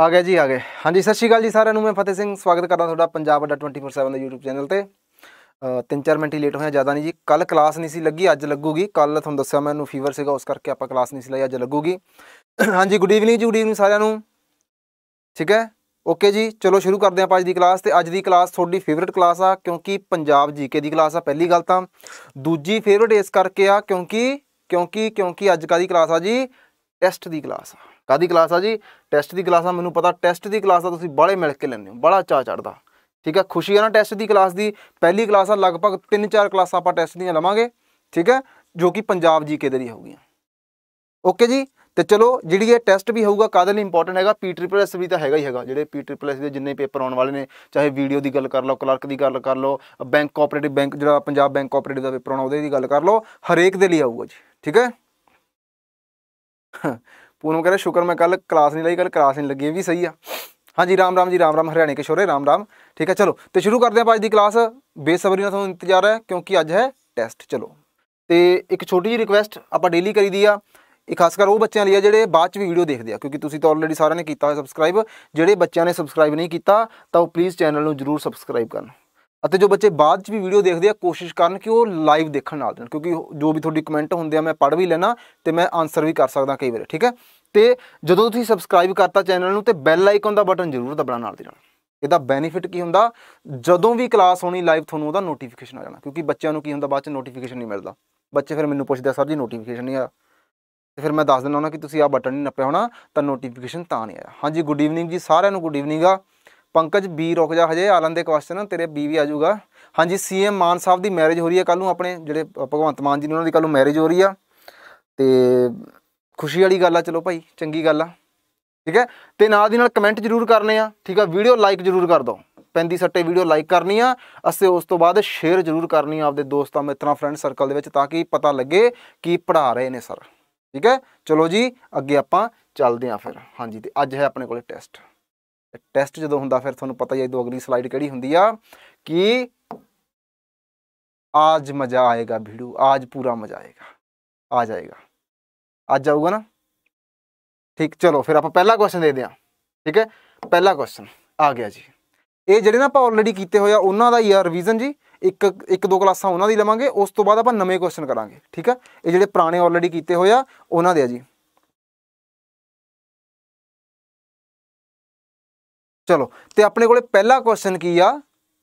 ਆ ਗਿਆ ਜੀ, ਆ ਗਏ। ਹਾਂਜੀ, ਸਤਿ ਸ਼੍ਰੀ ਅਕਾਲ ਜੀ ਸਾਰਿਆਂ ਨੂੰ। ਮੈਂ ਫਤਿਹ ਸਿੰਘ, ਸਵਾਗਤ ਕਰਦਾ ਤੁਹਾਡਾ ਪੰਜਾਬ ਅੱਡਾ 24/7 ਦੇ YouTube ਚੈਨਲ ਤੇ। ਤਿੰਨ ਚਾਰ ਮਿੰਟ ਹੀ ਲੇਟ ਹੋਇਆ ਜ਼ਿਆਦਾ ਨਹੀਂ ਜੀ। ਕੱਲ ਕਲਾਸ ਨਹੀਂ ਸੀ ਲੱਗੀ, ਅੱਜ ਲੱਗੂਗੀ। ਕੱਲ ਤੁਹਾਨੂੰ ਦੱਸਿਆ ਮੈਨੂੰ ਫੀਵਰ ਸੀਗਾ, ਉਸ ਕਰਕੇ ਆਪਾਂ ਕਲਾਸ ਨਹੀਂ ਸੀ ਲਈ, ਅੱਜ ਲੱਗੂਗੀ। ਹਾਂਜੀ ਗੁੱਡ ਈਵਨਿੰਗ ਜੀ ਗੁੱਡ ਈਵਨਿੰਗ ਸਾਰਿਆਂ ਨੂੰ। ਠੀਕ ਹੈ? ਓਕੇ ਜੀ, ਚਲੋ ਸ਼ੁਰੂ ਕਰਦੇ ਹਾਂ ਆਪਾਂ ਅੱਜ ਦੀ ਕਲਾਸ ਤੇ। ਅੱਜ ਦੀ ਕਲਾਸ ਤੁਹਾਡੀ ਫੇਵਰਿਟ ਕਲਾਸ ਆ, ਕਿਉਂਕਿ ਪੰਜਾਬ ਜੀਕੇ ਦੀ ਕਲਾਸ ਆ, ਪਹਿਲੀ ਗੱਲ ਤਾਂ। ਦੂਜੀ ਫੇਵਰਿਟ ਇਸ ਕਰਕੇ ਆ, ਕਿਉਂਕਿ ਕਿਉਂਕਿ ਕਿਉਂਕਿ ਅੱਜ ਕਾਦੀ ਕਲਾਸ ਆ ਜੀ ਟੈਸਟ ਦੀ ਕਲਾਸ ਆ। ਕਾਦੀ ਕਲਾਸ ਆ ਜੀ? ਟੈਸਟ ਦੀ ਕਲਾਸ ਆ, ਮੈਨੂੰ ਪਤਾ ਟੈਸਟ ਦੀ ਕਲਾਸ ਆ, ਤੁਸੀਂ ਬਾਹਲੇ ਮਿਲ ਕੇ ਲੈਂਦੇ ਹੋ ਬੜਾ ਚਾਅ ਚੜਦਾ ਠੀਕ ਹੈ ਖੁਸ਼ੀ ਆ ਨਾ ਟੈਸਟ ਦੀ ਕਲਾਸ ਦੀ? ਪਹਿਲੀ ਕਲਾਸ ਆ, ਲਗਭਗ 3-4 ਕਲਾਸਾਂ ਆਪਾਂ ਟੈਸਟ ਦੀਆਂ ਲਵਾਂਗੇ, ਠੀਕ ਹੈ ਜੋ ਕਿ ਪੰਜਾਬ ਜੀਕੇ ਦੇ ਲਈ ਹੋਊਗੀਆਂ। ਓਕੇ ਜੀ? ਤੇ ਚਲੋ, ਜਿਹੜੀ ਇਹ ਟੈਸਟ ਵੀ ਹੋਊਗਾ ਕਾਦੇ ਲਈ ਇੰਪੋਰਟੈਂਟ ਹੈਗਾ? ਪੀ ਟ੍ਰਿਪਲ ਐਸ ਵੀ ਤਾਂ ਹੈਗਾ ਹੀ ਹੈਗਾ। ਜਿਹੜੇ ਪੀ ਟ੍ਰਿਪਲ ਐਸ ਦੇ ਜਿੰਨੇ ਪੇਪਰ ਆਉਣ ਵਾਲੇ ਨੇ, ਚਾਹੇ ਵੀਡੀਓ ਦੀ ਗੱਲ ਕਰ ਲਓ ਕਲਰਕ ਦੀ ਗੱਲ ਕਰ ਲਓ ਬੈਂਕ ਕੋਆਪਰੇਟਿਵ ਬੈਂਕ ਜਿਹੜਾ ਪੰਜਾਬ ਬੈਂਕ ਕੋਆਪਰੇਟਿਵ ਦਾ ਪੇਪਰ ਆਉਣਾ, ਉਹਦੇ ਦੀ ਗੱਲ ਕਰ ਲਓ। ਹਰੇਕ ਦੇ ਲਈ ਆਊਗਾ ਜੀ, ਠੀਕ ਹੈ ਪੂਨਮ ਕਹ ਰਿਹਾ ਸ਼ੁਕਰ, ਮੈਂ ਕੱਲ ਕਲਾਸ ਨਹੀਂ ਲਈ ਕੱਲ ਕਲਾਸ ਨਹੀਂ ਲੱਗੀ, ਇਹ ਵੀ ਸਹੀ ਆ। ਹਾਂਜੀ, ਰਾਮ ਰਾਮ ਜੀ, ਰਾਮ ਰਾਮ, ਹਰਿਆਣੇ ਕੇ ਸ਼ੋਰੇ ਰਾਮ ਰਾਮ। ਠੀਕ ਹੈ, ਚਲੋ, ਤੇ ਸ਼ੁਰੂ ਕਰਦੇ ਆਪਾਂ ਅੱਜ ਦੀ ਕਲਾਸ ਬੇਸਬਰੀ ਨਾਲ ਤੁਹਾਨੂੰ ਇੰਤਜ਼ਾਰ ਹੈ, ਕਿਉਂਕਿ ਅੱਜ ਹੈ ਟੈਸਟ ਚਲੋ। ਤੇ ਇੱਕ ਛੋਟੀ ਜਿਹੀ ਰਿਕੁਐਸਟ ਆਪਾਂ ਡੇਲੀ ਕਰੀਦੀ ਆ। ਇਹ ਖਾਸ ਕਰ ਉਹ ਬੱਚਿਆਂ ਲਈ ਆ ਜਿਹੜੇ ਬਾਅਦ ਚ ਵੀ ਵੀਡੀਓ ਦੇਖਦੇ ਆ, ਕਿਉਂਕਿ ਤੁਸੀਂ ਤਾਂ ਆਲਰੇਡੀ ਸਾਰਿਆਂ ਨੇ ਕੀਤਾ ਹੋਇਆ ਸਬਸਕ੍ਰਾਈਬ ਜਿਹੜੇ ਬੱਚਿਆਂ ਨੇ ਸਬਸਕ੍ਰਾਈਬ ਨਹੀਂ ਕੀਤਾ, ਤਾਂ ਉਹ ਪਲੀਜ਼ ਚੈਨਲ ਨੂੰ ਜਰੂਰ ਸਬਸਕ੍ਰਾਈਬ ਕਰਨ। ਅਤੇ ਜੋ ਬੱਚੇ ਬਾਅਦ ਚ ਵੀ ਵੀਡੀਓ ਦੇਖਦੇ ਆ, ਕੋਸ਼ਿਸ਼ ਕਰਨ ਕਿ ਉਹ ਲਾਈਵ ਦੇਖਣ ਨਾਲ ਦੇਣ, ਕਿਉਂਕਿ ਜੋ ਵੀ ਤੁਹਾਡੀ ਕਮੈਂਟ ਹੁੰਦੇ ਆ, ਮੈਂ ਪੜ੍ਹ ਵੀ ਲੈਣਾ ਤੇ ਮੈਂ ਆਨਸਰ ਵੀ ਕਰ ਸਕਦਾ ਕਈ ਵਾਰ, ਠੀਕ ਹੈ? ਤੇ ਜਦੋਂ ਤੁਸੀਂ ਸਬਸਕ੍ਰਾਈਬ ਕਰਤਾ ਚੈਨਲ ਨੂੰ, ਤੇ ਬੈਲ ਆਈਕਨ ਦਾ ਬਟਨ ਜ਼ਰੂਰ ਦਬਾਉਣਾ ਨਾਲ ਦੀ ਨਾਲ। ਇਹਦਾ ਬੈਨੀਫਿਟ ਕੀ ਹੁੰਦਾ? ਜਦੋਂ ਵੀ ਕਲਾਸ ਹੋਣੀ ਲਾਈਵ ਤੁਹਾਨੂੰ ਉਹਦਾ ਨੋਟੀਫਿਕੇਸ਼ਨ ਆ ਜਾਣਾ, ਕਿਉਂਕਿ ਬੱਚਿਆਂ ਨੂੰ ਕੀ ਹੁੰਦਾ, ਬਾਅਦ ਚ ਨੋਟੀਫਿਕੇਸ਼ਨ ਨਹੀਂ ਮਿਲਦਾ। ਬੱਚੇ ਫਿਰ ਮੈਨੂੰ ਪੁੱਛਦੇ ਸਰ ਜੀ ਨੋਟੀਫਿਕੇਸ਼ਨ ਨਹੀਂ ਆਇਆ। ਤੇ ਫਿਰ ਮੈਂ ਦੱਸ ਦਿੰਦਾ ਉਹਨਾਂ ਕਿ ਤੁਸੀਂ ਆਹ ਬਟਨ ਨਹੀਂ ਨੱਪਿਆ ਹੋਣਾ, ਤਾਂ ਨੋਟੀਫਿਕੇਸ਼ਨ ਤਾਂ ਨਹੀਂ ਆਇਆ। ਹਾਂਜੀ ਗੁੱਡ ਈਵਨਿੰਗ ਜੀ, ਸਾਰਿਆਂ ਨੂੰ ਗੁੱਡ ਈਵਨਿੰਗ ਆ। ਪੰਕਜ ਬੀ ਰੁਕ ਜਾ ਹਜੇ, ਆਲਨ ਦੇ ਕੁਐਸਚਨ ਤੇਰੇ ਬੀ ਵੀ ਆ ਜਾਊਗਾ। ਹਾਂਜੀ ਸੀਐਮ ਮਾਨ ਸਾਹਿਬ ਦੀ ਮੈਰਿਜ ਹੋ ਰਹੀ ਹੈ ਕੱਲ ਨੂੰ ਆਪਣੇ, ਜਿਹੜੇ ਭਗਵੰਤ ਮਾਨ ਜੀ ਨੇ ਉਹਨਾਂ ਦੀ ਕੱਲ ਨੂੰ ਮੈਰਿਜ ਹੋ ਰਹੀ ਆ। ਤੇ ਖੁਸ਼ੀ ਵਾਲੀ ਗੱਲ ਆ, ਚਲੋ ਭਾਈ, ਚੰਗੀ ਗੱਲ ਆ। ਠੀਕ ਹੈ? ਤੇ ਨਾਲ ਦੀ ਨਾਲ ਕਮੈਂਟ ਜ਼ਰੂਰ ਕਰਨੇ ਆ, ਠੀਕ ਆ? ਵੀਡੀਓ ਲਾਈਕ ਜ਼ਰੂਰ ਕਰ ਦਿਓ। ਪੈਂਦੀ ਸੱਟੇ ਵੀਡੀਓ ਲਾਈਕ ਕਰਨੀ ਆ ਅਸੇ ਉਸ ਤੋਂ ਬਾਅਦ ਸ਼ੇਅਰ ਜ਼ਰੂਰ ਕਰਨੀ ਆ ਆਪਦੇ ਦੋਸਤਾਂ, ਮਿੱਤਰਾਂ ਫਰੈਂਡ ਸਰਕਲ ਦੇ ਵਿੱਚ, ਤਾਂ ਕਿ ਪਤਾ ਲੱਗੇ ਕਿ ਪੜ੍ਹਾ ਰਹੇ ਨੇ ਸਰ ਠੀਕ ਹੈ? ਚਲੋ ਜੀ, ਅੱਗੇ ਆਪਾਂ ਚੱਲਦੇ ਆਂ ਫਿਰ। ਹਾਂਜੀ, ਤੇ ਅੱਜ ਹੈ ਆਪਣੇ ਕੋਲੇ ਟੈਸਟ ਟੈਸਟ ਜਦੋਂ ਹੁੰਦਾ ਫਿਰ ਤੁਹਾਨੂੰ ਪਤਾ ਹੀ ਹੈ ਦੋ ਅਗਲੀ ਸਲਾਈਡ ਕਿਹੜੀ ਹੁੰਦੀ ਆ ਕਿ आज मजा आएगा भिड़ू आज पूरा मजा आएगा आ जाएगा आज जाऊगा ना ਠੀਕ ਚਲੋ ਫਿਰ ਆਪਾਂ ਪਹਿਲਾ ਕੁਐਸਚਨ ਦੇ ਦਿਆਂ ਠੀਕ ਹੈ ਪਹਿਲਾ ਕੁਐਸਚਨ ਆ ਗਿਆ ਜੀ ਇਹ ਜਿਹੜੇ ਨਾ ਆਪਾਂ ਆਲਰੇਡੀ ਕੀਤੇ ਹੋਇਆ ਉਹਨਾਂ ਦਾ ਹੀ ਆ ਰਿਵੀਜ਼ਨ ਜੀ ਇੱਕ ਇੱਕ ਦੋ ਕਲਾਸਾਂ ਉਹਨਾਂ ਦੀ ਲਵਾਂਗੇ ਉਸ ਤੋਂ ਬਾਅਦ ਆਪਾਂ ਨਵੇਂ ਕੁਐਸਚਨ ਕਰਾਂਗੇ ਠੀਕ ਹੈ ਇਹ ਜਿਹੜੇ ਪੁਰਾਣੇ ਆਲਰੇਡੀ ਕੀਤੇ ਹੋਇਆ ਉਹਨਾਂ ਦੇ ਆ ਜੀ ਚਲੋ, ਤੇ ਆਪਣੇ ਕੋਲੇ ਪਹਿਲਾ ਕੁਐਸਚਨ ਕੀ ਆ?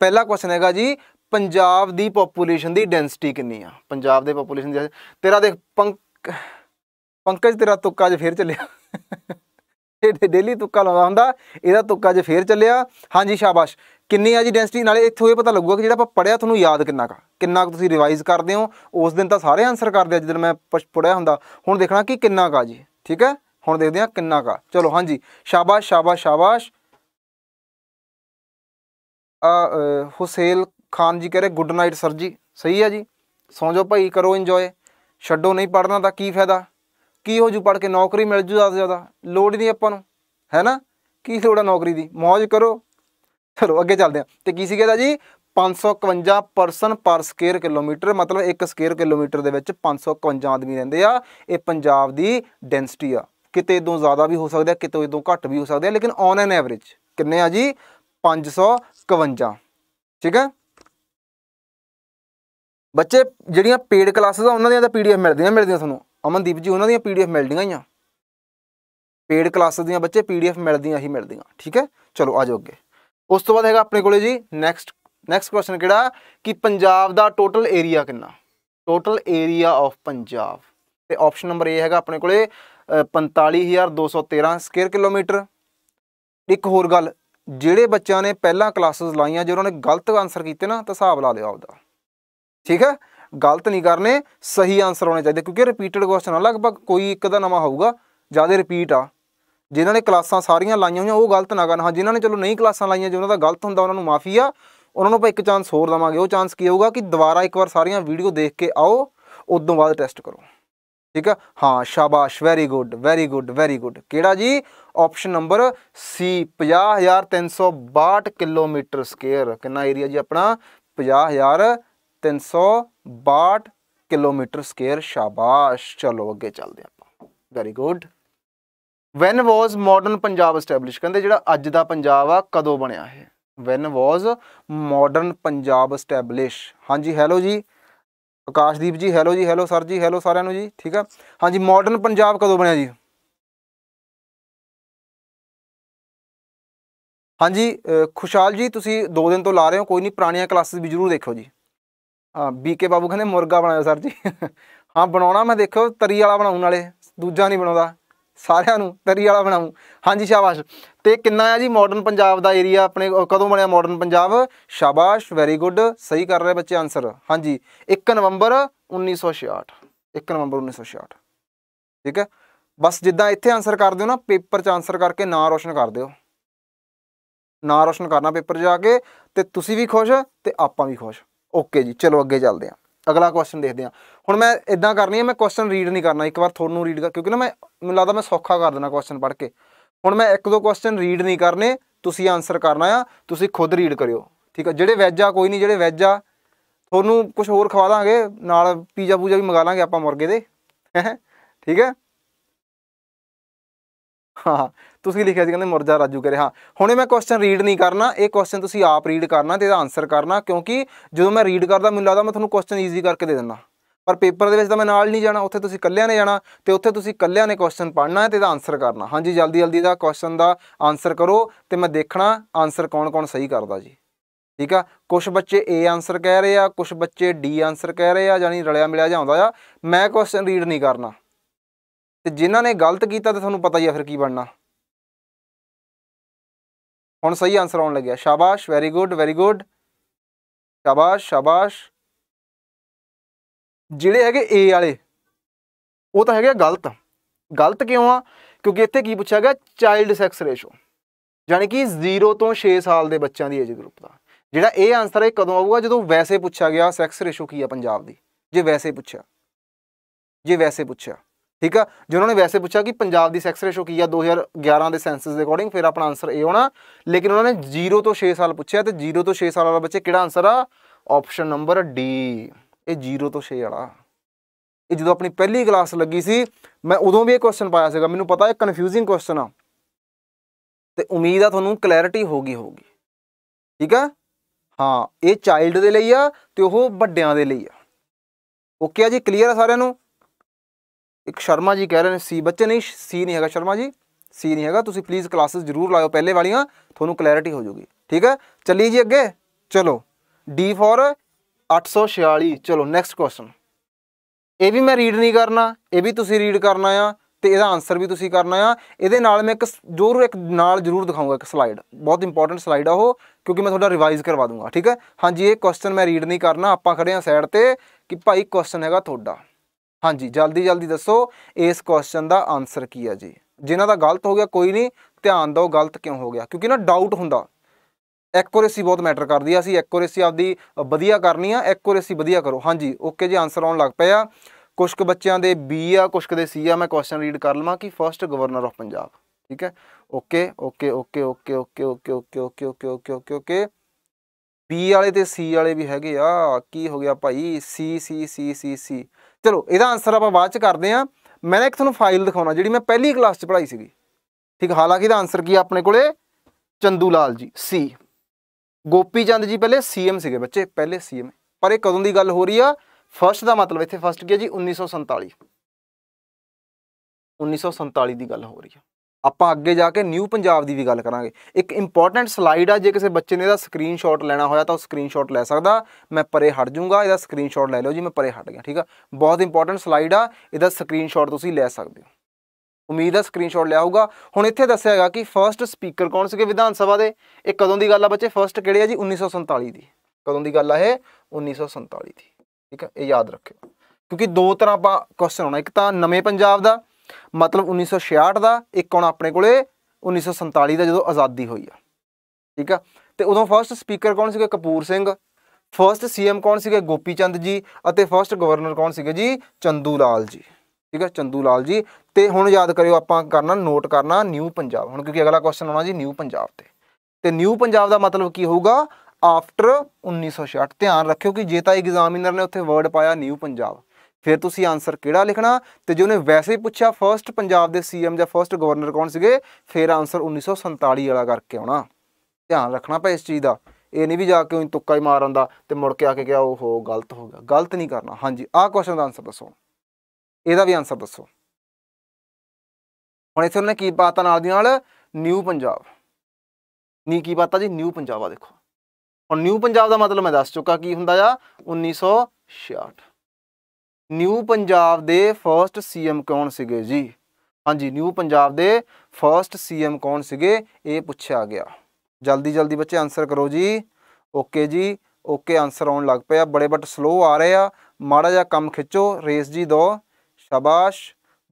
ਪਹਿਲਾ ਕੁਐਸਚਨ ਹੈਗਾ ਜੀ, ਪੰਜਾਬ ਦੀ ਪੋਪੂਲੇਸ਼ਨ ਦੀ ਡੈਂਸਿਟੀ ਕਿੰਨੀ ਆ? ਪੰਜਾਬ ਦੇ ਪੋਪੂਲੇਸ਼ਨ ਦੀ ਤੇਰਾ ਦੇਖ, ਪੰਕ, ਪੰਕਜ ਤੇਰਾ ਤੁੱਕਾ ਅੱਜ ਫੇਰ ਚੱਲਿਆ। ਇਹ ਡੇਲੀ ਤੁੱਕਾ ਲਾਉਂਦਾ ਹੁੰਦਾ, ਇਹਦਾ ਤੁੱਕਾ ਅੱਜ ਫੇਰ ਚੱਲਿਆ। ਹਾਂਜੀ, ਸ਼ਾਬਾਸ਼। ਕਿੰਨੀ ਆ ਜੀ ਡੈਂਸਿਟੀ ਨਾਲੇ ਇੱਥੋਂ ਇਹ ਪਤਾ ਲੱਗੂਗਾ ਕਿ ਜਿਹੜਾ ਆਪਾਂ ਪੜਿਆ ਤੁਹਾਨੂੰ ਯਾਦ ਕਿੰਨਾ ਕਾ ਕਿੰਨਾ ਕੁ ਤੁਸੀਂ ਰਿਵਾਈਜ਼ ਕਰਦੇ ਹੋ? ਉਸ ਦਿਨ ਤਾਂ ਸਾਰੇ ਆਨਸਰ ਕਰਦੇ ਆ, ਜਦੋਂ ਮੈਂ ਪੜਿਆ ਹੁੰਦਾ। ਹੁਣ ਦੇਖਣਾ ਕਿ ਕਿੰਨਾ ਕਾ ਜੀ, ਠੀਕ ਹੈ? ਹੁਣ ਦੇਖਦੇ ਹਾਂ ਕਿੰਨਾ ਕਾ ਚਲੋ, ਹਾਂਜੀ। ਸ਼ਾਬਾਸ਼ ਸ਼ਾਬਾਸ਼ ਸ਼ਾਬਾਸ਼। ਆ ਹੁਸੇਲ ਖਾਨ ਜੀ ਕਹ ਰਹੇ ਗੁੱਡ ਨਾਈਟ ਸਰ ਜੀ। ਸਹੀ ਹੈ ਜੀ। ਸੌਂ ਜਾਓ ਭਾਈ, ਕਰੋ ਇੰਜੋਏ ਛੱਡੋ ਨਹੀਂ ਪੜਨਾ ਤਾਂ ਕੀ ਫਾਇਦਾ? ਕੀ ਹੋ ਜੂ ਪੜ ਕੇ? ਨੌਕਰੀ ਮਿਲ ਜੂ ਜ਼ਿਆਦਾ ਜ਼ਿਆਦਾ। ਲੋੜ ਹੀ ਨਹੀਂ ਆਪਾਂ ਨੂੰ। ਹੈ ਨਾ? ਕੀ ਲੋੜ ਆ ਨੌਕਰੀ ਦੀ? ਮौज ਕਰੋ। ਚਲੋ, ਅੱਗੇ ਚੱਲਦੇ ਹਾਂ। ਤੇ ਕੀ ਸੀਗਾ ਦਾ ਜੀ? 551 ਪਰਸਨ ਪਰ ਸਕੁਅਰ ਕਿਲੋਮੀਟਰ ਮਤਲਬ 1 ਸਕੁਅਰ ਕਿਲੋਮੀਟਰ ਦੇ ਵਿੱਚ 551 ਆਦਮੀ ਰਹਿੰਦੇ ਆ। ਇਹ ਪੰਜਾਬ ਦੀ ਡੈਂਸਿਟੀ ਆ। ਕਿਤੇ ਇਦੋਂ ਜ਼ਿਆਦਾ ਵੀ ਹੋ ਸਕਦਾ ਕਿਤੇ ਇਦੋਂ ਘੱਟ ਵੀ ਹੋ ਸਕਦਾ ਲੇਕਿਨ ਔਨ ਐਨ ਐਵਰੇਜ ਕਿੰਨੇ ਆ ਜੀ? 551 ਠੀਕ ਹੈ? ਬੱਚੇ, ਜਿਹੜੀਆਂ ਪੇਡ ਕਲਾਸਿਸ ਆ, ਉਹਨਾਂ ਦੀਆਂ ਤਾਂ ਪੀਡੀਐਫ ਮਿਲਦੀਆਂ ਮਿਲਦੀਆਂ ਤੁਹਾਨੂੰ। ਅਮਨਦੀਪ ਜੀ, ਉਹਨਾਂ ਦੀਆਂ ਪੀਡੀਐਫ ਮਿਲਦੀਆਂ ਹੀ ਆ। ਪੇਡ ਕਲਾਸਿਸ ਦੀਆਂ ਬੱਚੇ ਪੀਡੀਐਫ ਮਿਲਦੀਆਂ ਹੀ ਮਿਲਦੀਆਂ। ਠੀਕ ਹੈ? ਚਲੋ ਆਜੋ ਅੱਗੇ। ਉਸ ਤੋਂ ਬਾਅਦ ਹੈਗਾ ਆਪਣੇ ਕੋਲੇ ਜੀ ਨੈਕਸਟ ਨੈਕਸਟ ਕੁਐਸਚਨ ਕਿਹੜਾ? ਕਿ ਪੰਜਾਬ ਦਾ ਟੋਟਲ ਏਰੀਆ ਕਿੰਨਾ? Total area of Punjab. ਤੇ ਆਪਸ਼ਨ ਨੰਬਰ ਏ ਹੈਗਾ ਆਪਣੇ ਕੋਲੇ 45213 ਸਕੁਅਰ ਕਿਲੋਮੀਟਰ ਇੱਕ ਹੋਰ ਗੱਲ ਜਿਹੜੇ ਬੱਚਿਆਂ ਨੇ ਪਹਿਲਾਂ ਕਲਾਸਿਸ ਲਾਈਆਂ, ਜੇ ਉਹਨਾਂ ਨੇ ਗਲਤ ਆਨਸਰ ਕੀਤੇ ਨਾ, ਤਾਂ ਹਿਸਾਬ ਲਾ ਲਿਓ ਆਪਦਾ। ਠੀਕ ਹੈ? ਗਲਤ ਨਹੀਂ ਕਰਨੇ, ਸਹੀ ਆਨਸਰ ਹੋਣੇ ਚਾਹੀਦੇ, ਕਿਉਂਕਿ ਰਿਪੀਟਡ ਕੁਐਸਚਨ ਆ, ਲਗਭਗ ਕੋਈ ਇੱਕ ਦਾ ਨਵਾਂ ਹੋਊਗਾ, ਜ਼ਿਆਦਾ ਰਿਪੀਟ ਆ। ਜਿਨ੍ਹਾਂ ਨੇ ਕਲਾਸਾਂ ਸਾਰੀਆਂ ਲਾਈਆਂ ਹੋਈਆਂ, ਉਹ ਗਲਤ ਨਾ ਕਰਨ। ਹਾਂ, ਜਿਨ੍ਹਾਂ ਨੇ ਚਲੋ ਨਹੀਂ ਕਲਾਸਾਂ ਲਾਈਆਂ, ਜੇ ਉਹਨਾਂ ਦਾ ਗਲਤ ਹੁੰਦਾ, ਉਹਨਾਂ ਨੂੰ ਮਾਫੀ ਆ, ਉਹਨਾਂ ਨੂੰ ਆਪਾਂ ਇੱਕ ਚਾਂਸ ਹੋਰ ਦਵਾਂਗੇ। ਉਹ ਚਾਂਸ ਕੀ ਹੋਊਗਾ ਕਿ ਦੁਬਾਰਾ ਇੱਕ ਵਾਰ ਸਾਰੀਆਂ ਵੀਡੀਓ ਦੇਖ ਕੇ ਆਓ, ਉਦੋਂ ਬਾਅਦ ਟੈਸਟ ਕਰੋ। ਠੀਕ ਆ? ਹਾਂ, ਸ਼ਾਬਾਸ਼ very good very good very good ਕਿਹੜਾ ਜੀ? ਆਪਸ਼ਨ ਨੰਬਰ ਸੀ 50362 ਕਿਲੋਮੀਟਰ ਸਕੁਅਰ। ਕਿੰਨਾ ਏਰੀਆ ਜੀ ਆਪਣਾ? 50362 ਕਿਲੋਮੀਟਰ ਸਕੁਅਰ। ਸ਼ਾਬਾਸ਼। ਚਲੋ, ਅੱਗੇ ਚੱਲਦੇ ਆਪਾਂ। Very good when was modern Punjab establish ਕਹਿੰਦੇ ਜਿਹੜਾ ਅੱਜ ਦਾ ਪੰਜਾਬ ਆ, ਕਦੋਂ ਬਣਿਆ ਇਹ? When was modern Punjab establish ਹਾਂਜੀ ਹੈਲੋ ਜੀ। ਆਕਾਸ਼ਦੀਪ ਜੀ ਹੈਲੋ ਜੀ ਹੈਲੋ ਸਰ ਜੀ ਹੈਲੋ ਸਾਰਿਆਂ ਨੂੰ ਜੀ, ਠੀਕ ਆ? ਹਾਂਜੀ ਮਾਡਰਨ ਪੰਜਾਬ ਕਦੋਂ ਬਣਿਆ ਜੀ? ਹਾਂਜੀ ਖੁਸ਼ਹਾਲ ਜੀ, ਤੁਸੀਂ 2 ਦਿਨ ਤੋਂ ਲਾ ਰਹੇ ਹੋ, ਕੋਈ ਨਹੀਂ, ਪੁਰਾਣੀਆਂ ਕਲਾਸਿਸ ਵੀ ਜਰੂਰ ਦੇਖੋ ਜੀ। ਹਾਂ ਬੀਕੇ ਬਾਬੂ ਕਹਿੰਦੇ ਮੁਰਗਾ ਬਣਾਇਆ ਸਰ ਜੀ। ਹਾਂ, ਬਣਾਉਣਾ ਮੈਂ ਦੇਖੋ ਤਰੀ ਵਾਲਾ ਬਣਾਉਣ ਵਾਲੇ, ਦੂਜਾ ਨਹੀਂ ਬਣਾਉਂਦਾ, ਸਾਰਿਆਂ ਨੂੰ ਤਰੀ ਵਾਲਾ ਬਣਾਉਂ। ਹਾਂਜੀ, ਸ਼ਾਬਾਸ਼। ਤੇ ਕਿੰਨਾ ਆ ਜੀ ਮਾਡਰਨ ਪੰਜਾਬ ਦਾ ਏਰੀਆ ਆਪਣੇ ਕਦੋਂ ਬਣਿਆ ਮਾਡਰਨ ਪੰਜਾਬ? ਸ਼ਾਬਾਸ਼ ਵੈਰੀ ਗੁੱਡ ਸਹੀ ਕਰ ਰਹੇ ਬੱਚੇ ਆਨਸਰ ਹਾਂਜੀ 1 ਨਵੰਬਰ 1966 1 ਨਵੰਬਰ 1966 ਠੀਕ ਹੈ? ਬਸ ਜਿੱਦਾਂ ਇੱਥੇ ਆਨਸਰ ਕਰ ਦਿਓ ਨਾ ਪੇਪਰ 'ਚ ਆਨਸਰ ਕਰਕੇ ਨਾਂ ਰੋਸ਼ਨ ਕਰ ਦਿਓ। ਨਾਂ ਰੋਸ਼ਨ ਕਰਨਾ ਪੇਪਰ ਜਾ ਕੇ, ਤੇ ਤੁਸੀਂ ਵੀ ਖੁਸ਼ ਤੇ ਆਪਾਂ ਵੀ ਖੁਸ਼। ਓਕੇ ਜੀ, ਚਲੋ ਅੱਗੇ ਚੱਲਦੇ ਹਾਂ। ਅਗਲਾ ਕੁਐਸਚਨ ਦੇਖਦੇ ਹਾਂ। ਹੁਣ ਮੈਂ ਇਦਾਂ ਕਰਨੀ ਹੈ, ਮੈਂ ਕੁਐਸਚਨ ਰੀਡ ਨਹੀਂ ਕਰਨਾ। ਇੱਕ ਵਾਰ ਤੁਹਾਨੂੰ ਰੀਡ ਕਰ, ਕਿਉਂਕਿ ਨਾ ਮੈਂ, ਮੈਨੂੰ ਲੱਗਦਾ ਮੈਂ ਸੌਖਾ ਕਰ ਦੇਣਾ ਕੁਐਸਚਨ ਪੜ੍ਹ ਕੇ। ਹੁਣ ਮੈਂ ਇੱਕ ਦੋ ਕੁਐਸਚਨ ਰੀਡ ਨਹੀਂ ਕਰਨੇ, ਤੁਸੀਂ ਆਨਸਰ ਕਰਨਾ ਆ, ਤੁਸੀਂ ਖੁਦ ਰੀਡ ਕਰਿਓ। ਠੀਕ ਆ? ਜਿਹੜੇ ਵੈਜ ਆ, ਕੋਈ ਨਹੀਂ, ਜਿਹੜੇ ਵੈਜ ਆ, ਤੁਹਾਨੂੰ ਕੁਝ ਹੋਰ ਖਵਾ ਦਾਂਗੇ, ਨਾਲ ਪੀਜ਼ਾ ਪੂਜਾ ਵੀ ਮੰਗਾ ਲਾਂਗੇ ਆਪਾਂ ਮੁਰਗੇ ਦੇ। ਠੀਕ ਹੈ? ਹਾਂ ਤੁਸੀਂ ਲਿਖਿਆ ਸੀ ਕਹਿੰਦੇ ਮੁਰਜਾ ਰਾਜੂ ਕਰੇ। ਹਾਂ। ਹੁਣੇ ਮੈਂ ਕੁਐਸਚਨ ਰੀਡ ਨਹੀਂ ਕਰਨਾ, ਇਹ ਕੁਐਸਚਨ ਤੁਸੀਂ ਆਪ ਰੀਡ ਕਰਨਾ ਤੇ ਇਹਦਾ ਆਨਸਰ ਕਰਨਾ, ਕਿਉਂਕਿ ਜਦੋਂ ਮੈਂ ਰੀਡ ਕਰਦਾ, ਮੈਨੂੰ ਲੱਗਦਾ ਮੈਂ ਤੁਹਾਨੂੰ ਕੁਐਸਚਨ ਈਜ਼ੀ ਕਰਕੇ ਦੇ ਦਿੰਦਾ। ਪਰ ਪੇਪਰ ਦੇ ਵਿੱਚ ਤਾਂ ਮੈਂ ਨਾਲ ਨਹੀਂ ਜਾਣਾ, ਉੱਥੇ ਤੁਸੀਂ ਇਕੱਲਿਆਂ ਨੇ ਜਾਣਾ ਤੇ ਉੱਥੇ ਤੁਸੀਂ ਇਕੱਲਿਆਂ ਨੇ ਕੁਐਸਚਨ ਪੜ੍ਹਨਾ ਹੈ ਤੇ ਇਹਦਾ ਆਨਸਰ ਕਰਨਾ। ਹਾਂਜੀ, ਜਲਦੀ ਜਲਦੀ ਦਾ ਕੁਐਸਚਨ ਦਾ ਆਨਸਰ ਕਰੋ ਤੇ ਮੈਂ ਦੇਖਣਾ ਆਨਸਰ ਕੌਣ-ਕੌਣ ਸਹੀ ਕਰਦਾ ਜੀ। ਠੀਕ ਆ? ਕੁਝ ਬੱਚੇ ਏ ਆਨਸਰ ਕਹਿ ਰਹੇ ਆ ਕੁਝ ਬੱਚੇ ਡੀ ਆਨਸਰ ਕਹਿ ਰਹੇ ਆ ਯਾਨੀ ਰਲਿਆ ਮਿਲਿਆ ਜਾਂਦਾ ਆ। ਮੈਂ ਕੁਐਸਚਨ ਰੀਡ ਨਹੀਂ ਕਰਨਾ। ਤੇ ਜਿਨ੍ਹਾਂ ਨੇ ਗਲਤ ਕੀਤਾ ਤੇ ਤੁਹਾਨੂੰ ਪਤਾ ਹੀ ਆ ਫਿਰ ਕੀ ਬਣਨਾ। ਹੁਣ ਸਹੀ ਆਨਸਰ ਆਉਣ ਲੱਗਿਆ। ਸ਼ਾਬਾਸ਼ ਵੈਰੀ ਗੁੱਡ ਵੈਰੀ ਗੁੱਡ ਸ਼ਾਬਾਸ਼ ਸ਼ਾਬਾਸ਼। ਜਿਹੜੇ ਹੈਗੇ ਏ ਵਾਲੇ, ਉਹ ਤਾਂ ਹੈਗੇ ਗਲਤ। ਗਲਤ ਕਿਉਂ ਆ? ਕਿਉਂਕਿ ਇੱਥੇ ਕੀ ਪੁੱਛਿਆ ਗਿਆ? ਚਾਈਲਡ ਸੈਕਸ ਰੇਸ਼ੋ ਯਾਨੀ ਕਿ 0 ਤੋਂ 6 ਸਾਲ ਦੇ ਬੱਚਿਆਂ ਦੀ ਏਜ ਗਰੁੱਪ ਦਾ। ਜਿਹੜਾ ਇਹ ਆਨਸਰ ਹੈ ਕਦੋਂ ਆਊਗਾ? ਜਦੋਂ ਵੈਸੇ ਪੁੱਛਿਆ ਗਿਆ ਸੈਕਸ ਰੇਸ਼ੋ ਕੀ ਆ ਪੰਜਾਬ ਦੀ? ਜੇ ਵੈਸੇ ਪੁੱਛਿਆ। ਜੇ ਵੈਸੇ ਪੁੱਛਿਆ। ਠੀਕ ਆ? ਜੇ ਉਹਨਾਂ ਨੇ ਵੈਸੇ ਪੁੱਛਿਆ ਕਿ ਪੰਜਾਬ ਦੀ ਸੈਕਸ ਰੇਸ਼ੋ ਕੀ ਆ 2011 ਦੇ ਸੈਂਸਸ ਦੇ ਅਕੋਰਡਿੰਗ ਫਿਰ ਆਪਣਾ ਆਨਸਰ ਇਹ ਹੋਣਾ। ਲੇਕਿਨ ਉਹਨਾਂ ਨੇ 0 ਤੋਂ 6 ਸਾਲ ਪੁੱਛਿਆ ਤੇ 0 ਤੋਂ 6 ਸਾਲ ਵਾਲਾ ਬੱਚੇ ਕਿਹੜਾ ਆਨਸਰ ਆ? ਆਪਸ਼ਨ ਨੰਬਰ ਡੀ ਇਹ 0 ਤੋਂ 6 ਵਾਲਾ। ਇਹ ਜਦੋਂ ਆਪਣੀ ਪਹਿਲੀ ਕਲਾਸ ਲੱਗੀ ਸੀ, ਮੈਂ ਉਦੋਂ ਵੀ ਇਹ ਕੁਐਸਚਨ ਪਾਇਆ ਸੀਗਾ। ਮੈਨੂੰ ਪਤਾ ਇਹ ਕਨਫਿਊਜ਼ਿੰਗ ਕੁਐਸਚਨ ਆ। ਤੇ ਉਮੀਦ ਆ ਤੁਹਾਨੂੰ ਕਲੈਰਿਟੀ ਹੋਗੀ ਹੋਗੀ ਠੀਕ ਆ? ਹਾਂ, ਇਹ ਚਾਈਲਡ ਦੇ ਲਈ ਆ ਤੇ ਉਹ ਵੱਡਿਆਂ ਦੇ ਲਈ ਆ। ਓਕੇ ਆ ਜੀ ਕਲੀਅਰ ਆ ਸਾਰਿਆਂ ਨੂੰ? ਇੱਕ ਸ਼ਰਮਾ ਜੀ ਕਹਿ ਰਹੇ ਨੇ ਸੀ ਬੱਚੇ ਨਹੀਂ ਸੀ ਨਹੀਂ ਹੈਗਾ ਸ਼ਰਮਾ ਜੀ। ਸੀ ਨਹੀਂ ਹੈਗਾ, ਤੁਸੀਂ ਪਲੀਜ਼ ਕਲਾਸਿਸ ਜ਼ਰੂਰ ਲਾਇਓ, ਪਹਿਲੇ ਵਾਲੀਆਂ। ਤੁਹਾਨੂੰ ਕਲੈਰਿਟੀ ਹੋ ਜਾਊਗੀ। ਠੀਕ ਹੈ ਚੱਲੀ ਜੀ ਅੱਗੇ। ਚਲੋ। ਡੀ ਫॉर 846 ਚਲੋ ਨੈਕਸਟ ਕੁਐਸਚਨ ਇਹ ਵੀ ਮੈਂ ਰੀਡ ਨਹੀਂ ਕਰਨਾ, ਇਹ ਵੀ ਤੁਸੀਂ ਰੀਡ ਕਰਨਾ ਆ, ਤੇ ਇਹਦਾ ਆਨਸਰ ਵੀ ਤੁਸੀਂ ਕਰਨਾ ਆ। ਇਹਦੇ ਨਾਲ ਮੈਂ ਇੱਕ ਜ਼ਰੂਰ ਇੱਕ ਨਾਲ ਜ਼ਰੂਰ ਦਿਖਾਉਂਗਾ ਇੱਕ ਸਲਾਈਡ ਬਹੁਤ ਇੰਪੋਰਟੈਂਟ ਸਲਾਈਡ ਆ ਉਹ, ਕਿਉਂਕਿ ਮੈਂ ਤੁਹਾਡਾ ਰਿਵਾਈਜ਼ ਕਰਵਾ ਦੂੰਗਾ, ਠੀਕ ਹੈ? ਹਾਂਜੀ, ਇਹ ਕੁਐਸਚਨ ਮੈਂ ਰੀਡ ਨਹੀਂ ਕਰਨਾ, ਆਪਾਂ ਖੜੇ ਆ ਸਾਈਡ ਤੇ ਕਿ ਭਾਈ ਕੁਐਸਚਨ ਹੈਗਾ ਤੁਹਾਡਾ। ਹਾਂਜੀ, ਜਲਦੀ ਜਲਦੀ ਦੱਸੋ, ਇਸ ਕੁਐਸਚਨ ਦਾ ਆਨਸਰ ਕੀ ਹੈ ਜੀ? ਜਿਨ੍ਹਾਂ ਦਾ ਗਲਤ ਹੋ ਗਿਆ, ਕੋਈ ਨਹੀਂ, ਧਿਆਨ ਦਿਓ ਗਲਤ ਕਿਉਂ ਹੋ ਗਿਆ? ਕਿਉਂਕਿ ਨਾ ਡਾਊਟ ਹੁੰਦਾ ਐਕੂਰੇਸੀ ਬਹੁਤ ਮੈਟਰ ਕਰਦੀ ਆ ਅਸੀਂ ਐਕੂਰੇਸੀ ਆਪਦੀ ਵਧੀਆ ਕਰਨੀ ਆ ਐਕੂਰੇਸੀ ਵਧੀਆ ਕਰੋ ਹਾਂਜੀ ਓਕੇ ਜੀ ਆਨਸਰ ਆਉਣ ਲੱਗ ਪਿਆ ਕੁਝ ਕੁ ਬੱਚਿਆਂ ਦੇ ਬੀ ਆ ਕੁਝ ਕੁ ਦੇ ਸੀ ਆ ਮੈਂ ਕੁਐਸਚਨ ਰੀਡ ਕਰ ਲਵਾਂ ਕਿ ਫਰਸਟ ਗਵਰਨਰ ਆਫ ਪੰਜਾਬ ਠੀਕ ਹੈ okay okay okay okay okay okay okay okay okay okay okay okay B ਵਾਲੇ ਤੇ ਸੀ ਵਾਲੇ ਵੀ ਹੈਗੇ ਆ ਕੀ ਹੋ ਗਿਆ ਭਾਈ ਸੀ ਸੀ ਸੀ ਸੀ ਸੀ ਚਲੋ ਇਹਦਾ ਆਨਸਰ ਆਪਾਂ ਬਾਅਦ ਚ ਕਰਦੇ ਆ ਮੈਂ ਨਾ ਇੱਕ ਤੁਹਾਨੂੰ ਫਾਈਲ ਦਿਖਾਉਣਾ ਜਿਹੜੀ ਮੈਂ ਪਹਿਲੀ ਕਲਾਸ ਚ ਪੜ੍ਹਾਈ ਸੀਗੀ ਠੀਕ ਹਾਲਾਂਕਿ ਇਹਦਾ ਆਨਸਰ ਕੀ ਆ ਆਪਣੇ ਕੋਲੇ ਚੰਦੂ ਲਾਲ ਜੀ ਸੀ ਗੋਪੀ ਚੰਦ ਜੀ ਪਹਿਲੇ ਸੀਐਮ ਸੀਗੇ ਬੱਚੇ, ਪਹਿਲੇ ਸੀਐਮ ਪਰ ਇਹ ਕਦੋਂ ਦੀ ਗੱਲ ਹੋ ਰਹੀ ਆ? ਫਰਸਟ ਦਾ ਮਤਲਬ ਇੱਥੇ ਫਰਸਟ ਕੀ ਹੈ ਜੀ? 1947 1947 ਦੀ ਗੱਲ ਹੋ ਰਹੀ ਆ। ਆਪਾਂ ਅੱਗੇ ਜਾ ਕੇ ਨਿਊ ਪੰਜਾਬ ਦੀ ਵੀ ਗੱਲ ਕਰਾਂਗੇ। ਇੱਕ ਇੰਪੋਰਟੈਂਟ ਸਲਾਈਡ ਆ, ਜੇ ਕਿਸੇ ਬੱਚੇ ਨੇ ਇਹਦਾ ਸਕਰੀਨਸ਼ਾਟ ਲੈਣਾ ਹੋਇਆ ਤਾਂ ਉਹ ਸਕਰੀਨਸ਼ਾਟ ਲੈ ਸਕਦਾ। ਮੈਂ ਪਰੇ ਹਟ ਜਾਊਂਗਾ, ਇਹਦਾ ਸਕਰੀਨਸ਼ਾਟ ਲੈ ਲਓ ਜੀ, ਮੈਂ ਪਰੇ ਹਟ ਗਿਆ, ਠੀਕ ਆ? ਬਹੁਤ ਇੰਪੋਰਟੈਂਟ ਸਲਾਈਡ ਆ, ਇਹਦਾ ਸਕਰੀਨਸ਼ਾਟ ਤੁਸੀਂ ਲੈ ਸਕਦੇ ਹੋ। ਉਮੀਦ ਹੈ ਸਕਰੀਨਸ਼ਾਟ ਲਿਆ ਹੋਊਗਾ। ਹੁਣ ਇੱਥੇ ਦੱਸਿਆ ਹੈਗਾ ਕਿ ਫਰਸਟ ਸਪੀਕਰ ਕੌਣ ਸੀਗੇ ਵਿਧਾਨ ਸਭਾ ਦੇ? ਇਹ ਕਦੋਂ ਦੀ ਗੱਲ ਆ ਬੱਚੇ? ਫਰਸਟ ਕਿਹੜੇ ਆ ਜੀ? 1947 ਦੀ। ਕਦੋਂ ਦੀ ਗੱਲ ਆ ਇਹ? 1947 ਦੀ। ਠੀਕ ਹੈ ਇਹ ਯਾਦ ਰੱਖਿਓ। ਕਿਉਂਕਿ ਦੋ ਤਰ੍ਹਾਂ ਆਪਾਂ ਕੁਐਸਚਨ ਆਉਣਾ। ਇੱਕ ਤਾਂ ਨਵੇਂ ਪੰਜਾਬ ਦਾ, ਮਤਲਬ 1966 ਦਾ, ਇੱਕ ਆਉਣਾ ਆਪਣੇ ਕੋਲੇ 1947 ਦਾ ਜਦੋਂ ਆਜ਼ਾਦੀ ਹੋਈ ਆ। ਠੀਕ ਆ? ਤੇ ਉਦੋਂ ਫਰਸਟ ਸਪੀਕਰ ਕੌਣ ਸੀਗੇ? ਕਪੂਰ ਸਿੰਘ। ਫਰਸਟ ਸੀਐਮ ਕੌਣ ਸੀਗੇ? ਗੋਪੀ ਚੰਦ ਜੀ ਅਤੇ ਫਰਸਟ ਗਵਰਨਰ ਕੌਣ ਸੀਗੇ ਜੀ? ਚੰਦੂ ਲਾਲ ਜੀ। ਠੀਕ ਹੈ, ਚੰਦੂ ਲਾਲ ਜੀ। ਤੇ ਹੁਣ ਯਾਦ ਕਰਿਓ, ਆਪਾਂ ਕਰਨਾ ਨੋਟ ਕਰਨਾ ਨਿਊ ਪੰਜਾਬ। ਹੁਣ ਕਿਉਂਕਿ ਅਗਲਾ ਕੁਐਸਚਨ ਆਉਣਾ ਜੀ ਨਿਊ ਪੰਜਾਬ ਤੇ। ਤੇ ਨਿਊ ਪੰਜਾਬ ਦਾ ਮਤਲਬ ਕੀ ਹੋਊਗਾ? ਆਫਟਰ 1966 ਧਿਆਨ ਰੱਖਿਓ ਕਿ ਜੇ ਤਾਂ ਐਗਜ਼ਾਮੀਨਰ ਨੇ ਉੱਥੇ ਵਰਡ ਪਾਇਆ ਨਿਊ ਪੰਜਾਬ। ਫਿਰ ਤੁਸੀਂ ਆਨਸਰ ਕਿਹੜਾ ਲਿਖਣਾ? ਤੇ ਜੇ ਉਹਨੇ ਵੈਸੇ ਹੀ ਪੁੱਛਿਆ ਫਰਸਟ ਪੰਜਾਬ ਦੇ ਸੀਐਮ ਜਾਂ ਫਰਸਟ ਗਵਰਨਰ ਕੌਣ ਸੀਗੇ? ਫਿਰ ਆਨਸਰ 1947 ਵਾਲਾ ਕਰਕੇ ਆਉਣਾ। ਧਿਆਨ ਰੱਖਣਾ ਪਏ ਇਸ ਚੀਜ਼ ਦਾ। ਇਹ ਨਹੀਂ ਵੀ ਜਾ ਕੇ ਉਹਨੂੰ ਤੁੱਕਾ ਹੀ ਮਾਰ ਆਂਦਾ ਤੇ ਮੁੜ ਕੇ ਆ ਕੇ ਕਿਹਾ ਉਹ ਗਲਤ ਹੋ ਗਿਆ। ਗਲਤ ਨਹੀਂ ਕਰਨਾ। ਹਾਂਜੀ, ਆਹ ਕੁਐਸਚਨ ਦਾ ਆਨਸਰ ਦੱਸੋ। ਇਹਦਾ ਵੀ ਆਨਸਰ ਦੱਸੋ। ਹੁਣ ਇੱਥੇ ਉਹਨੇ ਕੀ ਪਾਤਾ ਨਾਲ ਦੀ ਨਾਲ? ਨਿਊ ਪੰਜਾਬ। ਨੀ ਕੀ ਪਾਤਾ ਜੀ? ਨਿਊ ਪੰਜਾਬ ਆ ਦੇਖੋ। ਹੁਣ ਨਿਊ ਪੰਜਾਬ ਦਾ ਮਤਲਬ ਮੈਂ ਦੱਸ ਚੁੱਕਾ, ਕੀ ਹੁੰਦਾ ਆ? 1966 ਨਿਊ ਪੰਜਾਬ ਦੇ ਫਰਸਟ ਸੀਐਮ ਕੌਣ ਸੀਗੇ ਜੀ? ਹਾਂਜੀ ਨਿਊ ਪੰਜਾਬ ਦੇ ਫਰਸਟ ਸੀਐਮ ਕੌਣ ਸੀਗੇ? ਇਹ ਪੁੱਛਿਆ ਗਿਆ। ਜਲਦੀ ਜਲਦੀ ਬੱਚੇ ਆਨਸਰ ਕਰੋ ਜੀ। ਓਕੇ ਜੀ ਓਕੇ ਆਨਸਰ ਆਉਣ ਲੱਗ ਪਿਆ ਬੜੇ ਬਟ ਸਲੋ ਆ ਰਹੇ ਆ। ਮਾੜਾ ਜਿਹਾ ਕੰਮ ਖਿੱਚੋ। ਰੇਸ ਜੀ ਦੋ। ਸ਼ਾਬਾਸ਼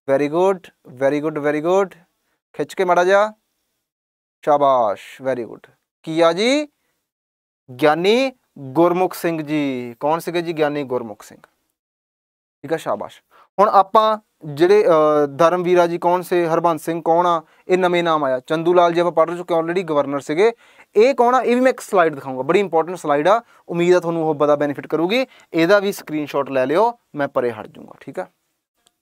very good very good very good ਖਿੱਚ ਕੇ ਮਾੜਾ ਜਿਹਾ। ਸ਼ਾਬਾਸ਼ ਵੈਰੀ ਗੁੱਡ ਕੀ ਆ ਜੀ? ਗਿਆਨੀ ਗੁਰਮੁਖ ਸਿੰਘ ਜੀ। ਕੌਣ ਸੀਗੇ ਜੀ? ਗਿਆਨੀ ਗੁਰਮੁਖ ਸਿੰਘ। ਠੀਕ ਆ, ਸ਼ਾਬਾਸ਼। ਹੁਣ ਆਪਾਂ ਜਿਹੜੇ ਧਰਮਵੀਰਾ ਜੀ ਕੌਣ ਸੇ? ਹਰਬੰਸ ਸਿੰਘ ਕੌਣ ਆ? ਇਹ ਨਵੇਂ ਨਾਮ ਆਇਆ। ਚੰਦੂ ਲਾਲ ਜੀ ਆਪਾਂ ਪੜ੍ਹ ਚੁੱਕੇ ਆਲਰੇਡੀ ਗਵਰਨਰ ਸੀਗੇ। ਇਹ ਕੌਣ ਆ? ਇਹ ਵੀ ਮੈਂ ਇੱਕ ਸਲਾਈਡ ਦਿਖਾਉਂਗਾ ਬੜੀ ਇੰਪੋਰਟੈਂਟ ਸਲਾਈਡ ਆ। ਉਮੀਦ ਆ ਤੁਹਾਨੂੰ ਉਹ ਬੜਾ ਬੈਨੀਫਿਟ ਕਰੂਗੀ। ਇਹਦਾ ਵੀ ਸਕਰੀਨਸ਼ਾਟ ਲੈ ਲਿਓ। ਮੈਂ ਪਰੇ ਹਟ ਜਾਊਂਗਾ। ਠੀਕ ਆ?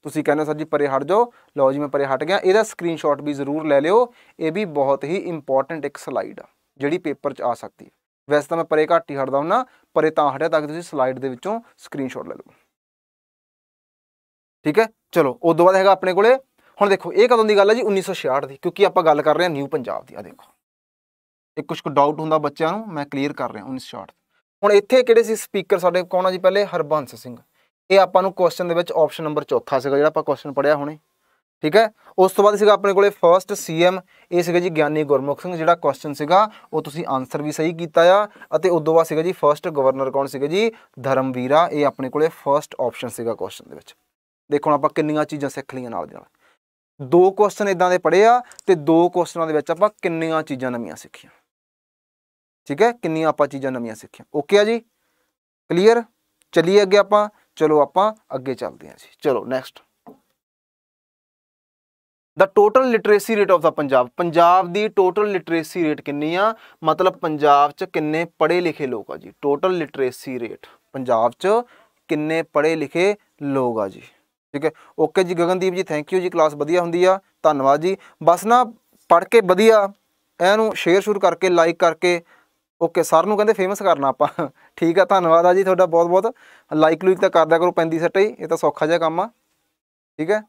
ਤੁਸੀਂ ਕਹਿੰਦੇ ਸਰ ਜੀ ਪਰੇ ਹਟ ਜਾਓ। ਲਓ ਜੀ, ਮੈਂ ਪਰੇ ਹਟ ਗਿਆ। ਇਹਦਾ ਸਕਰੀਨਸ਼ਾਟ ਵੀ ਜ਼ਰੂਰ ਲੈ ਲਿਓ। ਇਹ ਵੀ ਬਹੁਤ ਹੀ ਇੰਪੋਰਟੈਂਟ ਇੱਕ ਸਲਾਈਡ ਆ, ਜਿਹੜੀ ਪੇਪਰ 'ਚ ਆ ਸਕਦੀ ਹੈ। ਵੈਸੇ ਤਾਂ ਮੈਂ ਪਰੇ ਘੱਟ ਹੀ ਹਟਦਾ ਹੁੰਨਾ ਪਰੇ ਤਾਂ ਹਟਿਆ ਤਾਂ ਕਿ ਤੁਸੀਂ ਸਲਾਈਡ ਦੇ ਵਿੱਚੋਂ ਸਕਰੀਨਸ਼ਾਟ ਲੈ ਲਓ। ਠੀਕ ਹੈ? ਚਲੋ ਉਸ ਤੋਂ ਬਾਅਦ ਹੈਗਾ ਆਪਣੇ ਕੋਲੇ। ਹੁਣ ਦੇਖੋ, ਇਹ ਕਦੋਂ ਦੀ ਗੱਲ ਹੈ ਜੀ? 1966 ਦੀ, ਕਿਉਂਕਿ ਆਪਾਂ ਗੱਲ ਕਰ ਰਹੇ ਹਾਂ ਨਿਊ ਪੰਜਾਬ ਦੀ। ਆ ਦੇਖੋ। ਇਹ ਕੁਝ ਕੁ ਡਾਊਟ ਹੁੰਦਾ ਬੱਚਿਆਂ ਨੂੰ, ਮੈਂ ਕਲੀਅਰ ਕਰ ਰਿਹਾ 1966 ਹੁਣ ਇੱਥੇ ਕਿਹੜੇ ਸੀ ਸਪੀਕਰ ਸਾਡੇ, ਕੌਣ ਆ ਜੀ ਪਹਿਲੇ? ਹਰਬੰਸ ਸਿੰਘ। ਇਹ ਆਪਾਂ ਨੂੰ ਕੁਐਸਚਨ ਦੇ ਵਿੱਚ ਆਪਸ਼ਨ ਨੰਬਰ ਚੌਥਾ ਸੀਗਾ ਜਿਹੜਾ ਆਪਾਂ ਕੁਐਸਚਨ ਪੜਿਆ ਹੁਣੇ। ਠੀਕ ਹੈ? ਉਸ ਤੋਂ ਬਾਅਦ ਸੀਗਾ ਆਪਣੇ ਕੋਲੇ ਫਰਸਟ ਸੀਐਮ ਇਹ ਸੀਗਾ ਜੀ ਗਿਆਨੀ ਗੁਰਮੁਖ ਸਿੰਘ ਜਿਹੜਾ ਕੁਐਸਚਨ ਸੀਗਾ, ਉਹ ਤੁਸੀਂ ਆਨਸਰ ਵੀ ਸਹੀ ਕੀਤਾ ਆ ਅਤੇ ਉਦੋਂ ਬਾਅਦ ਸੀਗਾ ਜੀ ਫਰਸਟ ਗਵਰਨਰ ਕੌਣ ਸੀਗਾ ਜੀ? ਧਰਮਵੀਰਾ, ਇਹ ਆਪਣੇ ਕੋਲੇ ਫਰਸਟ ਆਪਸ਼ਨ ਸੀਗਾ ਕੁਐਸਚਨ ਦੇ ਵਿੱਚ। ਦੇਖੋ ਆਪਾਂ ਕਿੰਨੀਆਂ ਚੀਜ਼ਾਂ ਸਿੱਖ ਲਈਆਂ ਨਾਲ ਦੇ ਨਾਲ। ਦੋ ਕੁਐਸਚਨ ਇਦਾਂ ਦੇ ਪੜ੍ਹੇ ਆ ਤੇ ਦੋ ਕੁਐਸਚਨਾਂ ਦੇ ਵਿੱਚ ਆਪਾਂ ਕਿੰਨੀਆਂ ਚੀਜ਼ਾਂ ਨਵੀਆਂ ਸਿੱਖੀਆਂ। ਠੀਕ ਹੈ? ਕਿੰਨੀਆਂ ਆਪਾਂ ਚੀਜ਼ਾਂ ਨਵੀਆਂ ਸਿੱਖੀਆਂ। ਓਕੇ ਆ ਜੀ? ਕਲੀਅਰ ਚਲਿਏ ਅੱਗੇ ਆਪਾਂ। ਚਲੋ ਆਪਾਂ ਅੱਗੇ ਚੱਲਦੇ ਹਾਂ ਜੀ। ਚਲੋ next the total literacy rate of ਦਾ ਪੰਜਾਬ। ਪੰਜਾਬ ਦੀ ਟੋਟਲ ਲਿਟਰੇਸੀ ਰੇਟ ਕਿੰਨੀ ਆ? ਮਤਲਬ ਪੰਜਾਬ 'ਚ ਕਿੰਨੇ ਪੜ੍ਹੇ ਲਿਖੇ ਲੋਕ ਆ ਜੀ? ਟੋਟਲ ਲਿਟਰੇਸੀ ਰੇਟ ਪੰਜਾਬ 'ਚ ਕਿੰਨੇ ਪੜ੍ਹੇ ਲਿਖੇ ਲੋਕ ਆ ਜੀ? ਠੀਕ ਹੈ? ਓਕੇ ਜੀ, ਗਗਨਦੀਪ ਜੀ ਥੈਂਕ ਯੂ ਜੀ ਕਲਾਸ ਵਧੀਆ ਹੁੰਦੀ ਆ। ਧੰਨਵਾਦ ਜੀ। ਬਸ ਨਾ ਪੜ੍ਹ ਕੇ ਵਧੀਆ। ਇਹਨੂੰ ਸ਼ੇਅਰ ਸ਼ੁਰੂ ਕਰਕੇ ਲਾਈਕ ਕਰਕੇ। ਓਕੇ, ਸਰ ਨੂੰ ਕਹਿੰਦੇ ਫੇਮਸ ਕਰਨਾ ਆਪਾਂ। ਠੀਕ ਆ, ਧੰਨਵਾਦ ਆ ਜੀ ਤੁਹਾਡਾ ਬਹੁਤ ਬਹੁਤ। ਲਾਈਕ ਲੂਈਕ ਤਾਂ ਕਰਦਿਆ ਕਰੋ ਪੈਂਦੀ ਸੱਟ ਹੀ, ਇਹ ਤਾਂ ਸੌਖਾ ਜਿਹਾ ਕੰਮ ਆ। ਠੀਕ ਹੈ?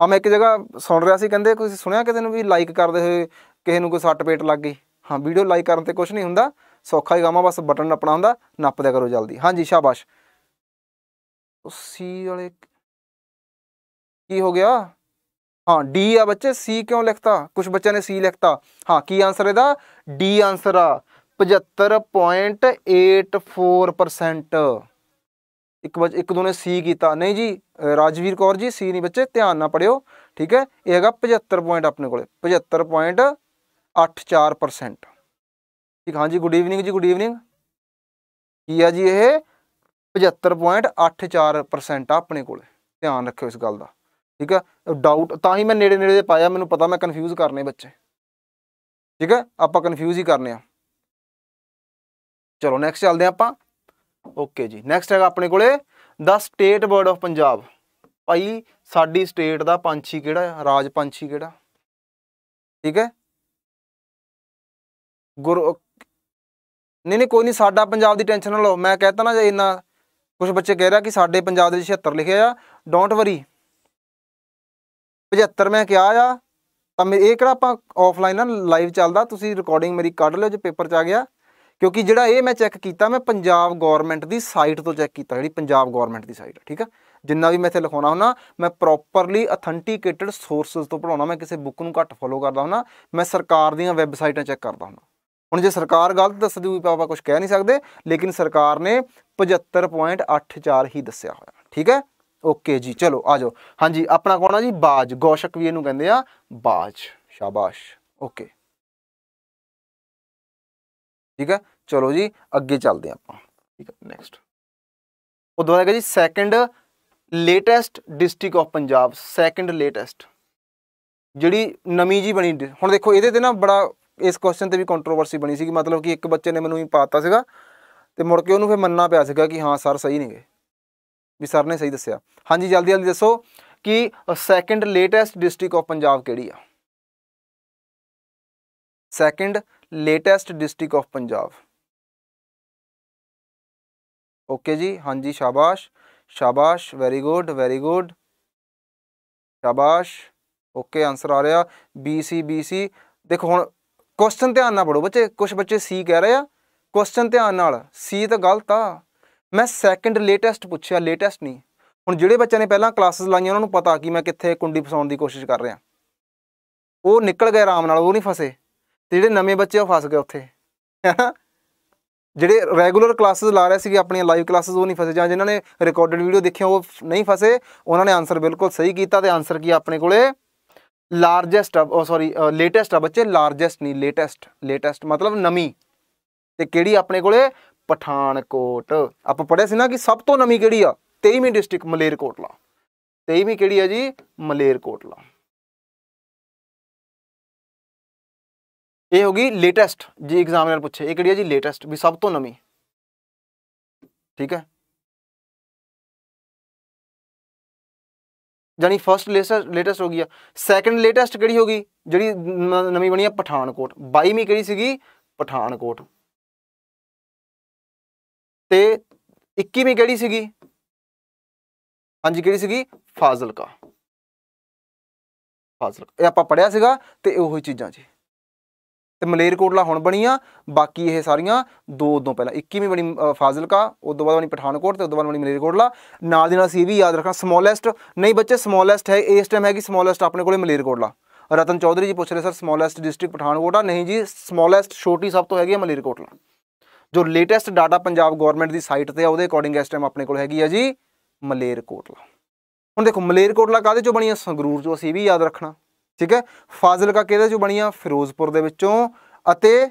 ਆ ਮੈਂ ਇੱਕ ਜਗ੍ਹਾ ਸੁਣ ਰਿਹਾ ਸੀ, ਕਹਿੰਦੇ ਤੁਸੀਂ ਸੁਣਿਆ ਕਿਸੇ ਨੂੰ ਵੀ ਲਾਈਕ ਕਰਦੇ ਹੋਏ ਕਿਸੇ ਨੂੰ ਕੋਈ ਸੱਟ ਪੇਟ ਲੱਗ ਗਈ? ਹਾਂ ਵੀਡੀਓ ਲਾਈਕ ਕਰਨ ਤੇ ਕੁਝ ਨਹੀਂ ਹੁੰਦਾ, ਸੌਖਾ ਹੀ ਕੰਮ ਆ, ਬਸ ਬਟਨ ਨੱਪਣਾ ਹੁੰਦਾ ਨੱਪ ਦਿਆ ਕਰੋ ਜਲਦੀ। ਹਾਂਜੀ, ਸ਼ਾਬਾਸ਼। ਸੀ ਵਾਲੇ ਕੀ ਹੋ ਗਿਆ? ਹਾਂ ਡੀ ਆ ਬੱਚੇ ਸੀ ਕਿਉਂ ਲਿਖਤਾ? ਕੁਝ ਬੱਚਿਆਂ ਨੇ ਸੀ ਲਿਖਤਾ। ਹਾਂ, ਕੀ ਆਨਸਰ ਇਹਦਾ? ਡੀ ਆਨਸਰ ਆ। 75.84% ਇੱਕ ਬੱਚ, ਇੱਕ ਦੋਨੇ ਸੀ ਕੀਤਾ। ਨਹੀਂ ਜੀ ਰਾਜਵੀਰ ਕੌਰ ਜੀ ਸੀ ਨਹੀਂ ਬੱਚੇ, ਧਿਆਨ ਨਾਲ ਪੜਿਓ ਠੀਕ ਹੈ? ਇਹ ਹੈਗਾ 75 ਪੁਆਇੰਟ ਆਪਣੇ ਕੋਲੇ 75.84% ਠੀਕ, ਹਾਂ ਜੀ ਗੁੱਡ ਈਵਨਿੰਗ ਜੀ ਗੁੱਡ ਈਵਨਿੰਗ ਕੀ ਆ ਜੀ ਇਹ? 75.84% ਆ ਆਪਣੇ ਕੋਲੇ, ਧਿਆਨ ਰੱਖਿਓ ਇਸ ਗੱਲ ਦਾ, ਠੀਕ ਹੈ? ਡਾਊਟ ਤਾਂ ਹੀ ਮੈਂ ਨੇੜੇ ਨੇੜੇ ਦੇ ਪਾਇਆ, ਮੈਨੂੰ ਪਤਾ, ਮੈਂ ਕਨਫਿਊਜ਼ ਕਰਨੇ ਬੱਚੇ। ਠੀਕ ਹੈ? ਆਪਾਂ ਕਨਫਿਊਜ਼ ਹੀ ਕਰਨੇ ਆ। ਚਲੋ ਨੈਕਸਟ ਚੱਲਦੇ ਆਪਾਂ। ਓਕੇ ਜੀ ਨੈਕਸਟ ਹੈਗਾ ਆਪਣੇ ਕੋਲੇ ਦਾ ਸਟੇਟ ਬਰਡ ਆਫ ਪੰਜਾਬ। ਭਾਈ, ਸਾਡੀ ਸਟੇਟ ਦਾ ਪੰਛੀ ਕਿਹੜਾ ਹੈ ਰਾਜ ਪੰਛੀ ਕਿਹੜਾ? ਠੀਕ ਹੈ? ਗੁਰੂ, ਨਹੀਂ ਨਹੀਂ, ਕੋਈ ਨਹੀਂ, ਸਾਡਾ ਪੰਜਾਬ ਦੀ ਟੈਨਸ਼ਨ ਨਾ ਲਓ। ਮੈਂ ਕਹਤਾ ਨਾ ਜੇ ਇੰਨਾ ਕੁਝ ਬੱਚੇ ਕਹਿ ਰਿਹਾ ਕਿ ਸਾਡੇ ਪੰਜਾਬ ਦੇ 76 ਲਿਖਿਆ ਆ ਡੋਂਟ ਵਰੀ 75 ਮੈਂ ਕਿਹਾ ਆ, ਤਾਂ ਇਹ ਕਿਹੜਾ ਆਪਾਂ ਆਫਲਾਈਨ ਨਾ ਲਾਈਵ ਚੱਲਦਾ, ਤੁਸੀਂ ਰਿਕਾਰਡਿੰਗ ਮੇਰੀ ਕੱਢ ਲਿਓ ਜੇ ਪੇਪਰ 'ਚ ਆ ਗਿਆ। ਕਿਉਂਕਿ ਜਿਹੜਾ ਇਹ ਮੈਂ ਚੈੱਕ ਕੀਤਾ, ਮੈਂ ਪੰਜਾਬ ਗਵਰਨਮੈਂਟ ਦੀ ਸਾਈਟ ਤੋਂ ਚੈੱਕ ਕੀਤਾ, ਜਿਹੜੀ ਪੰਜਾਬ ਗਵਰਨਮੈਂਟ ਦੀ ਸਾਈਟ ਹੈ ਠੀਕ ਹੈ ਜਿੰਨਾ ਵੀ ਮੈਂ ਇੱਥੇ ਲਿਖਾਉਣਾ ਹੁੰਦਾ, ਮੈਂ ਪ੍ਰੋਪਰਲੀ ਅਥੈਂਟੀਕੇਟਡ ਸੋਰਸਸ ਤੋਂ ਪੜਾਉਣਾ ਮੈਂ ਕਿਸੇ ਬੁੱਕ ਨੂੰ ਘੱਟ ਫੋਲੋ ਕਰਦਾ ਹੁੰਦਾ, ਮੈਂ ਸਰਕਾਰ ਦੀਆਂ ਵੈਬਸਾਈਟਾਂ ਚੈੱਕ ਕਰਦਾ ਹੁੰਦਾ। ਹੁਣ ਜੇ ਸਰਕਾਰ ਗਲਤ ਦੱਸਦੀ ਹੋਈ ਆਪਾਂ ਕੁਝ ਕਹਿ ਨਹੀਂ ਸਕਦੇ, ਲੇਕਿਨ ਸਰਕਾਰ ਨੇ 75.84 ਹੀ ਦੱਸਿਆ ਹੋਇਆ, ਠੀਕ ਹੈ ਓਕੇ ਜੀ, ਚਲੋ, ਆ ਜਾਓ। ਹਾਂਜੀ, ਆਪਣਾ ਕੌਣ ਆ ਜੀ? ਬਾਜ, ਗੋਸ਼ਕ ਵੀ ਇਹਨੂੰ ਕਹਿੰਦੇ ਆ, ਬਾਜ, ਸ਼ਾਬਾਸ਼। ਓਕੇ ਠੀਕ ਹੈ? ਚਲੋ ਜੀ, ਅੱਗੇ ਚੱਲਦੇ ਆਪਾਂ। ਠੀਕ ਹੈ ਨੈਕਸਟ ਉਹ ਦੁਬਾਰਾ ਹੈਗਾ ਜੀ second latest district of Punjab second latest ਜਿਹੜੀ ਨਵੀਂ ਜੀ ਬਣੀ, ਹੁਣ ਦੇਖੋ, ਇਹਦੇ ਤੇ ਨਾ ਬੜਾ ਇਸ ਕੁਐਸਚਨ ਤੇ ਵੀ ਕੰਟਰੋਵਰਸੀ ਬਣੀ ਸੀਗੀ। ਮਤਲਬ ਕਿ ਇੱਕ ਬੱਚੇ ਨੇ ਮੈਨੂੰ ਹੀ ਪਾਤਾ ਸੀਗਾ, ਤੇ ਮੁੜ ਕੇ ਉਹਨੂੰ ਫਿਰ ਮੰਨਣਾ ਪਿਆ ਸੀਗਾ ਕਿ ਹਾਂ, ਸਰ ਸਹੀ ਨਹੀਂਗੇ ਵੀ ਸਰ ਨੇ ਸਹੀ ਦੱਸਿਆ। ਹਾਂਜੀ, ਜਲਦੀ ਜਲਦੀ ਦੱਸੋ ਕਿ second latest district of Punjab ਕਿਹੜੀ ਆ? Second latest district of Punjab. Okay ਜੀ, ਹਾਂਜੀ, ਸ਼ਾਬਾਸ਼। ਸ਼ਾਬਾਸ਼ ਵੈਰੀ ਗੁੱਡ ਵੈਰੀ ਗੁੱਡ ਸ਼ਾਬਾਸ਼। ਓਕੇ ਆਨਸਰ ਆ ਰਿਹਾ ਬੀ ਸੀ ਬੀ ਸੀ ਦੇਖੋ ਹੁਣ ਕੁਐਸਚਨ ਧਿਆਨ ਨਾਲ ਪੜੋ ਬੱਚੇ ਕੁਝ ਬੱਚੇ ਸੀ ਕਹਿ ਰਹੇ ਆ। ਕੁਐਸਚਨ ਧਿਆਨ ਨਾਲ ਸੀ ਤਾਂ ਗਲਤ ਆ। ਮੈਂ ਸੈਕੰਡ ਲੇਟੈਸਟ ਪੁੱਛਿਆ ਲੇਟੈਸਟ ਨਹੀਂ। ਹੁਣ ਜਿਹੜੇ ਬੱਚਿਆਂ ਨੇ ਪਹਿਲਾਂ ਕਲਾਸਿਸ ਲਾਈਆਂ, ਉਹਨਾਂ ਨੂੰ ਪਤਾ ਕਿ ਮੈਂ ਕਿੱਥੇ ਕੁੰਡੀ ਫਸਾਉਣ ਦੀ ਕੋਸ਼ਿਸ਼ ਕਰ ਰਿਹਾ। ਉਹ ਨਿਕਲ ਗਏ ਆਰਾਮ ਨਾਲ, ਉਹ ਨਹੀਂ ਫਸੇ। ਤੇ ਜਿਹੜੇ ਨਵੇਂ ਬੱਚੇ ਉਹ ਫਸ ਗਏ ਉੱਥੇ। ਹੈਨਾ? ਜਿਹੜੇ ਰੈਗੂਲਰ ਕਲਾਸਿਸ ਲਾ ਰਹੇ ਸੀਗੇ, ਆਪਣੀਆਂ ਲਾਈਵ ਕਲਾਸਿਸ ਉਹ ਨਹੀਂ ਫਸੇ। ਜਾਂ ਜਿਨ੍ਹਾਂ ਨੇ ਰਿਕਾਰਡਡ ਵੀਡੀਓ ਦੇਖਿਆ, ਉਹ ਨਹੀਂ ਫਸੇ, ਉਹਨਾਂ ਨੇ ਆਨਸਰ ਬਿਲਕੁਲ ਸਹੀ ਕੀਤਾ ਤੇ ਆਨਸਰ ਕੀ ਆਪਣੇ ਕੋਲੇ? ਲਾਰਜੈਸਟ ਉਹ ਸੌਰੀ ਲੇਟੈਸਟ ਆ ਬੱਚੇ। ਲਾਰਜੈਸਟ ਨਹੀਂ ਲੇਟੈਸਟ ਲੇਟੈਸਟ ਮਤਲਬ ਨਵੀਂ। ਤੇ ਕਿਹੜੀ ਆਪਣੇ ਕੋਲੇ? ਪਠਾਨਕੋਟ। ਆਪਾਂ ਪੜਿਆ ਸੀ ਨਾ ਕਿ ਸਭ ਤੋਂ ਨਵੀਂ ਕਿਹੜੀ ਆ? 23ਵੀਂ ਡਿਸਟ੍ਰਿਕਟ ਮਲੇਰਕੋਟਲਾ। 23ਵੀਂ ਕਿਹੜੀ ਆ ਜੀ? ਮਲੇਰਕੋਟਲਾ। ਇਹ ਹੋ ਗਈ ਲੇਟੈਸਟ ਜੀ ਐਗਜ਼ਾਮੀਨਰ ਪੁੱਛੇ ਇਹ ਕਿਹੜੀ ਹੈ ਜੀ ਲੇਟੈਸਟ ਵੀ ਸਭ ਤੋਂ ਨਵੀਂ ਠੀਕ ਹੈ ਜਾਨੀ ਫਰਸਟ ਲੇਟੈਸਟ ਹੋ ਗਈ ਆ ਸੈਕੰਡ ਲੇਟੈਸਟ ਕਿਹੜੀ ਹੋ ਗਈ ਜਿਹੜੀ ਨਵੀਂ ਬਣੀ ਆ ਪਠਾਨਕੋਟ 22ਵੀਂ ਕਿਹੜੀ ਸੀਗੀ ਪਠਾਨਕੋਟ ਤੇ 21ਵੀਂ ਕਿਹੜੀ ਸੀਗੀ ਹਾਂਜੀ ਕਿਹੜੀ ਸੀਗੀ ਫਾਜ਼ਿਲਕਾ ਫਾਜ਼ਿਲਕਾ ਇਹ ਆਪਾਂ ਪੜਿਆ ਸੀਗਾ ਤੇ ਉਹੀ ਚੀਜ਼ਾਂ ਜੀ ਤੇ ਮਲੇਰਕੋਟਲਾ ਹੁਣ ਬਣੀ ਆ ਬਾਕੀ ਇਹ ਸਾਰੀਆਂ ਦੋ ਉਦੋਂ ਪਹਿਲਾਂ। 21ਵੀਂ ਬਣੀ ਫਾਜ਼ਿਲਕਾ, ਉਸ ਤੋਂ ਬਾਅਦ ਬਣੀ ਪਠਾਨਕੋਟ ਤੇ ਉਸ ਤੋਂ ਬਾਅਦ ਬਣੀ ਮਲੇਰਕੋਟਲਾ। ਨਾਲ ਦੀ ਨਾਲ ਸੀ ਵੀ ਯਾਦ ਰੱਖਣਾ ਸਮੋਲੈਸਟ ਨਹੀਂ ਬੱਚੇ ਸਮੋਲੈਸਟ ਹੈ, ਇਸ ਟਾਈਮ ਹੈਗੀ ਸਮੋਲੈਸਟ ਆਪਣੇ ਕੋਲੇ ਮਲੇਰਕੋਟਲਾ। ਰਤਨ ਚੌਧਰੀ ਜੀ ਪੁੱਛ ਰਹੇ ਸਰ ਸਮੋਲੈਸਟ ਡਿਸਟ੍ਰਿਕਟ ਪਠਾਨਕੋਟ ਆ? ਨਹੀਂ ਜੀ ਸਮੋਲੈਸਟ ਛੋਟੀ ਸਭ ਤੋਂ ਹੈਗੀ ਹੈ ਮਲੇਰਕੋਟਲਾ। ਜੋ ਲੇਟੈਸਟ ਡਾਟਾ ਪੰਜਾਬ ਗਵਰਨਮੈਂਟ ਦੀ ਸਾਈਟ ਤੇ ਆ, ਉਹਦੇ ਅਕੋਰਡਿੰਗ ਇਸ ਟਾਈਮ ਆਪਣੇ ਕੋਲ ਹੈਗੀ ਆ ਜੀ ਮਲੇਰਕੋਟਲਾ। ਹੁਣ ਦੇਖੋ, ਮਲੇਰਕੋਟਲਾ ਕਾਦੇ ਚੋਂ ਬਣੀ ਆ? ਸੰਗਰੂਰ ਚੋਂ ਅਸੀਂ ਵੀ ਯਾਦ ਰੱਖਣਾ। ਠੀਕ ਹੈ? ਫਾਜ਼ਿਲਕਾ ਕਿਹਦੇ ਚੋਂ ਬਣੀ ਆ? ਫਿਰੋਜ਼ਪੁਰ ਦੇ ਵਿੱਚੋਂ ਅਤੇ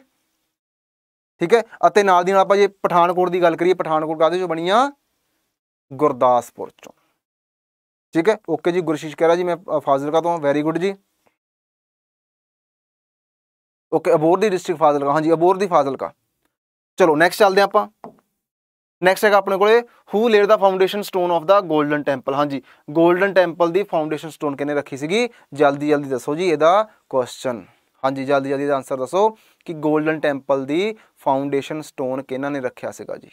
ਠੀਕ ਹੈ? ਅਤੇ ਨਾਲ ਦੀ ਨਾਲ ਆਪਾਂ ਜੇ ਪਠਾਨਕੋਟ ਦੀ ਗੱਲ ਕਰੀਏ, ਪਠਾਨਕੋਟ ਕਾਦੇ ਚੋਂ ਬਣੀ ਆ? ਗੁਰਦਾਸਪੁਰ ਚੋਂ। ਠੀਕ ਹੈ? ਓਕੇ ਜੀ, ਗੁਰਸ਼ੀਸ਼ ਕਹਿ ਰਿਹਾ ਜੀ, ਮੈਂ ਫਾਜ਼ਿਲਕਾ ਤੋਂ ਵੈਰੀ ਗੁੱਡ ਜੀ। ਓਕੇ, ਅਬੋਰ ਦੀ ਡਿਸਟ੍ਰਿਕਟ ਫਾਜ਼ਿਲਕਾ। ਹਾਂਜੀ, ਅਬੋਰ ਦੀ ਫਾਜ਼ਿਲਕਾ। ਚਲੋ ਨੈਕਸਟ ਚੱਲਦੇ ਆਪਾਂ। ਨੈਕਸਟ ਹੈਗਾ ਆਪਣੇ ਕੋਲੇ who laid the foundation stone of the Golden Temple ਹਾਂਜੀ ਗੋਲਡਨ ਟੈਂਪਲ ਦੀ ਫਾਊਂਡੇਸ਼ਨ ਸਟੋਨ ਕਿਨੇ ਰੱਖੀ ਸੀਗੀ? ਜਲਦੀ ਜਲਦੀ ਦੱਸੋ ਜੀ ਇਹਦਾ ਕੁਐਸਚਨ ਹਾਂਜੀ, ਜਲਦੀ ਜਲਦੀ ਦਾ ਆਨਸਰ ਦੱਸੋ ਕਿ ਗੋਲਡਨ ਟੈਂਪਲ ਦੀ ਫਾਊਂਡੇਸ਼ਨ ਸਟੋਨ ਕਿਹਨਾਂ ਨੇ ਰੱਖਿਆ ਸੀਗਾ ਜੀ?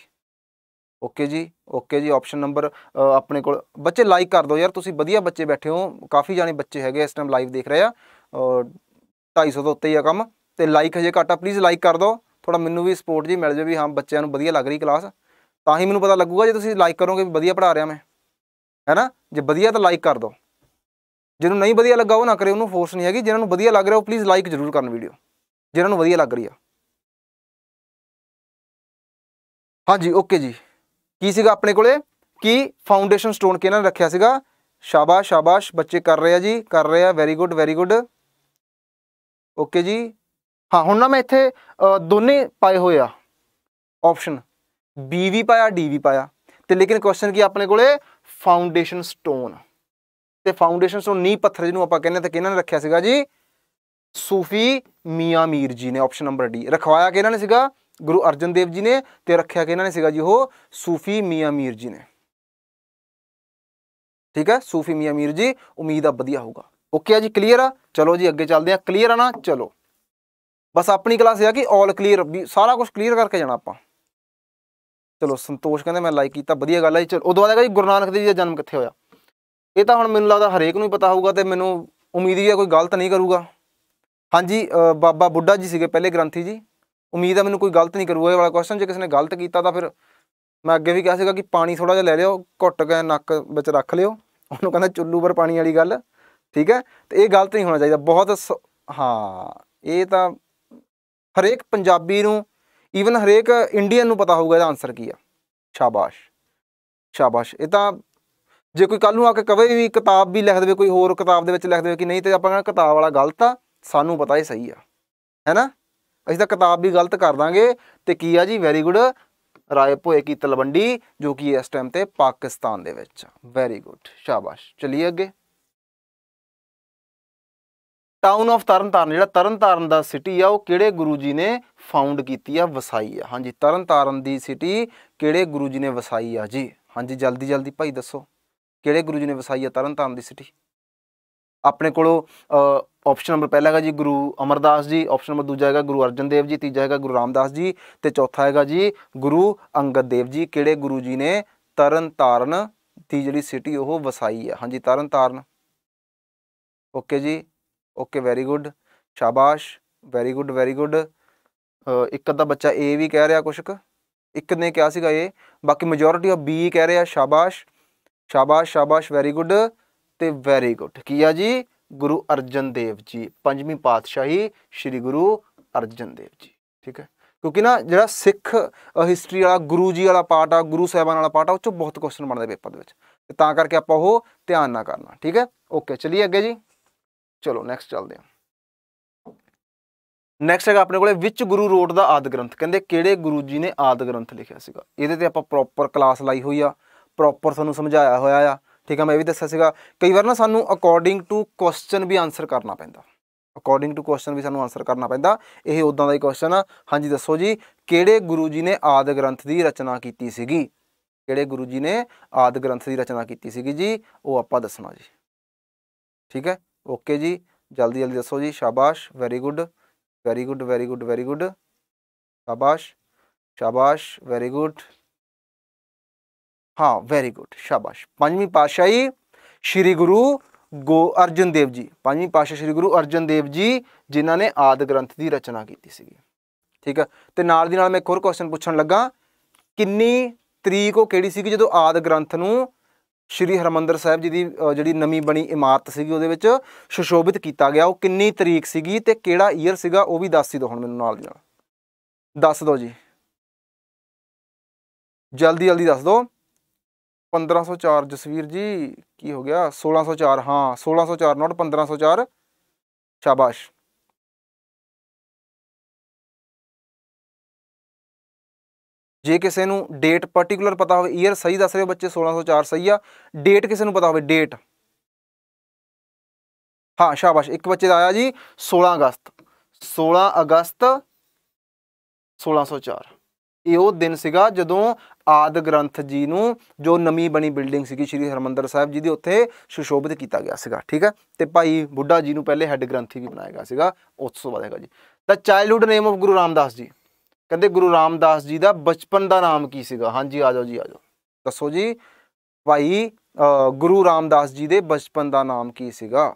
ਓਕੇ ਜੀ ਓਕੇ ਜੀ ਆਪਸ਼ਨ ਨੰਬਰ ਆਪਣੇ ਕੋਲ ਬੱਚੇ ਲਾਈਕ ਕਰ ਦਿਓ ਯਾਰ, ਤੁਸੀਂ ਵਧੀਆ ਬੱਚੇ ਬੈਠੇ ਹੋ, ਕਾਫੀ ਜਾਣੇ ਬੱਚੇ ਹੈਗੇ ਇਸ ਟਾਈਮ ਲਾਈਵ ਦੇਖ ਰਹੇ ਆ 250 ਤੋਂ ਉੱਤੇ ਹੀ ਆ ਕੰਮ, ਤੇ ਲਾਈਕ ਹਜੇ ਘਟਾ ਪਲੀਜ਼ ਲਾਈਕ ਕਰ ਦਿਓ ਥੋੜਾ ਮੈਨੂੰ ਵੀ ਸਪੋਰਟ ਜੀ, ਮਿਲ ਜਾਵੇ ਵੀ ਹਾਂ, ਬੱਚਿਆਂ ਨੂੰ ਵਧੀਆ ਲੱਗ ਰਹੀ ਕਲਾਸ ਤਾਂ ਹੀ ਮੈਨੂੰ ਪਤਾ ਲੱਗੂਗਾ ਜੇ ਤੁਸੀਂ ਲਾਈਕ ਕਰੋਗੇ ਵੀ ਵਧੀਆ ਪੜਾ ਰਿਹਾ ਮੈਂ। ਹੈਨਾ? ਜੇ ਵਧੀਆ ਤਾਂ ਲਾਈਕ ਕਰ ਦਿਓ ਜਿਹਨੂੰ ਨਹੀਂ ਵਧੀਆ ਲੱਗਾ ਉਹ ਨਾ ਕਰੇ, ਉਹਨੂੰ ਫੋਰਸ ਨਹੀਂ ਹੈਗੀ। ਜਿਹਨਾਂ ਨੂੰ ਵਧੀਆ ਲੱਗ ਰਿਹਾ ਉਹ ਪਲੀਜ਼ ਲਾਈਕ ਜ਼ਰੂਰ ਕਰਨ ਵੀਡੀਓ। ਜਿਹਨਾਂ ਨੂੰ ਵਧੀਆ ਲੱਗ ਰਹੀ ਆ। ਹਾਂਜੀ ਓਕੇ ਜੀ। ਕੀ ਸੀਗਾ ਆਪਣੇ ਕੋਲੇ? ਕੀ ਫਾਊਂਡੇਸ਼ਨ ਸਟੋਨ ਕਿਹਨਾਂ ਨੇ ਰੱਖਿਆ ਸੀਗਾ? ਸ਼ਾਬਾਸ਼ ਸ਼ਾਬਾਸ਼। ਬੱਚੇ ਕਰ ਰਹੇ ਆ ਜੀ, ਕਰ ਰਹੇ ਆ। Very good very good okay ਜੀ। ਹਾਂ, ਹੁਣ ਨਾ ਮੈਂ ਇੱਥੇ ਦੋਨੇ ਪਾਏ ਹੋਏ ਆ। ਆਪਸ਼ਨ ਬੀ ਵੀ ਪਾਇਆ ਡੀ ਵੀ ਪਾਇਆ। ਤੇ ਲੇਕਿਨ ਕੁਐਸਚਨ ਕੀ ਆਪਣੇ ਕੋਲੇ? ਫਾਊਂਡੇਸ਼ਨ ਸਟੋਨ ਤੇ ਫਾਊਂਡੇਸ਼ਨ ਸਟੋਨ ਨੀ ਪੱਥਰ ਜਿਹਨੂੰ ਆਪਾਂ ਕਹਿੰਦੇ ਤਾਂ ਕਿਹਨਾਂ ਨੇ ਰੱਖਿਆ ਸੀਗਾ ਜੀ? ਸੂਫੀ ਮੀਆਂ ਮੀਰ ਜੀ ਨੇ ਆਪਸ਼ਨ ਨੰਬਰ ਡੀ ਰਖਵਾਇਆ ਕਿਹਨਾਂ ਨੇ ਸੀਗਾ? ਗੁਰੂ ਅਰਜਨ ਦੇਵ ਜੀ ਨੇ, ਤੇ ਰੱਖਿਆ ਕਿਹਨਾਂ ਨੇ ਸੀਗਾ ਜੀ ਉਹ? ਸੂਫੀ ਮੀਆਂ ਮੀਰ ਜੀ ਨੇ। ਠੀਕ ਹੈ? ਸੂਫੀ ਮੀਆਂ ਮੀਰ ਜੀ, ਉਮੀਦ ਆ ਵਧੀਆ ਹੋਊਗਾ। ਓਕੇ ਆ ਜੀ ਕਲੀਅਰ ਆ? ਚਲੋ ਜੀ, ਅੱਗੇ ਚੱਲਦੇ ਆ ਕਲੀਅਰ ਆ ਨਾ? ਚਲੋ। ਬਸ ਆਪਣੀ ਕਲਾਸ ਇਹ ਆ ਕਿ ਆਲ ਕਲੀਅਰ ਵੀ ਸਾਰਾ ਕੁਝ ਕਲੀਅਰ ਕਰਕੇ ਜਾਣਾ ਆਪਾਂ। ਚਲੋ ਸੰਤੋਸ਼ ਕਹਿੰਦੇ ਮੈਂ ਲਾਈਕ ਕੀਤਾ, ਵਧੀਆ ਗੱਲ ਹੈ ਜੀ, ਚਲੋ, ਉਦੋਂ ਬਾਅਦ ਹੈਗਾ ਜੀ ਗੁਰੂ ਨਾਨਕ ਦੇਵ ਜੀ ਦਾ ਜਨਮ ਕਿੱਥੇ ਹੋਇਆ? ਇਹ ਤਾਂ ਹੁਣ ਮੈਨੂੰ ਲੱਗਦਾ ਹਰੇਕ ਨੂੰ ਹੀ ਪਤਾ ਹੋਊਗਾ ਤੇ ਮੈਨੂੰ ਉਮੀਦ ਹੀ ਹੈ ਕੋਈ ਗਲਤ ਨਹੀਂ ਕਰੂਗਾ। ਹਾਂਜੀ ਬਾਬਾ ਬੁੱਢਾ ਜੀ ਸੀਗੇ ਪਹਿਲੇ ਗ੍ਰੰਥੀ ਜੀ। ਉਮੀਦ ਹੈ ਮੈਨੂੰ ਕੋਈ ਗਲਤ ਨਹੀਂ ਕਰੂਗਾ ਇਹ ਵਾਲਾ ਕੁਐਸਚਨ ਜੇ ਕਿਸੇ ਨੇ ਗਲਤ ਕੀਤਾ ਤਾਂ ਫਿਰ ਮੈਂ ਅੱਗੇ ਵੀ ਕਿਹਾ ਸੀਗਾ ਕਿ ਪਾਣੀ ਥੋੜਾ ਜਿਹਾ ਲੈ ਲਿਓ, ਘੁੱਟ ਕੇ ਨੱਕ ਵਿੱਚ ਰੱਖ ਲਿਓ। ਉਹਨੂੰ ਕਹਿੰਦਾ ਚੁੱਲੂ ਪਰ ਪਾਣੀ ਵਾਲੀ ਗੱਲ, ਠੀਕ ਹੈ? ਤੇ ਇਹ ਗਲਤ ਨਹੀਂ ਹੋਣਾ ਚਾਹੀਦਾ, ਬਹੁਤ ਹਾਂ, ਇਹ ਤਾਂ ਹਰੇਕ ਪੰਜਾਬੀ ਨੂੰ ਈਵਨ ਹਰੇਕ ਇੰਡੀਅਨ ਨੂੰ ਪਤਾ ਹੋਊਗਾ ਇਹਦਾ ਆਨਸਰ ਕੀ ਆ। ਸ਼ਾਬਾਸ਼। ਸ਼ਾਬਾਸ਼। ਇਹ ਤਾਂ ਜੇ ਕੋਈ ਕੱਲ ਨੂੰ ਆ ਕੇ ਕਵੇ ਵੀ ਕਿਤਾਬ ਵੀ ਲਿਖ ਦੇਵੇ, ਕੋਈ ਹੋਰ ਕਿਤਾਬ ਦੇ ਵਿੱਚ ਲਿਖ ਦੇਵੇ ਕਿ ਨਹੀਂ, ਤੇ ਆਪਾਂ ਕਹਿੰਦਾ ਕਿਤਾਬ ਵਾਲਾ ਗਲਤ ਆ, ਸਾਨੂੰ ਪਤਾ ਇਹ ਸਹੀ ਆ। ਹੈਨਾ? ਅਸੀਂ ਤਾਂ ਕਿਤਾਬ ਵੀ ਗਲਤ ਕਰ ਦਾਂਗੇ ਤੇ ਕੀ ਆ ਜੀ? ਵੈਰੀ ਗੁੱਡ ਰਾਏ ਭੋਏ ਕੀ ਤਲਵੰਡੀ, ਜੋ ਕਿ ਇਸ ਟਾਈਮ ਤੇ ਪਾਕਿਸਤਾਨ ਦੇ ਵਿੱਚ ਵੈਰੀ ਗੁੱਡ ਸ਼ਾਬਾਸ਼। ਚਲਿਏ ਅੱਗੇ। ਟਾਊਨ ਆਫ ਤਰਨਤਾਰਨ, ਜਿਹੜਾ ਤਰਨਤਾਰਨ ਦਾ ਸਿਟੀ ਆ, ਉਹ ਕਿਹੜੇ ਗੁਰੂ ਜੀ ਨੇ ਫਾਊਂਡ ਕੀਤੀ ਆ, ਵਸਾਈ ਆ। ਹਾਂਜੀ, ਤਰਨਤਾਰਨ ਦੀ ਸਿਟੀ ਕਿਹੜੇ ਗੁਰੂ ਜੀ ਨੇ ਵਸਾਈ ਆ? ਜੀ, ਹਾਂਜੀ, ਜਲਦੀ ਜਲਦੀ ਭਾਈ ਦੱਸੋ, ਕਿਹੜੇ ਗੁਰੂ ਜੀ ਨੇ ਵਸਾਈ ਆ ਤਰਨਤਾਰਨ ਦੀ ਸਿਟੀ ਆਪਣੇ ਕੋਲੋਂ ਆਪਸ਼ਨ ਨੰਬਰ ਪਹਿਲਾ ਹੈਗਾ ਜੀ ਗੁਰੂ ਅਮਰਦਾਸ ਜੀ ਆਪਸ਼ਨ ਨੰਬਰ ਦੂਜਾ ਹੈਗਾ ਗੁਰੂ ਅਰਜਨ ਦੇਵ ਜੀ, ਤੀਜਾ ਹੈਗਾ ਗੁਰੂ ਰਾਮਦਾਸ ਜੀ, ਤੇ ਚੌਥਾ ਹੈਗਾ ਜੀ ਗੁਰੂ ਅੰਗਦ ਦੇਵ ਜੀ, ਕਿਹੜੇ ਗੁਰੂ ਜੀ ਨੇ ਤਰਨਤਾਰਨ ਦੀ ਜਿਹੜੀ ਸਿਟੀ ਉਹ ਵਸਾਈ ਆ। ਹਾਂਜੀ, ਤਰਨਤਾਰਨ। ਓਕੇ ਜੀ। ਓਕੇ ਵੈਰੀ ਗੁੱਡ ਸ਼ਾਬਾਸ਼ ਵੈਰੀ ਗੁੱਡ ਵੈਰੀ ਗੁੱਡ ਇੱਕ ਅੱਧਾ ਬੱਚਾ ਏ ਵੀ ਕਹਿ ਰਿਹਾ ਕੁਛ ਕੁ। ਇੱਕ ਨੇ ਕਿਹਾ ਸੀਗਾ ਇਹ ਬਾਕੀ ਮੈਜੋਰਿਟੀ ਆਫ ਬੀ ਕਹਿ ਰਿਹਾ, ਸ਼ਾਬਾਸ਼ ਸ਼ਾਬਾਸ਼ ਸ਼ਾਬਾਸ਼ ਵੈਰੀ ਗੁੱਡ ਤੇ ਵੈਰੀ ਗੁੱਡ ਕੀ ਆ ਜੀ? ਗੁਰੂ ਅਰਜਨ ਦੇਵ ਜੀ, ਪੰਜਵੀਂ ਪਾਤਸ਼ਾਹੀ ਸ੍ਰੀ ਗੁਰੂ ਅਰਜਨ ਦੇਵ ਜੀ, ਠੀਕ ਹੈ? ਕਿਉਂਕਿ ਨਾ ਜਿਹੜਾ ਸਿੱਖ ਹਿਸਟਰੀ ਵਾਲਾ, ਗੁਰੂ ਜੀ ਵਾਲਾ ਪਾਰਟ ਆ, ਗੁਰੂ ਸਾਹਿਬਾਨ ਵਾਲਾ ਪਾਰਟ ਆ, ਉਹ 'ਚੋਂ ਬਹੁਤ ਕੁਐਸਚਨ ਬਣਦੇ ਪੇਪਰ ਦੇ ਵਿੱਚ। ਤੇ ਤਾਂ ਕਰਕੇ ਆਪਾਂ ਉਹ ਧਿਆਨ ਨਾ ਕਰਨਾ, ਠੀਕ ਹੈ? ਓਕੇ ਚਲਿਏ ਅੱਗੇ ਜੀ। ਚਲੋ ਨੈਕਸਟ ਚੱਲਦੇ ਹਾਂ। ਨੈਕਸਟ ਹੈਗਾ ਆਪਣੇ ਕੋਲੇ ਵਿੱਚ ਗੁਰੂ ਰੋਡ ਦਾ ਆਦ ਗ੍ਰੰਥ? ਕਹਿੰਦੇ ਕਿਹੜੇ ਗੁਰੂ ਜੀ ਨੇ ਆਦ ਗ੍ਰੰਥ ਲਿਖਿਆ ਸੀਗਾ? ਇਹਦੇ ਤੇ ਆਪਾਂ ਪ੍ਰੋਪਰ ਕਲਾਸ ਲਾਈ ਹੋਈ ਆ ਪ੍ਰੋਪਰ ਤੁਹਾਨੂੰ ਸਮਝਾਇਆ ਹੋਇਆ ਆ। ਠੀਕ ਆ, ਮੈਂ ਇਹ ਵੀ ਦੱਸਿਆ ਸੀਗਾ, ਕਈ ਵਾਰ ਨਾ ਸਾਨੂੰ ਅਕੋਰਡਿੰਗ ਟੂ ਕੁਐਸਚਨ ਵੀ ਆਨਸਰ ਕਰਨਾ ਪੈਂਦਾ। ਅਕੋਰਡਿੰਗ ਟੂ ਕੁਐਸਚਨ ਵੀ ਸਾਨੂੰ ਆਨਸਰ ਕਰਨਾ ਪੈਂਦਾ। ਇਹ ਉਦਾਂ ਦਾ ਹੀ ਕੁਐਸਚਨ ਆ। ਹਾਂਜੀ, ਦੱਸੋ ਜੀ, ਕਿਹੜੇ ਗੁਰੂ ਜੀ ਨੇ ਆਦ ਗ੍ਰੰਥ ਦੀ ਰਚਨਾ ਕੀਤੀ ਸੀਗੀ? ਕਿਹੜੇ ਗੁਰੂ ਜੀ ਨੇ ਆਦ ਗ੍ਰੰਥ ਦੀ ਰਚਨਾ ਕੀਤੀ ਸੀਗੀ ਜੀ? ਉਹ ਆਪਾਂ ਦੱਸਣਾ ਜੀ। ਠੀਕ ਹੈ? ਓਕੇ ਜੀ, ਜਲਦੀ ਜਲਦੀ ਦੱਸੋ ਜੀ, ਸ਼ਾਬਾਸ਼ very good very good very good very good ਸ਼ਾਬਾਸ਼ ਸ਼ਾਬਾਸ਼ ਵੈਰੀ ਗੁੱਡ ਹਾਂ ਵੈਰੀ ਗੁੱਡ ਸ਼ਾਬਾਸ਼। ਪੰਜਵੀਂ ਪਾਤਸ਼ਾਹੀ ਸ੍ਰੀ ਗੁਰੂ ਗੋ ਅਰਜਨ ਦੇਵ ਜੀ, ਪੰਜਵੀਂ ਪਾਤਸ਼ਾਹ ਸ੍ਰੀ ਗੁਰੂ ਅਰਜਨ ਦੇਵ ਜੀ, ਜਿਨ੍ਹਾਂ ਨੇ ਆਦ ਗ੍ਰੰਥ ਦੀ ਰਚਨਾ ਕੀਤੀ ਸੀਗੀ। ਠੀਕ ਹੈ ਤੇ ਨਾਲ ਦੀ ਨਾਲ ਮੈਂ ਇੱਕ ਹੋਰ ਕੁਐਸਚਨ ਪੁੱਛਣ ਲੱਗਾ, ਕਿੰਨੀ ਤਰੀਕ ਉਹ ਕਿਹੜੀ ਸੀਗੀ ਜਦੋਂ ਆਦ ਗ੍ਰੰਥ ਨੂੰ ਸ਼੍ਰੀ ਹਰਮੰਦਰ ਸਾਹਿਬ ਜੀ ਦੀ ਜਿਹੜੀ ਨਵੀਂ ਬਣੀ ਇਮਾਰਤ ਸੀਗੀ, ਉਹਦੇ ਵਿੱਚ ਸੁਸ਼ੋਭਿਤ ਕੀਤਾ ਗਿਆ। ਉਹ ਕਿੰਨੀ ਤਰੀਕ ਸੀਗੀ ਤੇ ਕਿਹੜਾ ਈਅਰ ਸੀਗਾ, ਉਹ ਵੀ ਦੱਸ ਹੀ ਦਿਓ ਹੁਣ ਮੈਨੂੰ ਨਾਲ ਦੀ ਨਾਲ। ਦੱਸ ਦਿਓ ਜੀ। ਜਲਦੀ ਜਲਦੀ ਦੱਸ ਦਿਓ। 1504 ਜਸਵੀਰ ਜੀ, ਕੀ ਹੋ ਗਿਆ? 1604 ਹਾਂ 1604 ਨੋਟ 1504 ਸ਼ਾਬਾਸ਼। ਜੇ ਕਿਸੇ ਨੂੰ ਡੇਟ ਪਾਰਟਿਕੂਲਰ ਪਤਾ ਹੋਵੇ ਈਅਰ ਸਹੀ ਦੱਸ ਰਹੇ ਹੋ ਬੱਚੇ 1604 ਸਹੀ ਆ ਡੇਟ ਕਿਸੇ ਨੂੰ ਪਤਾ ਹੋਵੇ ਡੇਟ ਹਾਂ, ਸ਼ਾਬਾਸ਼, ਇੱਕ ਬੱਚੇ ਦਾ ਆਇਆ ਜੀ 16 ਅਗਸਤ। 16 ਅਗਸਤ 1604 ਇਹ ਉਹ ਦਿਨ ਸੀਗਾ ਜਦੋਂ ਆਦ ਗ੍ਰੰਥ ਜੀ ਨੂੰ ਜੋ ਨਵੀਂ ਬਣੀ ਬਿਲਡਿੰਗ ਸੀਗੀ ਸ਼੍ਰੀ ਹਰਮੰਦਰ ਸਾਹਿਬ ਜੀ ਦੀ, ਉੱਥੇ ਸੁਸ਼ੋਭਿਤ ਕੀਤਾ ਗਿਆ ਸੀਗਾ, ਠੀਕ ਹੈ ਤੇ ਭਾਈ ਬੁੱਢਾ ਜੀ ਨੂੰ ਪਹਿਲੇ ਹੈੱਡ ਗ੍ਰੰਥੀ ਵੀ ਬਣਾਇਆ ਗਿਆ ਸੀਗਾ, ਉਸ ਤੋਂ ਬਾਅਦ ਹੈਗਾ ਜੀ। ਦਾ childhood name of Guru Ramdas ji. ਕਹਿੰਦੇ ਗੁਰੂ ਰਾਮਦਾਸ ਜੀ ਦਾ ਬਚਪਨ ਦਾ ਨਾਮ ਕੀ ਸੀਗਾ? ਹਾਂਜੀ, ਆ ਜਾਓ ਜੀ, ਆ ਜਾਓ। ਦੱਸੋ ਜੀ, ਭਾਈ ਗੁਰੂ ਰਾਮਦਾਸ ਜੀ ਦੇ ਬਚਪਨ ਦਾ ਨਾਮ ਕੀ ਸੀਗਾ?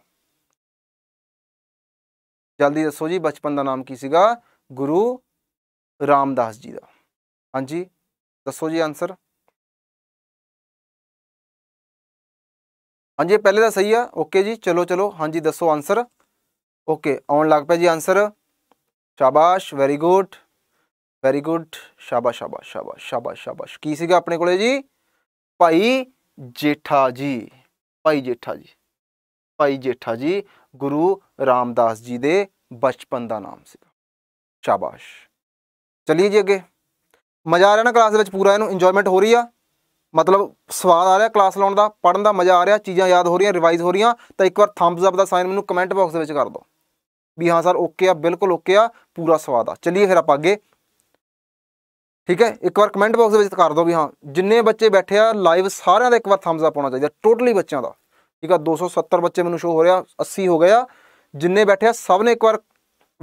ਜਲਦੀ ਦੱਸੋ ਜੀ, ਬਚਪਨ ਦਾ ਨਾਮ ਕੀ ਸੀਗਾ? ਗੁਰੂ ਰਾਮਦਾਸ ਜੀ ਦਾ। ਹਾਂਜੀ, ਦੱਸੋ ਜੀ ਆਨਸਰ ਹਾਂਜੀ ਪਹਿਲੇ ਦਾ ਸਹੀ ਆ। ਓਕੇ ਜੀ, ਚਲੋ ਚਲੋ। ਹਾਂਜੀ, ਦੱਸੋ ਆਨਸਰ ਓਕੇ ਆਉਣ ਲੱਗ ਪਿਆ ਜੀ ਆਨਸਰ ਸ਼ਾਬਾਸ਼ ਵੈਰੀ ਗੁੱਡ ਵੈਰੀ ਗੁੱਡ ਸ਼ਾਬਾਸ਼ ਸ਼ਾਬਾਸ਼ ਸ਼ਾਬਾਸ਼ ਸ਼ਾਬਾਸ਼ ਸ਼ਾਬਾਸ਼। ਕੀ ਸੀਗਾ ਆਪਣੇ ਕੋਲੇ ਜੀ? ਭਾਈ ਜੇਠਾ ਜੀ। ਭਾਈ ਜੇਠਾ ਜੀ। ਭਾਈ ਜੇਠਾ ਜੀ, ਗੁਰੂ ਰਾਮਦਾਸ ਜੀ ਦੇ ਬਚਪਨ ਦਾ ਨਾਮ ਸੀਗਾ। ਸ਼ਾਬਾਸ਼। ਚਲਿਏ ਜੀ ਅੱਗੇ। ਮਜ਼ਾ ਆ ਰਿਹਾ ਨਾ ਕਲਾਸ ਦੇ ਵਿੱਚ ਪੂਰਾ ਇਹਨੂੰ? ਇੰਜੋਇਮੈਂਟ ਹੋ ਰਹੀ ਆ? ਮਤਲਬ ਸਵਾਦ ਆ ਰਿਹਾ ਕਲਾਸ ਲਾਉਣ ਦਾ? ਪੜਨ ਦਾ ਮਜ਼ਾ ਆ ਰਿਹਾ? ਚੀਜ਼ਾਂ ਯਾਦ ਹੋ ਰਹੀਆਂ ਰਿਵਾਈਜ਼ ਹੋ ਰਹੀਆਂ? ਤਾਂ ਇੱਕ ਵਾਰ ਥੰਬਸ ਅਪ ਦਾ ਸਾਈਨ ਮੈਨੂੰ ਕਮੈਂਟ ਬਾਕਸ ਦੇ ਵਿੱਚ ਕਰ ਦਿਓ। ਵੀ ਹਾਂ ਸਰ ਓਕੇ ਆ, ਬਿਲਕੁਲ ਓਕੇ ਆ, ਪੂਰਾ ਸਵਾਦ ਆ। ਚਲਿਏ ਫਿਰ ਆਪਾਂ ਅੱਗੇ। ਠੀਕ ਹੈ? ਇੱਕ ਵਾਰ ਕਮੈਂਟ ਬਾਕਸ ਦੇ ਵਿੱਚ ਕਰ ਦਿਓ ਵੀ ਹਾਂ, ਜਿੰਨੇ ਬੱਚੇ ਬੈਠੇ ਆ ਲਾਈਵ ਸਾਰਿਆਂ ਦਾ ਇੱਕ ਵਾਰ ਥੰਬਸ ਅਪ ਹੋਣਾ ਚਾਹੀਦਾ ਟੋਟਲੀ ਬੱਚਿਆਂ ਦਾ। ਠੀਕ ਆ 270 ਬੱਚੇ ਮੈਨੂੰ ਸ਼ੋ ਹੋ ਰਿਹਾ 80 ਹੋ ਗਏ ਆ। ਜਿੰਨੇ ਬੈਠੇ ਆ, ਸਭ ਨੇ ਇੱਕ ਵਾਰ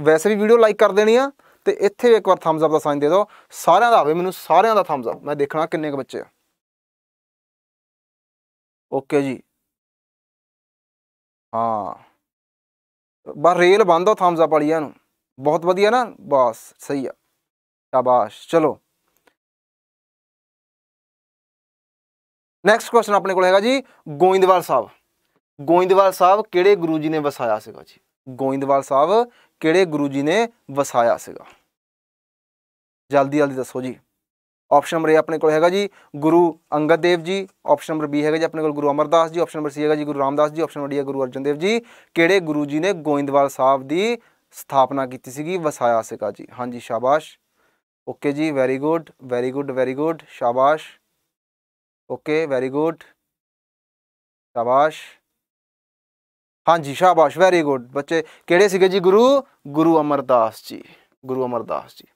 ਵੈਸੇ ਵੀ ਵੀਡੀਓ ਲਾਈਕ ਕਰ ਦੇਣੀ ਆ, ਤੇ ਇੱਥੇ ਵੀ ਇੱਕ ਵਾਰ ਥੰਬਸ ਅਪ ਦਾ ਸਾਈਨ ਦੇ ਦਿਓ। ਸਾਰਿਆਂ ਦਾ ਆਵੇ ਮੈਨੂੰ, ਸਾਰਿਆਂ ਦਾ ਥੰਬਸ ਅਪ ਮੈਂ ਦੇਖਣਾ ਕਿੰਨੇ ਕੁ ਬੱਚੇ ਆ। ਓਕੇ ਜੀ। ਹਾਂ। ਬਸ ਰੇਲ ਬੰਦ ਹੋ ਥੰਬਸ ਅਪ ਵਾਲੀਆਂ ਨੂੰ। ਬਹੁਤ ਵਧੀਆ ਨਾ? ਬਸ, ਸਹੀ ਆ। ਸ਼ਾਬਾਸ਼। ਚਲੋ। ਨੈਕਸਟ ਕੁਐਸਚਨ ਆਪਣੇ ਕੋਲ ਹੈਗਾ ਜੀ, ਗੋਇੰਦਵਾਲ ਸਾਹਿਬ। ਗੋਇੰਦਵਾਲ ਸਾਹਿਬ ਕਿਹੜੇ ਗੁਰੂ ਜੀ ਨੇ ਵਸਾਇਆ ਸੀਗਾ ਜੀ? ਗੋਇੰਦਵਾਲ ਸਾਹਿਬ ਕਿਹੜੇ ਗੁਰੂ ਜੀ ਨੇ ਵਸਾਇਆ ਸੀਗਾ? ਜਲਦੀ ਜਲਦੀ ਦੱਸੋ ਜੀ। ਆਪਸ਼ਨ ਨੰਬਰ A ਆਪਣੇ ਕੋਲ ਹੈਗਾ ਜੀ, Guru Angad Dev ji. Option number B ਹੈਗਾ ਜੀ ਆਪਣੇ ਕੋਲ Guru Amardas ji. Option number C ਹੈਗਾ ਜੀ ਗੁਰੂ ਰਾਮਦਾਸ ਜੀ। ਆਪਸ਼ਨ ਨੰਬਰ D ਹੈ ਗੁਰੂ ਅਰਜਨ ਦੇਵ ਜੀ। ਕਿਹੜੇ ਗੁਰੂ ਜੀ ਨੇ ਗੋਇੰਦਵਾਲ ਸਾਹਿਬ ਦੀ ਸਥਾਪਨਾ ਕੀਤੀ ਸੀਗੀ, ਵਸਾਇਆ ਸੀਗਾ ਜੀ? ਹਾਂਜੀ, ਸ਼ਾਬਾਸ਼। ਓਕੇ ਜੀ very good very good very good ਸ਼ਾਬਾਸ਼। ਓਕੇ ਵੈਰੀ ਗੁੱਡ ਸ਼ਾਬਾਸ਼। ਹਾਂਜੀ, ਸ਼ਾਬਾਸ਼ ਵੈਰੀ ਗੁੱਡ ਬੱਚੇ ਕਿਹੜੇ ਸੀਗੇ ਜੀ ਗੁਰੂ? ਗੁਰੂ ਅਮਰਦਾਸ ਜੀ, ਗੁਰੂ ਅਮਰਦਾਸ ਜੀ।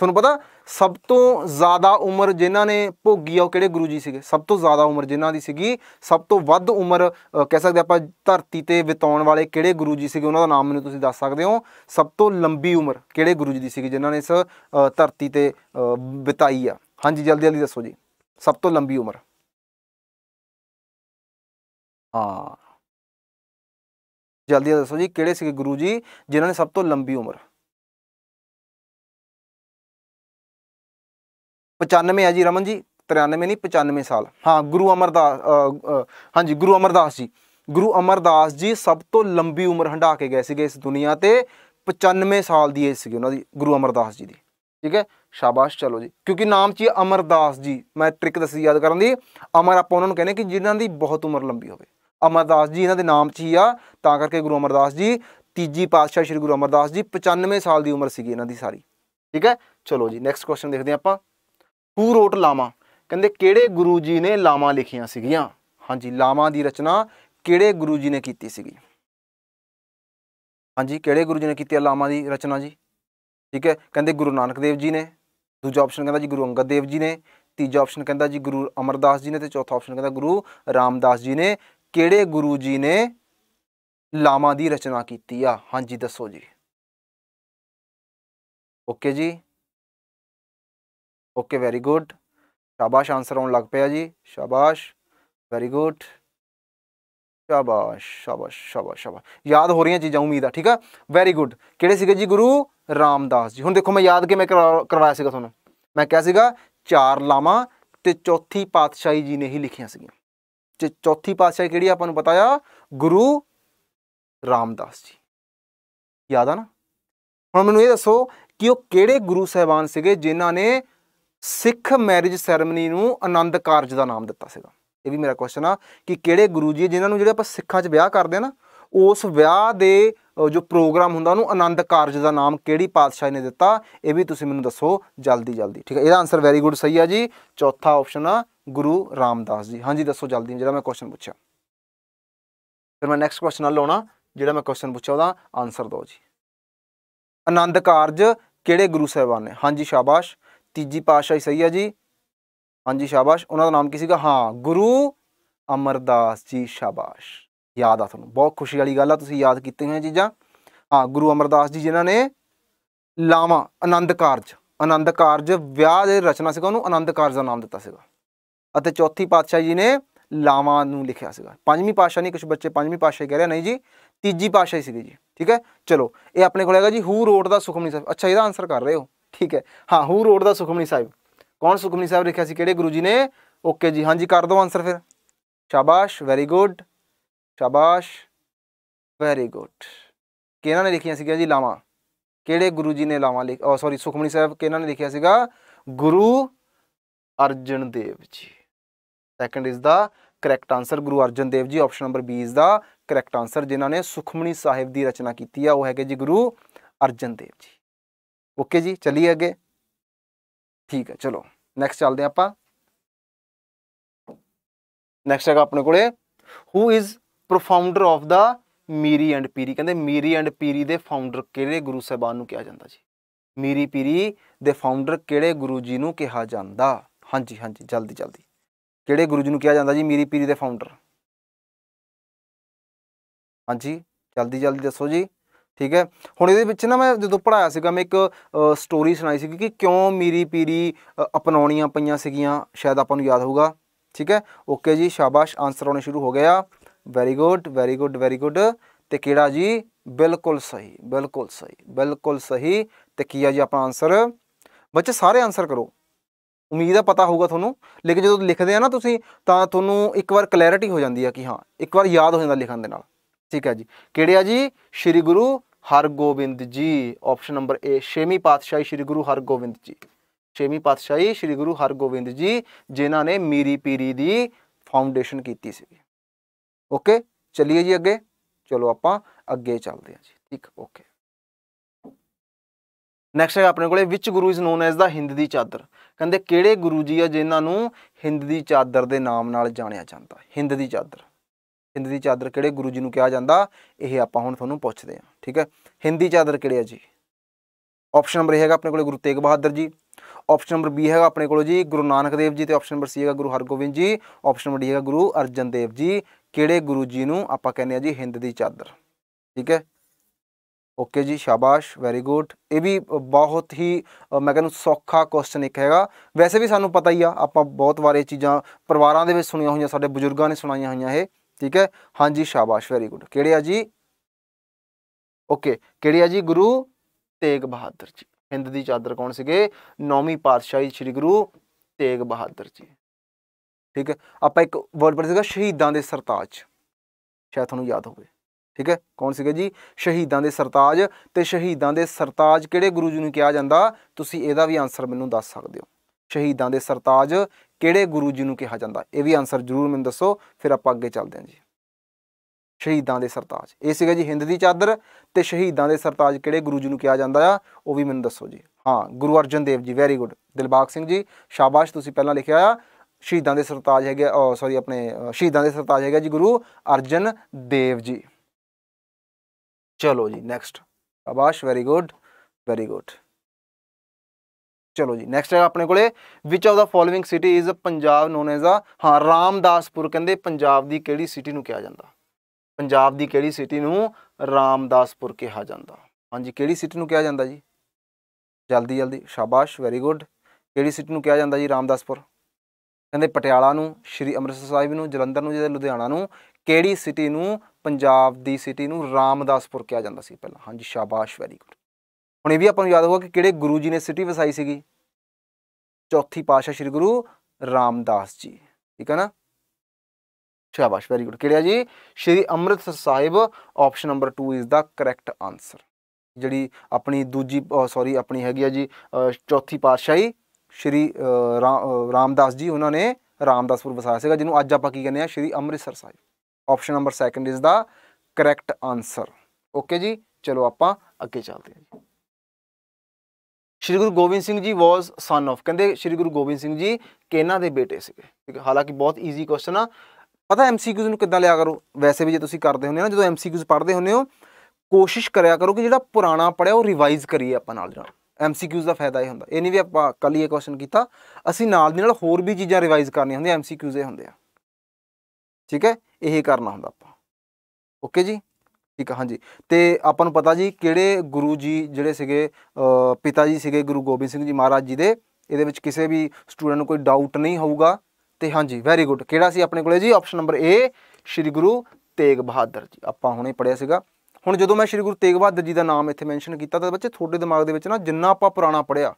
ਤੁਹਾਨੂੰ ਪਤਾ, ਸਭ ਤੋਂ ਜ਼ਿਆਦਾ ਉਮਰ ਜਿਨ੍ਹਾਂ ਨੇ ਭੋਗੀ ਆ, ਉਹ ਕਿਹੜੇ ਗੁਰੂ ਜੀ ਸੀਗੇ? ਸਭ ਤੋਂ ਜ਼ਿਆਦਾ ਉਮਰ ਜਿਨ੍ਹਾਂ ਦੀ ਸੀਗੀ, ਸਭ ਤੋਂ ਵੱਧ ਉਮਰ ਕਹਿ ਸਕਦੇ ਆਪਾਂ ਧਰਤੀ ਤੇ ਬਿਤਾਉਣ ਵਾਲੇ ਕਿਹੜੇ ਗੁਰੂ ਜੀ ਸੀਗੇ? ਉਹਨਾਂ ਦਾ ਨਾਮ ਮੈਨੂੰ ਤੁਸੀਂ ਦੱਸ ਸਕਦੇ ਹੋ। ਸਭ ਤੋਂ ਲੰਬੀ ਉਮਰ ਕਿਹੜੇ ਗੁਰੂ ਜੀ ਦੀ ਸੀਗੀ ਜਿਨ੍ਹਾਂ ਨੇ ਇਸ ਧਰਤੀ ਤੇ ਬਿਤਾਈ ਆ? ਹਾਂਜੀ ਜਲਦੀ ਜਲਦੀ ਦੱਸੋ ਜੀ। ਸਭ ਤੋਂ ਲੰਬੀ ਉਮਰ। ਹਾਂ। ਜਲਦੀ ਦੱਸੋ ਜੀ, ਕਿਹੜੇ ਸੀਗੇ ਗੁਰੂ ਜੀ ਜਿਨ੍ਹਾਂ ਨੇ ਸਭ ਤੋਂ ਲੰਬੀ ਉਮਰ? 95 ਹੈ ਜੀ ਰਮਨ ਜੀ 93 ਨਹੀਂ 95 ਸਾਲ। ਹਾਂ, ਗੁਰੂ ਅਮਰਦਾਸ ਹਾਂਜੀ, ਗੁਰੂ ਅਮਰਦਾਸ ਜੀ। ਗੁਰੂ ਅਮਰਦਾਸ ਜੀ ਸਭ ਤੋਂ ਲੰਬੀ ਉਮਰ ਹੰਢਾ ਕੇ ਗਏ ਸੀਗੇ ਇਸ ਦੁਨੀਆ ਤੇ 95 ਸਾਲ ਦੀ ਏਜ ਸੀਗੀ ਉਹਨਾਂ ਦੀ, ਗੁਰੂ ਅਮਰਦਾਸ ਜੀ ਦੀ। ਠੀਕ ਹੈ? ਸ਼ਾਬਾਸ਼, ਚਲੋ ਜੀ। ਕਿਉਂਕਿ ਨਾਮ 'ਚ ਹੀ ਹੈ ਅਮਰਦਾਸ ਜੀ, ਮੈਂ ਟ੍ਰਿਕ ਦੱਸੀ, ਯਾਦ ਕਰਨ ਦੀ, ਅਮਰ ਆਪਾਂ ਉਹਨਾਂ ਨੂੰ ਕਹਿੰਦੇ ਕਿ ਜਿਨ੍ਹਾਂ ਦੀ ਬਹੁਤ ਉਮਰ ਲੰਬੀ ਹੋਵੇ। ਅਮਰਦਾਸ ਜੀ, ਇਹਨਾਂ ਦੇ ਨਾਮ 'ਚ ਹੀ ਆ, ਤਾਂ ਕਰਕੇ ਗੁਰੂ ਅਮਰਦਾਸ ਜੀ, ਤੀਜੀ ਪਾਤਸ਼ਾਹ ਸ੍ਰੀ ਗੁਰੂ ਅਮਰਦਾਸ ਜੀ 95 ਸਾਲ ਦੀ ਉਮਰ ਸੀਗੀ ਇਹਨਾਂ ਦੀ ਸਾਰੀ। ਠੀਕ ਹੈ? ਚਲੋ ਜੀ ਨੈਕਸਟ ਕੁਐਸਚਨ ਦੇਖਦੇ ਹਾਂ ਆਪਾਂ। ਹੂ ਰੋਟ ਲਾਮਾ? ਕਹਿੰਦੇ ਕਿਹੜੇ ਗੁਰੂ ਜੀ ਨੇ ਲਾਮਾ ਲਿਖੀਆਂ ਸੀਗੀਆਂ? ਹਾਂਜੀ, ਲਾਮਾ ਦੀ ਰਚਨਾ ਕਿਹੜੇ ਗੁਰੂ ਜੀ ਨੇ ਕੀਤੀ ਸੀਗੀ? ਹਾਂਜੀ, ਕਿਹੜੇ ਗੁਰੂ ਜੀ ਨੇ ਕੀਤੀ ਹੈ ਲਾਮਾ ਦੀ ਰਚਨਾ ਜੀ? ਠੀਕ ਹੈ, ਕਹਿੰਦੇ ਗੁਰੂ ਨਾਨਕ ਦੇਵ ਜੀ ਨੇ, ਦੂਜਾ ਆਪਸ਼ਨ ਕਹਿੰਦਾ ਜੀ ਗੁਰੂ ਅੰਗਦ ਦੇਵ ਜੀ ਨੇ, ਤੀਜਾ ਆਪਸ਼ਨ ਕਹਿੰਦਾ ਜੀ ਗੁਰੂ ਅਮਰਦਾਸ ਜੀ ਨੇ, ਤੇ ਚੌਥਾ ਆਪਸ਼ਨ ਕਹਿੰਦਾ ਗੁਰੂ ਰਾਮਦਾਸ ਜੀ ਨੇ ਕਿਹੜੇ ਗੁਰੂ ਜੀ ਨੇ ਲਾਮਾ ਦੀ ਰਚਨਾ ਕੀਤੀ ਆ? ਹਾਂਜੀ, ਦੱਸੋ ਜੀ। ਓਕੇ ਜੀ। ਓਕੇ ਵੈਰੀ ਗੁੱਡ ਸ਼ਾਬਾਸ਼ ਆਨਸਰ ਆਉਣ ਲੱਗ ਪਿਆ ਜੀ। ਸ਼ਾਬਾਸ਼ ਵੈਰੀ ਗੁੱਡ ਸ਼ਾਬਾਸ਼ ਸ਼ਾਬਾਸ਼ ਸ਼ਾਬਾਸ਼ ਸ਼ਾਬਾਸ਼। ਯਾਦ ਹੋ ਰਹੀਆਂ ਚੀਜ਼ਾਂ, ਉਮੀਦ ਆ, ਠੀਕ ਆ? ਵੈਰੀ ਗੁੱਡ ਕਿਹੜੇ ਸੀਗੇ ਜੀ ਗੁਰੂ? ਰਾਮਦਾਸ ਜੀ। ਹੁਣ ਦੇਖੋ, ਮੈਂ ਯਾਦ ਕਿਵੇਂ ਕਰਵਾ- ਕਰਵਾਇਆ ਸੀਗਾ ਤੁਹਾਨੂੰ। ਮੈਂ ਕਿਹਾ ਸੀਗਾ, ਚਾਰ ਲਾਵਾਂ ਤੇ ਚੌਥੀ ਪਾਤਸ਼ਾਹੀ ਜੀ ਨੇ ਹੀ ਲਿਖੀਆਂ ਸੀਗੀਆਂ। ਚੌਥੀ ਪਾਤਸ਼ਾਹੀ ਕਿਹੜੀ ਆ ਆਪਾਂ ਨੂੰ ਪਤਾ ਆ? ਗੁਰੂ ਰਾਮਦਾਸ ਜੀ। ਯਾਦ ਆ ਨਾ? ਹੁਣ ਮੈਨੂੰ ਇਹ ਦੱਸੋ ਕਿ ਉਹ ਕਿਹੜੇ ਗੁਰੂ ਸਾਹਿਬਾਨ ਸੀਗੇ ਜਿਨ੍ਹਾਂ ਨੇ ਸਿੱਖ ਮੈਰਿਜ ਸੈਰੇਮਨੀ ਨੂੰ ਆਨੰਦ ਕਾਰਜ ਦਾ ਨਾਮ ਦਿੱਤਾ ਸੀਗਾ? ਇਹ ਵੀ ਮੇਰਾ ਕੁਐਸਚਨ ਆ ਕਿ ਕਿਹੜੇ ਗੁਰੂ ਜੀ ਜਿਨ੍ਹਾਂ ਨੂੰ ਜਿਹੜੇ ਆਪਾਂ ਸਿੱਖਾਂ 'ਚ ਵਿਆਹ ਕਰਦੇ ਆ ਨਾ, ਉਸ ਵਿਆਹ ਦੇ ਜੋ ਪ੍ਰੋਗਰਾਮ ਹੁੰਦਾ ਉਹਨੂੰ ਆਨੰਦ ਕਾਰਜ ਦਾ ਨਾਮ ਕਿਹੜੀ ਪਾਤਸ਼ਾਹ ਨੇ ਦਿੱਤਾ? ਇਹ ਵੀ ਤੁਸੀਂ ਮੈਨੂੰ ਦੱਸੋ ਜਲਦੀ ਜਲਦੀ ਠੀਕ ਹੈ ਇਹਦਾ ਆਨਸਰ ਵੈਰੀ ਗੁੱਡ ਸਹੀ ਆ ਜੀ। ਚੌਥਾ ਆਪਸ਼ਨ ਆ ਗੁਰੂ ਰਾਮਦਾਸ ਜੀ। ਹਾਂਜੀ, ਦੱਸੋ ਜਲਦੀ ਜਿਹੜਾ ਮੈਂ ਕੁਐਸਚਨ ਪੁੱਛਿਆ। ਫਿਰ ਮੈਂ ਨੈਕਸਟ ਕੁਐਸਚਨ ਨਾਲ ਲਾਉਣਾ, ਜਿਹੜਾ ਮੈਂ ਕੁਐਸਚਨ ਪੁੱਛਿਆ ਉਹਦਾ ਆਨਸਰ ਦਿਓ ਜੀ। ਆਨੰਦ ਕਾਰਜ ਕਿਹੜੇ ਗੁਰੂ ਸਾਹਿਬਾਨ ਨੇ? ਹਾਂਜੀ, ਸ਼ਾਬਾਸ਼। ਤੀਜੀ ਪਾਤਸ਼ਾਹੀ ਸਹੀ ਆ ਜੀ। ਹਾਂਜੀ, ਸ਼ਾਬਾਸ਼। ਉਹਨਾਂ ਦਾ ਨਾਮ ਕੀ ਸੀਗਾ? ਹਾਂ, ਗੁਰੂ ਅਮਰਦਾਸ ਜੀ, ਸ਼ਾਬਾਸ਼। ਯਾਦ ਆ ਤੁਹਾਨੂੰ। ਬਹੁਤ ਖੁਸ਼ੀ ਵਾਲੀ ਗੱਲ ਆ, ਤੁਸੀਂ ਯਾਦ ਕੀਤੀਆਂ ਹੋਈਆਂ ਚੀਜ਼ਾਂ। ਹਾਂ, ਗੁਰੂ ਅਮਰਦਾਸ ਜੀ ਜਿਨ੍ਹਾਂ ਨੇ ਲਾਵਾਂ, ਆਨੰਦ ਕਾਰਜ। ਆਨੰਦ ਕਾਰਜ ਵਿਆਹ ਦੇ ਰਚਨਾ ਸੀਗਾ ਉਹਨੂੰ, ਆਨੰਦ ਕਾਰਜ ਦਾ ਨਾਮ ਦਿੱਤਾ ਸੀਗਾ। ਅਤੇ ਚੌਥੀ ਪਾਤਸ਼ਾਹ ਜੀ ਨੇ ਲਾਵਾਂ ਨੂੰ ਲਿਖਿਆ ਸੀਗਾ। ਪੰਜਵੀਂ ਪਾਤਸ਼ਾਹ ਨਹੀਂ ਕੁਝ ਬੱਚੇ ਪੰਜਵੀਂ ਪਾਤਸ਼ਾਹੀ ਕਹਿ ਰਹੇ ਨਹੀਂ ਜੀ, ਤੀਜੀ ਪਾਤਸ਼ਾਹੀ ਸੀਗੀ ਜੀ, ਠੀਕ ਹੈ? ਚਲੋ, ਇਹ ਆਪਣੇ ਕੋਲ ਹੈਗਾ ਜੀ ਹੂ ਰੋਡ ਦਾ ਸੁਖਮਨੀ ਸਾਹਿਬ। ਅੱਛਾ, ਇਹਦਾ ਆਨਸਰ ਕਰ ਰਹੇ ਹੋ, ਠੀਕ ਹੈ। ਹਾਂ, ਹੂ ਰੋਡ ਦਾ ਸੁਖਮਨੀ ਸਾਹਿਬ। ਕੌਣ ਸੁਖਮਨੀ ਸਾਹਿਬ ਲਿਖਿਆ ਸੀ, ਕਿਹੜੇ ਗੁਰੂ ਜੀ ਨੇ? ਓਕੇ ਜੀ, ਹਾਂਜੀ, ਕਰ ਦਿਓ ਆਨਸਰ ਫਿਰ। ਸ਼ਾਬਾਸ਼ ਵੈਰੀ ਗੁੱਡ ਸ਼ਾਬਾਸ਼ ਵੈਰੀ ਗੁੱਡ ਕਿਹਨਾਂ ਨੇ ਲਿਖੀਆਂ ਸੀਗੀਆਂ ਜੀ ਲਾਵਾਂ? ਕਿਹੜੇ ਗੁਰੂ ਜੀ ਨੇ ਲਾਵਾਂ ਲਿਖ ਓ ਸੌਰੀ ਸੁਖਮਨੀ ਸਾਹਿਬ ਕਿਹਨਾਂ ਨੇ ਲਿਖਿਆ ਸੀਗਾ? Guru Arjan Dev ji. Second is the correct answer Guru Arjan Dev ji option number B is the correct answer ਜਿਨ੍ਹਾਂ ਨੇ ਸੁਖਮਣੀ ਸਾਹਿਬ ਦੀ ਰਚਨਾ ਕੀਤੀ ਆ ਉਹ ਹੈਗੇ ਜੀ ਗੁਰੂ ਅਰਜਨ ਦੇਵ ਜੀ ਓਕੇ ਜੀ ਚਲਿਏ ਅੱਗੇ ਠੀਕ ਹੈ ਚਲੋ ਨੈਕਸਟ ਚੱਲਦੇ ਹਾਂ ਆਪਾਂ ਨੈਕਸਟ ਹੈਗਾ ਆਪਣੇ ਕੋਲੇ who is profounder of the Miri and Piri ਕਹਿੰਦੇ ਮੀਰੀ ਐਂਡ ਪੀਰੀ ਦੇ ਫਾਊਂਡਰ ਕਿਹੜੇ ਗੁਰੂ ਸਾਹਿਬਾਨ ਨੂੰ ਕਿਹਾ ਜਾਂਦਾ ਜੀ ਮੀਰੀ ਪੀਰੀ ਦੇ ਫਾਊਂਡਰ ਕਿਹੜੇ ਗੁਰੂ ਜੀ ਨੂੰ ਕਿਹਾ ਜਾਂਦਾ ਹਾਂਜੀ ਹਾਂਜੀ ਜਲਦੀ ਜਲਦੀ ਕਿਹੜੇ ਗੁਰੂ ਜੀ ਨੂੰ ਕਿਹਾ ਜਾਂਦਾ ਜੀ? ਮੀਰੀ ਪੀਰੀ ਦੇ ਫਾਊਂਡਰ ਹਾਂਜੀ, ਜਲਦੀ ਜਲਦੀ ਦੱਸੋ ਜੀ। ਠੀਕ ਹੈ। ਹੁਣ ਇਹਦੇ ਵਿੱਚ ਨਾ ਮੈਂ ਜਦੋਂ ਪੜਾਇਆ ਸੀਗਾ, ਮੈਂ ਇੱਕ ਸਟੋਰੀ ਸੁਣਾਈ ਸੀ ਕਿ ਕਿਉਂ ਮੀਰੀ ਪੀਰੀ ਅਪਣਾਉਣੀਆਂ ਪਈਆਂ ਸੀਗੀਆਂ। ਸ਼ਾਇਦ ਆਪਾਂ ਨੂੰ ਯਾਦ ਹੋਊਗਾ। ਠੀਕ ਹੈ। ਓਕੇ ਜੀ, ਸ਼ਾਬਾਸ਼। ਆਨਸਰ ਆਉਣੇ ਸ਼ੁਰੂ ਹੋ ਗਿਆ। Very good very good very good ਤੇ ਕਿਹੜਾ ਜੀ? ਬਿਲਕੁਲ ਸਹੀ ਬਿਲਕੁਲ ਸਹੀ ਬਿਲਕੁਲ ਸਹੀ। ਤੇ ਕੀ ਆ ਜੀ ਆਪਣਾ ਆਨਸਰ ਬੱਚੇ ਸਾਰੇ ਆਨਸਰ ਕਰੋ। ਉਮੀਦ ਹੈ ਪਤਾ ਹੋਊਗਾ ਤੁਹਾਨੂੰ। ਲੇਕਿਨ ਜਦੋਂ ਲਿਖਦੇ ਆ ਨਾ ਤੁਸੀਂ, ਤਾਂ ਤੁਹਾਨੂੰ ਇੱਕ ਵਾਰ ਕਲੈਰਿਟੀ ਹੋ ਜਾਂਦੀ ਹੈ ਕਿ ਹਾਂ, ਇੱਕ ਵਾਰ ਯਾਦ ਹੋ ਜਾਂਦਾ ਲਿਖਣ ਦੇ ਨਾਲ। ਠੀਕ ਹੈ ਜੀ। ਕਿਹੜੇ ਆ ਜੀ? ਸ਼੍ਰੀ ਗੁਰੂ ਹਰਗੋਬਿੰਦ ਜੀ। ਆਪਸ਼ਨ ਨੰਬਰ ਏ ਛੇਵੀਂ ਪਾਤਸ਼ਾਹੀ ਸ਼੍ਰੀ ਗੁਰੂ ਹਰਗੋਬਿੰਦ ਜੀ। ਛੇਵੀਂ ਪਾਤਸ਼ਾਹੀ ਸ਼੍ਰੀ ਗੁਰੂ ਹਰਗੋਬਿੰਦ ਜੀ, ਜਿਨ੍ਹਾਂ ਨੇ ਮੀਰੀ ਪੀਰੀ ਦੀ ਫਾਊਂਡੇਸ਼ਨ ਕੀਤੀ ਸੀ ਓਕੇ ਚਲਿਏ ਜੀ ਅੱਗੇ। ਚਲੋ ਆਪਾਂ ਅੱਗੇ ਚੱਲਦੇ ਹਾਂ ਜੀ। ਠੀਕ? ਓਕੇ ਨੈਕਸਟ ਹੈ ਆਪਣੇ ਕੋਲੇ which Guru is known as the Hind ਦੀ ਚਾਦਰ? ਕਹਿੰਦੇ ਕਿਹੜੇ ਗੁਰੂ ਜੀ ਆ ਜਿਨ੍ਹਾਂ ਨੂੰ ਹਿੰਦ ਦੀ ਚਾਦਰ ਦੇ ਨਾਮ ਨਾਲ ਜਾਣਿਆ ਜਾਂਦਾ? ਹਿੰਦ ਦੀ ਚਾਦਰ। ਹਿੰਦ ਦੀ ਚਾਦਰ ਕਿਹੜੇ ਗੁਰੂ ਜੀ ਨੂੰ ਕਿਹਾ ਜਾਂਦਾ? ਇਹ ਆਪਾਂ ਹੁਣ ਤੁਹਾਨੂੰ ਪੁੱਛਦੇ ਹਾਂ, ਠੀਕ ਹੈ? ਹਿੰਦੀ ਚਾਦਰ ਕਿਹੜੇ ਆ ਜੀ? ਆਪਸ਼ਨ ਨੰਬਰ ਹੈਗਾ ਆਪਣੇ ਕੋਲੇ ਗੁਰੂ ਤੇਗ ਬਹਾਦਰ ਜੀ। ਆਪਸ਼ਨ ਨੰਬਰ ਬੀ ਹੈਗਾ ਆਪਣੇ ਕੋਲ ਜੀ ਗੁਰੂ ਨਾਨਕ ਦੇਵ ਜੀ ਤੇ ਆਪਸ਼ਨ ਨੰਬਰ ਸੀ ਹੈਗਾ Guru Hargobind ji. Option number D ਹੈਗਾ ਗੁਰੂ ਅਰਜਨ ਦੇਵ ਜੀ। ਕਿਹੜੇ ਗੁਰੂ ਜੀ ਨੂੰ ਆਪਾਂ ਕਹਿੰਦੇ ਆ ਜੀ ਹਿੰਦ ਦੀ ਚਾਦਰ? ਠੀਕ ਹੈ? ਓਕੇ ਜੀ ਸ਼ਾਬਾਸ਼ ਵੈਰੀ ਗੁੱਡ ਇਹ ਵੀ ਬਹੁਤ ਹੀ ਮੈਂ ਕਹਿੰਦਾ ਸੌਖਾ ਕੁਐਸਚਨ ਇੱਕ ਹੈਗਾ। ਵੈਸੇ ਵੀ ਸਾਨੂੰ ਪਤਾ ਹੀ ਆ, ਆਪਾਂ ਬਹੁਤ ਵਾਰ ਇਹ ਚੀਜ਼ਾਂ ਪਰਿਵਾਰਾਂ ਦੇ ਵਿੱਚ ਸੁਣੀਆਂ ਹੋਈਆਂ, ਸਾਡੇ ਬਜ਼ੁਰਗਾਂ ਨੇ ਸੁਣਾਈਆਂ ਹੋਈਆਂ ਇਹ। ਠੀਕ ਹੈ? ਹਾਂਜੀ ਸ਼ਾਬਾਸ਼ ਵੈਰੀ ਗੁੱਡ ਕਿਹੜੇ ਆ ਜੀ? ਓਕੇ ਕਿਹੜੇ ਆ ਜੀ? ਗੁਰੂ ਤੇਗ ਬਹਾਦਰ ਜੀ। ਹਿੰਦ ਦੀ ਚਾਦਰ ਕੌਣ ਸੀਗੇ? ਨੌਵੀਂ ਪਾਤਸ਼ਾਹੀ ਸ੍ਰੀ ਗੁਰੂ ਤੇਗ ਬਹਾਦਰ ਜੀ। ਠੀਕ ਹੈ? ਆਪਾਂ ਇੱਕ ਵਰਡ ਪੜ੍ਹਿਆ ਸੀਗਾ ਸ਼ਹੀਦਾਂ ਦੇ ਸਰਤਾਜ। ਸ਼ਾਇਦ ਤੁਹਾਨੂੰ ਯਾਦ ਹੋਵੇ। ਠੀਕ ਹੈ? ਕੌਣ ਸੀਗੇ ਜੀ? ਸ਼ਹੀਦਾਂ ਦੇ ਸਰਤਾਜ। ਤੇ ਸ਼ਹੀਦਾਂ ਦੇ ਸਰਤਾਜ ਕਿਹੜੇ ਗੁਰੂ ਜੀ ਨੂੰ ਕਿਹਾ ਜਾਂਦਾ? ਤੁਸੀਂ ਇਹਦਾ ਵੀ ਆਨਸਰ ਮੈਨੂੰ ਦੱਸ ਸਕਦੇ ਹੋ। ਸ਼ਹੀਦਾਂ ਦੇ ਸਰਤਾਜ ਕਿਹੜੇ ਗੁਰੂ ਜੀ ਨੂੰ ਕਿਹਾ ਜਾਂਦਾ? ਇਹ ਵੀ ਆਨਸਰ ਜ਼ਰੂਰ ਮੈਨੂੰ ਦੱਸੋ, ਫਿਰ ਆਪਾਂ ਅੱਗੇ ਚੱਲਦੇ ਹਾਂ ਜੀ। ਸ਼ਹੀਦਾਂ ਦੇ ਸਰਤਾਜ। ਇਹ ਸੀਗਾ ਜੀ ਹਿੰਦ ਦੀ ਚਾਦਰ। ਤੇ ਸ਼ਹੀਦਾਂ ਦੇ ਸਰਤਾਜ ਕਿਹੜੇ ਗੁਰੂ ਜੀ ਨੂੰ ਕਿਹਾ ਜਾਂਦਾ ਆ? ਉਹ ਵੀ ਮੈਨੂੰ ਦੱਸੋ ਜੀ। ਹਾਂ, ਗੁਰੂ ਅਰਜਨ ਦੇਵ ਜੀ ਵੈਰੀ ਗੁੱਡ ਦਿਲਬਾਗ ਸਿੰਘ ਜੀ, ਸ਼ਾਬਾਸ਼, ਤੁਸੀਂ ਪਹਿਲਾਂ ਲਿਖਿਆ ਆ। ਸ਼ਹੀਦਾਂ ਦੇ ਸਰਤਾਜ ਹੈਗੇ ਸੌਰੀ ਆਪਣੇ ਸ਼ਹੀਦਾਂ ਦੇ ਸਰਤਾਜ ਹੈਗਾ ਜੀ ਗੁਰੂ ਅਰਜਨ ਦੇਵ ਜੀ। ਚਲੋ ਜੀ ਨੈਕਸਟ ਸ਼ਾਬਾਸ਼ ਵੈਰੀ ਗੁੱਡ ਵੈਰੀ ਗੁੱਡ ਚਲੋ ਜੀ ਨੈਕਸਟ ਹੈ ਆਪਣੇ ਕੋਲੇ। Which of the following city is Punjab known as ਆ ਹਾਂ, ਰਾਮਦਾਸਪੁਰ ਕਹਿੰਦੇ ਪੰਜਾਬ ਦੀ ਕਿਹੜੀ ਸਿਟੀ ਨੂੰ ਕਿਹਾ ਜਾਂਦਾ? ਪੰਜਾਬ ਦੀ ਕਿਹੜੀ ਸਿਟੀ ਨੂੰ ਰਾਮਦਾਸਪੁਰ ਕਿਹਾ ਜਾਂਦਾ? ਹਾਂਜੀ, ਕਿਹੜੀ ਸਿਟੀ ਨੂੰ ਕਿਹਾ ਜਾਂਦਾ ਜੀ? ਜਲਦੀ ਜਲਦੀ, ਸ਼ਾਬਾਸ਼ ਵੈਰੀ ਗੁੱਡ ਕਿਹੜੀ ਸਿਟੀ ਨੂੰ ਕਿਹਾ ਜਾਂਦਾ ਜੀ ਰਾਮਦਾਸਪੁਰ? ਕਹਿੰਦੇ ਪਟਿਆਲਾ ਨੂੰ, ਸ਼੍ਰੀ ਅੰਮ੍ਰਿਤਸਰ ਸਾਹਿਬ ਨੂੰ, ਜਲੰਧਰ ਨੂੰ, ਜਿਹਦੇ ਲੁਧਿਆਣਾ ਨੂੰ। ਕਿਹੜੀ ਸਿਟੀ ਨੂੰ? ਪੰਜਾਬ ਦੀ ਸਿਟੀ ਨੂੰ ਰਾਮਦਾਸਪੁਰ ਕਿਹਾ ਜਾਂਦਾ ਸੀ ਪਹਿਲਾਂ। ਹਾਂਜੀ, ਸ਼ਾਬਾਸ਼ ਵੈਰੀ ਗੁੱਡ ਹੁਣ ਇਹ ਵੀ ਆਪਾਂ ਨੂੰ ਯਾਦ ਹੋਊਗਾ ਕਿ ਕਿਹੜੇ ਗੁਰੂ ਜੀ ਨੇ ਸਿਟੀ ਵਸਾਈ ਸੀਗੀ? ਚੌਥੀ ਪਾਸ਼ਾ ਸ੍ਰੀ ਗੁਰੂ ਰਾਮਦਾਸ ਜੀ। ਠੀਕ ਹੈ ਨਾ? ਸ਼ਾਬਾਸ਼ ਵੈਰੀ ਗੁੱਡ ਕਿਹੜਾ ਜੀ? Shri Amritsar Sahib option number 2 is the correct answer ਜਿਹੜੀ ਆਪਣੀ ਦੂਜੀ ਸੌਰੀ ਆਪਣੀ ਹੈਗੀ ਆ ਜੀ ਚੌਥੀ ਪਾਤਸ਼ਾਹੀ, ਸ਼੍ਰੀ ਰਾਮਦਾਸ ਜੀ, ਉਹਨਾਂ ਨੇ ਰਾਮਦਾਸਪੁਰ ਵਸਾਇਆ ਸੀਗਾ, ਜਿਹਨੂੰ ਅੱਜ ਆਪਾਂ ਕੀ ਕਹਿੰਦੇ ਆ? Shri Amritsar Sahib. Option number 2 is the correct answer okay ਜੀ ਚਲੋ ਆਪਾਂ ਅੱਗੇ ਚੱਲਦੇ ਹਾਂ ਜੀ। ਸ਼੍ਰੀ ਗੁਰੂ ਗੋਬਿੰਦ ਸਿੰਘ ਜੀ ਵਾਸ ਸਨ ਆਫ ਕਹਿੰਦੇ ਸ਼੍ਰੀ ਗੁਰੂ ਗੋਬਿੰਦ ਸਿੰਘ ਜੀ ਕਿਹਨਾਂ ਦੇ ਬੇਟੇ ਸੀਗੇ? ਠੀਕ ਹੈ, ਹਾਲਾਂਕਿ ਬਹੁਤ ਈਜ਼ੀ ਕੁਐਸਚਨ ਆ। ਪਤਾ ਐਮਸੀਕਿਊਜ਼ ਨੂੰ ਕਿੱਦਾਂ ਲਿਆ ਕਰੋ? ਵੈਸੇ ਵੀ ਜੇ ਤੁਸੀਂ ਕਰਦੇ ਹੁੰਦੇ ਹੋ ਨਾ, ਜਦੋਂ ਐਮਸੀਕਿਊਜ਼ ਪੜ੍ਹਦੇ ਹੁੰਦੇ ਹੋ, ਕੋਸ਼ਿਸ਼ ਕਰਿਆ ਕਰੋ ਕਿ ਜਿਹੜਾ ਪੁਰਾਣਾ ਪੜਿਆ ਉਹ ਰਿਵਾਈਜ਼ ਕਰੀਏ ਆਪਾਂ ਨਾਲ ਨਾਲ। ਐਮਸੀਕਿਊਜ਼ ਦਾ ਫਾਇਦਾ ਇਹ ਹੁੰਦਾ। ਇਹ ਨਹੀਂ ਵੀ ਆਪਾਂ ਕੱਲ ਹੀ ਇਹ ਕੁਐਸਚਨ ਕੀਤਾ, ਅਸੀਂ ਨਾਲ ਦੀ ਨਾਲ ਹੋਰ ਵੀ ਚੀਜ਼ਾਂ ਰਿਵਾਈਜ਼ ਕਰਨੀਆਂ ਹੁੰਦੀਆਂ ਐਮਸੀਕਿਊਜ਼ ਇਹ ਹੁੰਦੇ ਆ। ਠੀਕ ਹੈ? ਇਹ ਕਰਨਾ ਹੁੰਦਾ ਆਪਾਂ। ਓਕੇ ਜੀ? ਠੀਕ ਹੈ ਹਾਂਜੀ। ਤੇ ਆਪਾਂ ਨੂੰ ਪਤਾ ਜੀ ਕਿਹੜੇ ਗੁਰੂ ਜੀ ਜਿਹੜੇ ਸੀਗੇ ਪਿਤਾ ਜੀ ਸੀਗੇ ਗੁਰੂ ਗੋਬਿੰਦ ਸਿੰਘ ਜੀ ਮਹਾਰਾਜ ਜੀ ਦੇ, ਇਹਦੇ ਵਿੱਚ ਕਿਸੇ ਵੀ ਸਟੂਡੈਂਟ ਨੂੰ ਕੋਈ ਡਾਊਟ ਨਹੀਂ ਹੋਊਗਾ। ਤੇ ਹਾਂਜੀ ਵੈਰੀ ਗੁੱਡ ਕਿਹੜਾ ਸੀ ਆਪਣੇ ਕੋਲੇ ਜੀ? Option number A Shri Guru Tegh Bahadur ji. ਆਪਾਂ ਹੁਣੇ ਪੜਿਆ ਸੀਗਾ। ਹੁਣ ਜਦੋਂ ਮੈਂ ਸ਼੍ਰੀ ਗੁਰੂ ਤੇਗ ਬਹਾਦਰ ਜੀ ਦਾ ਨਾਮ ਇੱਥੇ ਮੈਂਸ਼ਨ ਕੀਤਾ, ਤਾਂ ਬੱਚੇ ਤੁਹਾਡੇ ਦਿਮਾਗ ਦੇ ਵਿੱਚ ਨਾ ਜਿੰਨਾ ਆਪਾਂ ਪੁਰਾਣਾ ਪੜਿਆ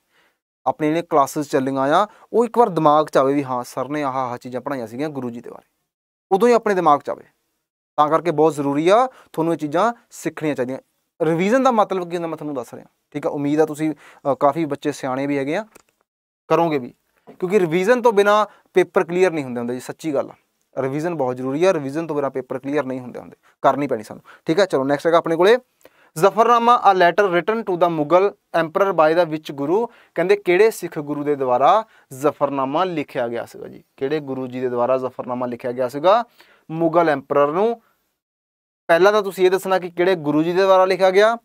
ਆਪਣੇ ਜਿਹੜੀਆਂ ਕਲਾਸਿਸ ਚੱਲੀਆਂ ਆ, ਉਹ ਇੱਕ ਵਾਰ ਦਿਮਾਗ 'ਚ ਆਵੇ ਵੀ ਹਾਂ ਸਰ ਨੇ ਆਹ ਆਹ ਚੀਜ਼ਾਂ ਪੜਾਈਆਂ ਸੀਗੀਆਂ ਗੁਰੂ ਜੀ ਦੇ ਬਾਰੇ। ਉਦੋਂ ਹੀ ਆਪਣੇ ਦਿਮਾਗ 'ਚ ਆਵੇ। ਤਾਂ ਕਰਕੇ ਬਹੁਤ ਜ਼ਰੂਰੀ ਆ ਤੁਹਾਨੂੰ ਇਹ ਚੀਜ਼ਾਂ ਸਿੱਖਣੀਆਂ ਚਾਹੀਦੀਆਂ। ਰਿਵੀਜ਼ਨ ਦਾ ਮਤਲਬ ਕੀ ਹੁੰਦਾ ਮੈਂ ਤੁਹਾਨੂੰ ਦੱਸ ਰਿਹਾ। ਠੀਕ ਆ? ਉਮੀਦ ਆ ਤੁਸੀਂ ਕਾਫੀ ਬੱਚੇ ਸਿਆਣੇ ਵੀ ਹੈਗੇ ਆ। ਕਰੋਗੇ ਵੀ। ਕਿਉਂਕਿ ਰਿਵੀਜ਼ਨ ਤੋਂ ਬਿਨਾ ਪੇਪਰ ਕਲੀਅਰ ਨਹੀਂ ਹੁੰਦੇ ਹੁੰਦੇ ਜੀ, ਸੱਚੀ ਗੱਲ ਆ। ਰਿਵੀਜ਼ਨ ਬਹੁਤ ਜ਼ਰੂਰੀ ਆ। ਰਿਵੀਜ਼ਨ ਤੋਂ ਬਿਨਾ ਪੇਪਰ ਕਲੀਅਰ ਨਹੀਂ ਹੁੰਦੇ ਹੁੰਦੇ। ਕਰਨੀ ਪੈਣੀ ਸਾਨੂੰ। ਠੀਕ ਆ? ਚਲੋ ਨੈਕਸਟ ਹੈਗਾ ਆਪਣੇ ਕੋਲੇ। Zafarnama a letter written to the Mughal emperor by the which Guru ਕਹਿੰਦੇ ਕਿਹੜੇ ਸਿੱਖ ਗੁਰੂ ਦੇ ਦੁਆਰਾ ਜ਼ਫਰਨਾਮਾ ਲਿਖਿਆ ਗਿਆ ਸੀਗਾ ਜੀ? ਕਿਹੜੇ ਗੁਰੂ ਜੀ ਦੇ ਦੁਆਰਾ ਜ਼ਫਰਨਾਮਾ ਲਿਖਿਆ ਗਿਆ ਸੀਗਾ? ਮੁਗਲ ਐਮਪਰਰ ਨੂੰ। ਪਹਿਲਾਂ ਤਾਂ ਤੁਸੀਂ ਇਹ ਦੱਸਣਾ ਕਿ ਕਿਹੜੇ ਗੁਰੂ ਜੀ ਦੇ ਦੁਆਰਾ ਲਿਖਿਆ ਗਿਆ?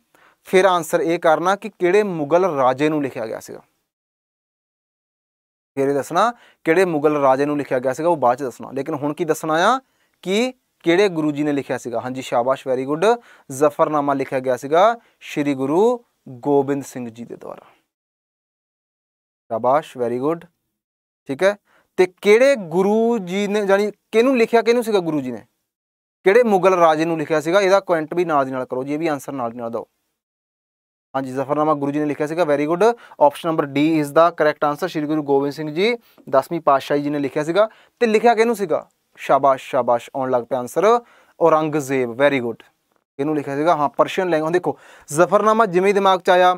ਫਿਰ ਆਨਸਰ ਇਹ ਕਰਨਾ ਕਿ ਕਿਹੜੇ ਮੁਗਲ ਰਾਜੇ ਨੂੰ ਲਿਖਿਆ ਗਿਆ ਸੀਗਾ। ਫਿਰ ਇਹ ਦੱਸਣਾ ਕਿਹੜੇ ਮੁਗਲ ਰਾਜੇ ਨੂੰ ਲਿਖਿਆ ਗਿਆ ਸੀਗਾ, ਉਹ ਬਾਅਦ ਚ ਦੱਸਣਾ। ਲੇਕਿਨ ਹੁਣ ਕੀ ਦੱਸਣਾ ਆ? ਕਿ ਕਿਹੜੇ ਗੁਰੂ ਜੀ ਨੇ ਲਿਖਿਆ ਸੀਗਾ? ਹਾਂਜੀ, ਸ਼ਾਬਾਸ਼ ਵੈਰੀ ਗੁੱਡ ਜ਼ਫਰਨਾਮਾ ਲਿਖਿਆ ਗਿਆ ਸੀਗਾ ਸ਼੍ਰੀ ਗੁਰੂ ਗੋਬਿੰਦ ਸਿੰਘ ਜੀ ਦੇ ਦੁਆਰਾ। ਸ਼ਾਬਾਸ਼ ਵੈਰੀ ਗੁੱਡ ਠੀਕ ਹੈ? ਤੇ ਕਿਹੜੇ ਗੁਰੂ ਜੀ ਨੇ ਜਾਨੀ ਕਿਹਨੂੰ ਲਿਖਿਆ, ਕਿਹਨੂੰ ਸੀਗਾ ਗੁਰੂ ਜੀ ਨੇ? ਕਿਹੜੇ ਮੁਗਲ ਰਾਜੇ ਨੂੰ ਲਿਖਿਆ ਸੀਗਾ? ਇਹਦਾ ਕੁਐਂਟ ਵੀ ਨਾਲ ਦੀ ਨਾਲ ਕਰੋ, ਜੀ ਇਹ ਵੀ ਆਨਸਰ ਨਾਲ ਦੀ ਨਾਲ ਦਿਓ। ਹਾਂਜੀ, ਜ਼ਫਰਨਾਮਾ ਗੁਰੂ ਜੀ ਨੇ ਲਿਖਿਆ ਸੀਗਾ very good option number D is the correct answer Shri Guru Gobind Singh ji 10ਵੀਂ ਪਾਤਸ਼ਾਹੀ ਜੀ ਨੇ ਲਿਖਿਆ ਸੀਗਾ। ਤੇ ਲਿਖਿਆ ਕਿਹਨੂੰ ਸੀਗਾ? ਸ਼ਾਬਾਸ਼ ਸ਼ਾਬਾਸ਼ ਆਉਣ ਲੱਗ ਪਿਆ ਆਨਸਰ ਔਰੰਗਜ਼ੇਬ ਵੈਰੀ ਗੁੱਡ ਇਹਨੂੰ ਲਿਖਿਆ ਸੀਗਾ, ਹਾਂ ਪਰਸ਼ੀਅਨ ਲੈਂਗੁਏਜ ਦੇਖੋ, ਜ਼ਫਰਨਾਮਾ ਜਿਵੇਂ ਦਿਮਾਗ 'ਚ ਆਇਆ,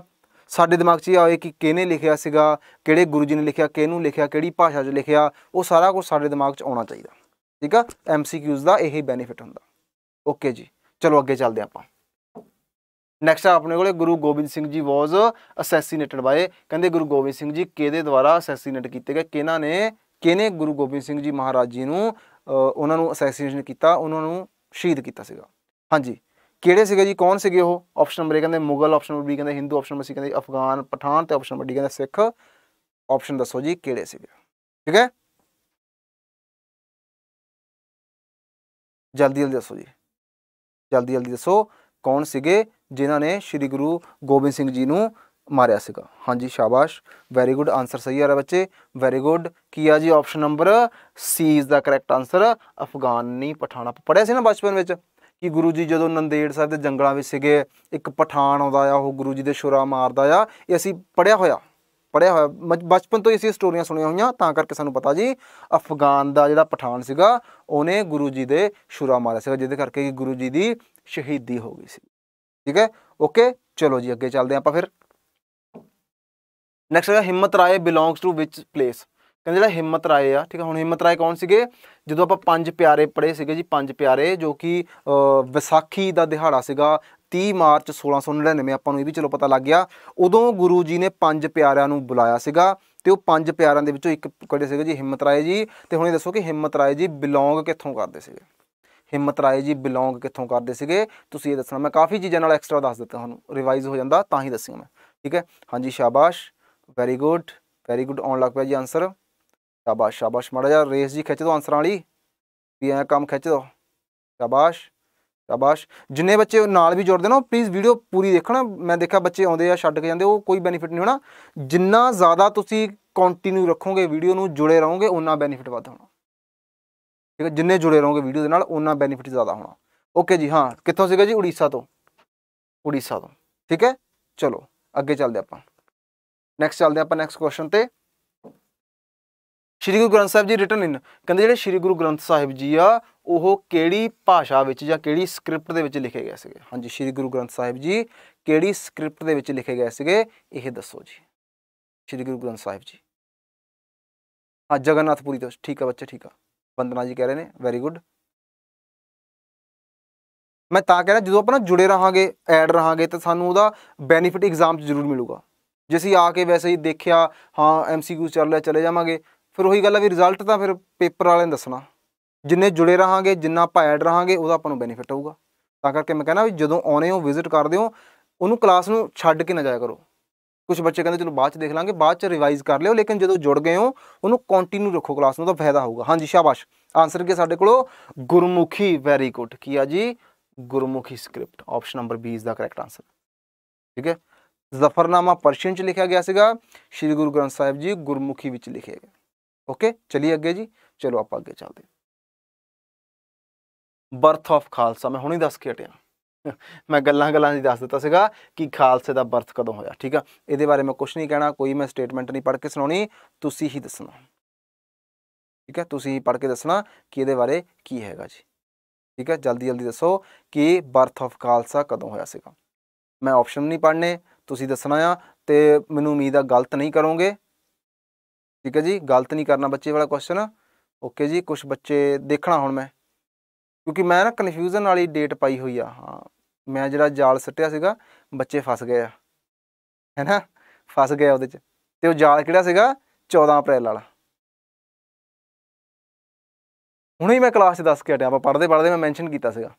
ਸਾਡੇ ਦਿਮਾਗ 'ਚ ਇਹ ਆਏ ਕਿ ਕਿਹਨੇ ਲਿਖਿਆ ਸੀਗਾ, ਕਿਹੜੇ ਗੁਰੂ ਜੀ ਨੇ ਲਿਖਿਆ, ਕਿਹਨੂੰ ਲਿਖਿਆ, ਕਿਹੜੀ ਭਾਸ਼ਾ 'ਚ ਲਿਖਿਆ, ਉਹ ਸਾਰਾ ਕੁਝ ਸਾਡੇ ਦਿਮਾਗ 'ਚ ਆਉਣਾ ਚਾਹੀਦਾ। ਠੀਕ ਆ? ਐਮਸੀਕਿਊਜ਼ ਦਾ ਇਹੀ ਬੈਨੀਫਿਟ ਹੁੰਦਾ। ਓਕੇ ਜੀ, ਚਲੋ ਅੱਗੇ ਚੱਲਦੇ ਆਪਾਂ। ਨੈਕਸਟ ਆਪਣੇ ਕੋਲੇ, ਗੁਰੂ ਗੋਬਿੰਦ ਸਿੰਘ ਜੀ ਵਾਸ ਅਸੈਸੀਨੇਟਡ ਬਾਏ ਕਹਿੰਦੇ ਗੁਰੂ ਗੋਬਿੰਦ ਸਿੰਘ ਜੀ ਕਿਹਦੇ ਦੁਆਰਾ ਅਸੈਸੀਨੇਟ ਕੀਤੇ ਗਏ, ਕਿਹਨਾਂ ਨੇ? ਕਿਹਨੇ ਗੁਰੂ ਗੋਬਿੰਦ ਸਿੰਘ ਜੀ ਮਹਾਰਾਜ ਜੀ ਨੂੰ ਉਹਨਾਂ ਨੂੰ ਅਸੈਸੀਨੇਸ਼ਨ ਕੀਤਾ, ਉਹਨਾਂ ਨੂੰ ਸ਼ਹੀਦ ਕੀਤਾ ਸੀਗਾ। ਹਾਂਜੀ। ਕਿਹੜੇ ਸੀਗੇ ਜੀ? ਕੌਣ ਸੀਗੇ ਉਹ? ਆਪਸ਼ਨ ਨੰਬਰ A ਕਹਿੰਦੇ ਮੁਗਲ ਆਪਸ਼ਨ ਨੰਬਰ B ਕਹਿੰਦੇ ਹਿੰਦੂ ਆਪਸ਼ਨ ਨੰਬਰ C ਕਹਿੰਦੇ ਅਫਗਾਨ, ਪਠਾਨ ਤੇ ਆਪਸ਼ਨ ਨੰਬਰ D ਕਹਿੰਦੇ ਸਿੱਖ। ਆਪਸ਼ਨ ਦੱਸੋ ਜੀ ਕਿਹੜੇ ਸੀਗੇ? ਠੀਕ ਹੈ? ਜਲਦੀ ਜਲਦੀ ਦੱਸੋ ਜੀ। ਜਲਦੀ ਜਲਦੀ ਦੱਸੋ ਕੌਣ ਸੀਗੇ ਜਿਨ੍ਹਾਂ ਨੇ ਸ੍ਰੀ ਗੁਰੂ ਗੋਬਿੰਦ ਸਿੰਘ ਜੀ ਨੂੰ ਮਾਰਿਆ ਸੀਗਾ। ਹਾਂਜੀ, ਸ਼ਾਬਾਸ਼। ਵੈਰੀ ਗੁੱਡ ਆਨਸਰ ਸਹੀ ਆ ਰਿਹਾ ਬੱਚੇ। ਵੈਰੀ ਗੁੱਡ ਕੀ ਆ ਜੀ option number C is the correct answer Afghani Pathan. Pathana ਪੜਿਆ ਸੀ ਨਾ ਬਚਪਨ ਵਿੱਚ ਕਿ ਗੁਰੂ ਜੀ ਜਦੋਂ ਨੰਦੇੜ ਸਾਹਿਬ ਦੇ ਜੰਗਲਾਂ ਵਿੱਚ ਸੀਗੇ, ਇੱਕ ਪਠਾਨ ਆਉਂਦਾ ਆ, ਉਹ ਗੁਰੂ ਜੀ ਦੇ ਸ਼ੁਰਾ ਮਾਰਦਾ ਆ। ਇਹ ਅਸੀਂ ਪੜਿਆ ਹੋਇਆ ਪੜਿਆ ਹੋਇਆ। ਮ- ਬਚਪਨ ਤੋਂ ਹੀ ਅਸੀਂ ਸਟੋਰੀਆਂ ਸੁਣੀਆਂ ਹੋਈਆਂ, ਤਾਂ ਕਰਕੇ ਸਾਨੂੰ ਪਤਾ ਜੀ। ਅਫਗਾਨ ਦਾ ਜਿਹੜਾ ਪਠਾਨ ਸੀਗਾ, ਉਹਨੇ ਗੁਰੂ ਜੀ ਦੇ ਸ਼ੁਰਾ ਮਾਰਿਆ ਸੀਗਾ, ਜਿਹਦੇ ਕਰਕੇ ਕਿ ਗੁਰੂ ਜੀ ਦੀ ਸ਼ਹੀਦੀ ਹੋ ਗਈ ਸੀ। ਠੀਕ ਹੈ? ਓਕੇ ਚਲੋ ਜੀ, ਅੱਗੇ ਚੱਲਦੇ ਹਾਂ ਆਪਾਂ ਫਿਰ। ਨੈਕਸਟ ਹੈਗਾ Himmat Rai belongs to which place ਕਹਿੰਦੇ ਜਿਹੜਾ ਹਿੰਮਤ ਰਾਏ ਆ, ਠੀਕ ਹੈ ਹੁਣ ਹਿੰਮਤ ਰਾਏ ਕੌਣ ਸੀਗੇ? ਜਦੋਂ ਆਪਾਂ ਪੰਜ ਪਿਆਰੇ ਪੜ੍ਹੇ ਸੀਗੇ ਜੀ, ਪੰਜ ਪਿਆਰੇ, ਜੋ ਕਿ ਵਿਸਾਖੀ ਦਾ ਦਿਹਾੜਾ ਸੀਗਾ 30 ਮਾਰਚ 1699 ਆਪਾਂ ਨੂੰ ਇਹ ਵੀ ਚਲੋ ਪਤਾ ਲੱਗ ਗਿਆ। ਉਦੋਂ ਗੁਰੂ ਜੀ ਨੇ ਪੰਜ ਪਿਆਰਿਆਂ ਨੂੰ ਬੁਲਾਇਆ ਸੀਗਾ, ਤੇ ਉਹ ਪੰਜ ਪਿਆਰਿਆਂ ਦੇ ਵਿੱਚੋਂ ਇੱਕ ਕਿਹੜੇ ਸੀਗੇ ਜੀ, ਹਿੰਮਤ ਰਾਏ ਜੀ। ਤੇ ਹੁਣ ਇਹ ਦੱਸੋ ਕਿ ਹਿੰਮਤ ਰਾਏ ਜੀ ਬਿਲੋਂਗ ਕਿੱਥੋਂ ਕਰਦੇ ਸੀਗੇ? ਹਿੰਮਤ ਰਾਏ ਜੀ ਬਿਲੋਂਗ ਕਿੱਥੋਂ ਕਰਦੇ ਸੀਗੇ? ਤੁਸੀਂ ਇਹ ਦੱਸਣਾ, ਮੈਂ ਕਾਫੀ ਚੀਜ਼ਾਂ ਨਾਲ ਐਕਸਟਰਾ ਦੱਸ ਦਿੱਤਾ ਤੁਹਾਨੂੰ ਰਿਵਾਈਜ਼ ਹੋ ਜਾਂਦਾ, ਤਾਂ ਹੀ ਦੱਸਿਆ ਮੈਂ, ਠੀਕ ਹੈ? ਹਾਂਜੀ, ਸ਼ਾਬਾਸ਼। ਵੈਰੀ ਗੁੱਡ ਵੈਰੀ ਗੁੱਡ ਆਉਣ ਲੱਗ ਪਿਆ ਜੀ ਆਨਸਰ ਸ਼ਾਬਾਸ਼ ਸ਼ਾਬਾਸ਼ ਮਾੜਾ ਜਿਹਾ ਰੇਸ ਜੀ ਖਿੱਚ ਦਿਓ ਆਨਸਰਾਂ ਵਾਲੀ। ਵੀ ਐਂ ਕੰਮ ਖਿੱਚ ਦਿਓ ਸ਼ਾਬਾਸ਼ ਸ਼ਾਬਾਸ਼। ਜਿੰਨੇ ਬੱਚੇ ਨਾਲ ਵੀ ਜੁੜਦੇ ਨਾ ਪਲੀਜ਼ ਵੀਡੀਓ ਪੂਰੀ ਦੇਖਣਾ। ਮੈਂ ਦੇਖਿਆ ਬੱਚੇ ਆਉਂਦੇ ਆ, ਛੱਡ ਕੇ ਜਾਂਦੇ, ਉਹ ਕੋਈ ਬੈਨੀਫਿਟ ਨਹੀਂ ਹੋਣਾ। ਜਿੰਨਾ ਜ਼ਿਆਦਾ ਤੁਸੀਂ ਕੰਟੀਨਿਊ ਰੱਖੋਗੇ ਵੀਡੀਓ ਨੂੰ, ਜੁੜੇ ਰਹੋਗੇ ਉਨਾ ਬੈਨੀਫਿਟ ਵੱਧ ਹੋਣਾ। ਠੀਕ ਹੈ, ਜਿੰਨੇ ਜੁੜੇ ਰਹੋਗੇ ਵੀਡੀਓ ਦੇ ਨਾਲ ਉਨਾ ਬੈਨੀਫਿਟ ਜ਼ਿਆਦਾ ਹੋਣਾ। ਓਕੇ ਜੀ, ਹਾਂ, ਕਿੱਥੋਂ ਸੀਗਾ ਜੀ? ਉੜੀਸਾ ਤੋਂ। ਉੜੀਸਾ ਤੋਂ। ਠੀਕ ਹੈ? ਚਲੋ, ਅੱਗੇ ਚੱਲਦੇ ਆਪਾਂ। ਨੈਕਸਟ ਚੱਲਦੇ ਆਪਾਂ ਨੈਕਸਟ ਕੁਐਸਚਨ ਤੇ। ਸ਼੍ਰੀ ਗੁਰੂ ਗ੍ਰੰਥ ਸਾਹਿਬ ਜੀ ਰਿਟਨ ਇਨ ਕਹਿੰਦੇ ਜਿਹੜੇ ਸ਼੍ਰੀ ਗੁਰੂ ਗ੍ਰੰਥ ਸਾਹਿਬ ਜੀ ਆ, ਉਹ ਕਿਹੜੀ ਭਾਸ਼ਾ ਵਿੱਚ ਜਾਂ ਕਿਹੜੀ ਸਕ੍ਰਿਪਟ ਦੇ ਵਿੱਚ ਲਿਖੇ ਗਏ ਸੀਗੇ? ਹਾਂਜੀ, ਸ਼੍ਰੀ ਗੁਰੂ ਗ੍ਰੰਥ ਸਾਹਿਬ ਜੀ, ਕਿਹੜੀ ਸਕ੍ਰਿਪਟ ਦੇ ਵਿੱਚ ਲਿਖੇ ਗਏ ਸੀਗੇ? ਇਹ ਦੱਸੋ ਜੀ। ਸ਼੍ਰੀ ਗੁਰੂ ਗ੍ਰੰਥ ਸਾਹਿਬ ਜੀ। ਹਾਂ, ਜਗਨਨਾਥਪੁਰੀ ਤੋਂ। ਠੀਕ ਆ ਬੱਚੇ, ਠੀਕ ਆ। ਵੰਦਨਾ ਜੀ ਕਹਿ ਰਹੇ ਨੇ। ਵੈਰੀ ਗੁੱਡ ਮੈਂ ਤਾਂ ਕਹਿ ਰਿਹਾ, ਜਦੋਂ ਆਪਾਂ ਨਾ ਜੁੜੇ ਰਹਾਂਗੇ ਐਡ ਰਹਾਂਗੇ, ਤਾਂ ਸਾਨੂੰ ਉਹਦਾ ਬੈਨੀਫਿਟ ਐਗਜ਼ਾਮ 'ਚ ਜ਼ਰੂਰ ਮਿਲੂਗਾ। ਜੇ ਅਸੀਂ ਆ ਕੇ ਵੈਸੇ ਹੀ ਦੇਖਿਆ, ਹਾਂ ਐਮਸੀਕਿਊ ਚੱਲ ਰਿਹਾ, ਚਲੇ ਜਾਵਾਂਗੇ। ਫਿਰ ਉਹੀ ਗੱਲ ਆ ਵੀ ਰਿਜ਼ਲਟ ਤਾਂ ਫਿਰ ਪੇਪਰ ਵਾਲਿਆਂ ਨੇ ਦੱਸਣਾ। ਜਿੰਨੇ ਜੁੜੇ ਰਹਾਂਗੇ, ਜਿੰਨਾ ਆਪਾਂ ਰਹਾਂਗੇ, ਉਹਦਾ ਆਪਾਂ ਨੂੰ ਬੈਨੀਫਿਟ ਹੋਊਗਾ। ਤਾਂ ਕਰਕੇ ਮੈਂ ਕਹਿੰਦਾ ਵੀ ਜਦੋਂ ਆਉਣੇ ਹੋ ਵਿਜ਼ਿਟ ਕਰਦੇ ਹੋ, ਉਹਨੂੰ ਕਲਾਸ ਨੂੰ ਛੱਡ ਕੇ ਨਾ ਜਾਇਆ ਕਰੋ। ਕੁਝ ਬੱਚੇ ਕਹਿੰਦੇ, ਚਲੋ ਬਾਅਦ ਚ ਦੇਖ ਲਾਂਗੇ, ਬਾਅਦ ਚ ਰਿਵਾਈਜ਼ ਕਰ ਲਿਓ, ਲੇਕਿਨ ਜਦੋਂ ਜੁੜ ਗਏ ਹੋ, ਉਹਨੂੰ ਕੰਟੀਨਿਊ ਰੱਖੋ ਕਲਾਸ ਨੂੰ ਤਾਂ ਫਾਇਦਾ ਹੋਊਗਾ। ਹਾਂਜੀ, ਸ਼ਾਬਾਸ਼। ਆਨਸਰ ਕੀ ਸਾਡੇ ਕੋਲੋਂ? ਗੁਰਮੁਖੀ ਵੈਰੀ ਗੁੱਡ ਕੀ ਆ ਜੀ? Gurmukhi script option number B the correct answer ਠੀਕ ਹੈ? ਜ਼ਫਰਨਾਮਾ ਪਰਸ਼ੀਅਨ ਚ ਲਿਖਿਆ ਗਿਆ ਸੀਗਾ, ਸ਼੍ਰੀ ਗੁਰੂ ਗ੍ਰੰਥ ਸਾਹਿਬ ਜੀ ਗੁਰਮੁਖੀ ਵਿੱਚ ਲਿਖਿਆ ਗਿਆ ਓਕੇ ਚਲਿਏ ਅੱਗੇ ਜੀ, ਚਲੋ ਆਪਾਂ ਅੱਗੇ ਚੱਲਦੇ ਬਰਥ ਆਫ ਖਾਲਸਾ, ਮੈਂ ਹੁਣੇ ਦੱਸ ਕੇ ਹਟਿਆ। ਮੈਂ ਗੱਲਾਂ ਗੱਲਾਂ 'ਚ ਦੱਸ ਦਿੱਤਾ ਸੀਗਾ ਕਿ ਖਾਲਸੇ ਦਾ ਬਰਥ ਕਦੋਂ ਹੋਇਆ, ਠੀਕ ਆ? ਇਹਦੇ ਬਾਰੇ ਮੈਂ ਕੁਝ ਨਹੀਂ ਕਹਿਣਾ, ਕੋਈ ਮੈਂ ਸਟੇਟਮੈਂਟ ਨਹੀਂ ਪੜ੍ਹ ਕੇ ਸੁਣਾਉਣੀ, ਤੁਸੀਂ ਹੀ ਦੱਸਣਾ। ਠੀਕ ਹੈ ਤੁਸੀਂ ਹੀ ਪੜ੍ਹ ਕੇ ਦੱਸਣਾ ਕਿ ਇਹਦੇ ਬਾਰੇ ਕੀ ਹੈਗਾ ਜੀ। ਠੀਕ ਹੈ ਜਲਦੀ ਜਲਦੀ ਦੱਸੋ ਕਿ ਬਰਥ ਆਫ ਖਾਲਸਾ ਕਦੋਂ ਹੋਇਆ ਸੀਗਾ। ਮੈਂ ਆਪਸ਼ਨ ਨਹੀਂ ਪੜ੍ਹਨੇ ਤੁਸੀਂ ਦੱਸਣਾ ਆ ਤੇ ਮੈਨੂੰ ਉਮੀਦ ਆ ਗਲਤ ਨਹੀਂ ਕਰੋਗੇ। ਠੀਕ ਹੈ ਜੀ? ਗਲਤ ਨਹੀਂ ਕਰਨਾ ਬੱਚੇ ਵਾਲਾ ਕੁਐਸਚਨ ਓਕੇ ਜੀ ਕੁਝ ਬੱਚੇ ਦੇਖਣਾ ਹੁਣ ਮੈਂ। ਕਿਉਂਕਿ ਮੈਂ ਨਾ ਕਨਫਿਊਜ਼ਨ ਵਾਲੀ ਡੇਟ ਪਾਈ ਹੋਈ ਆ। ਹਾਂ, ਮੈਂ ਜਿਹੜਾ ਜਾਲ ਸੱਟਿਆ ਸੀਗਾ, ਬੱਚੇ ਫਸ ਗਏ ਆ। ਹੈਨਾ ਫਸ ਗਏ ਉਹਦੇ ਚ। ਤੇ ਉਹ ਜਾਲ ਕਿਹੜਾ ਸੀਗਾ? 14 ਅਪ੍ਰੈਲ ਵਾਲਾ। ਹੁਣੇ ਹੀ ਮੈਂ ਕਲਾਸ 'ਚ ਦੱਸ ਕੇ ਹਟਿਆ। ਆਪਾਂ ਪੜ੍ਹਦੇ ਪੜ੍ਹਦੇ ਮੈਂ ਮੈਂਸ਼ਨ ਕੀਤਾ ਸੀਗਾ।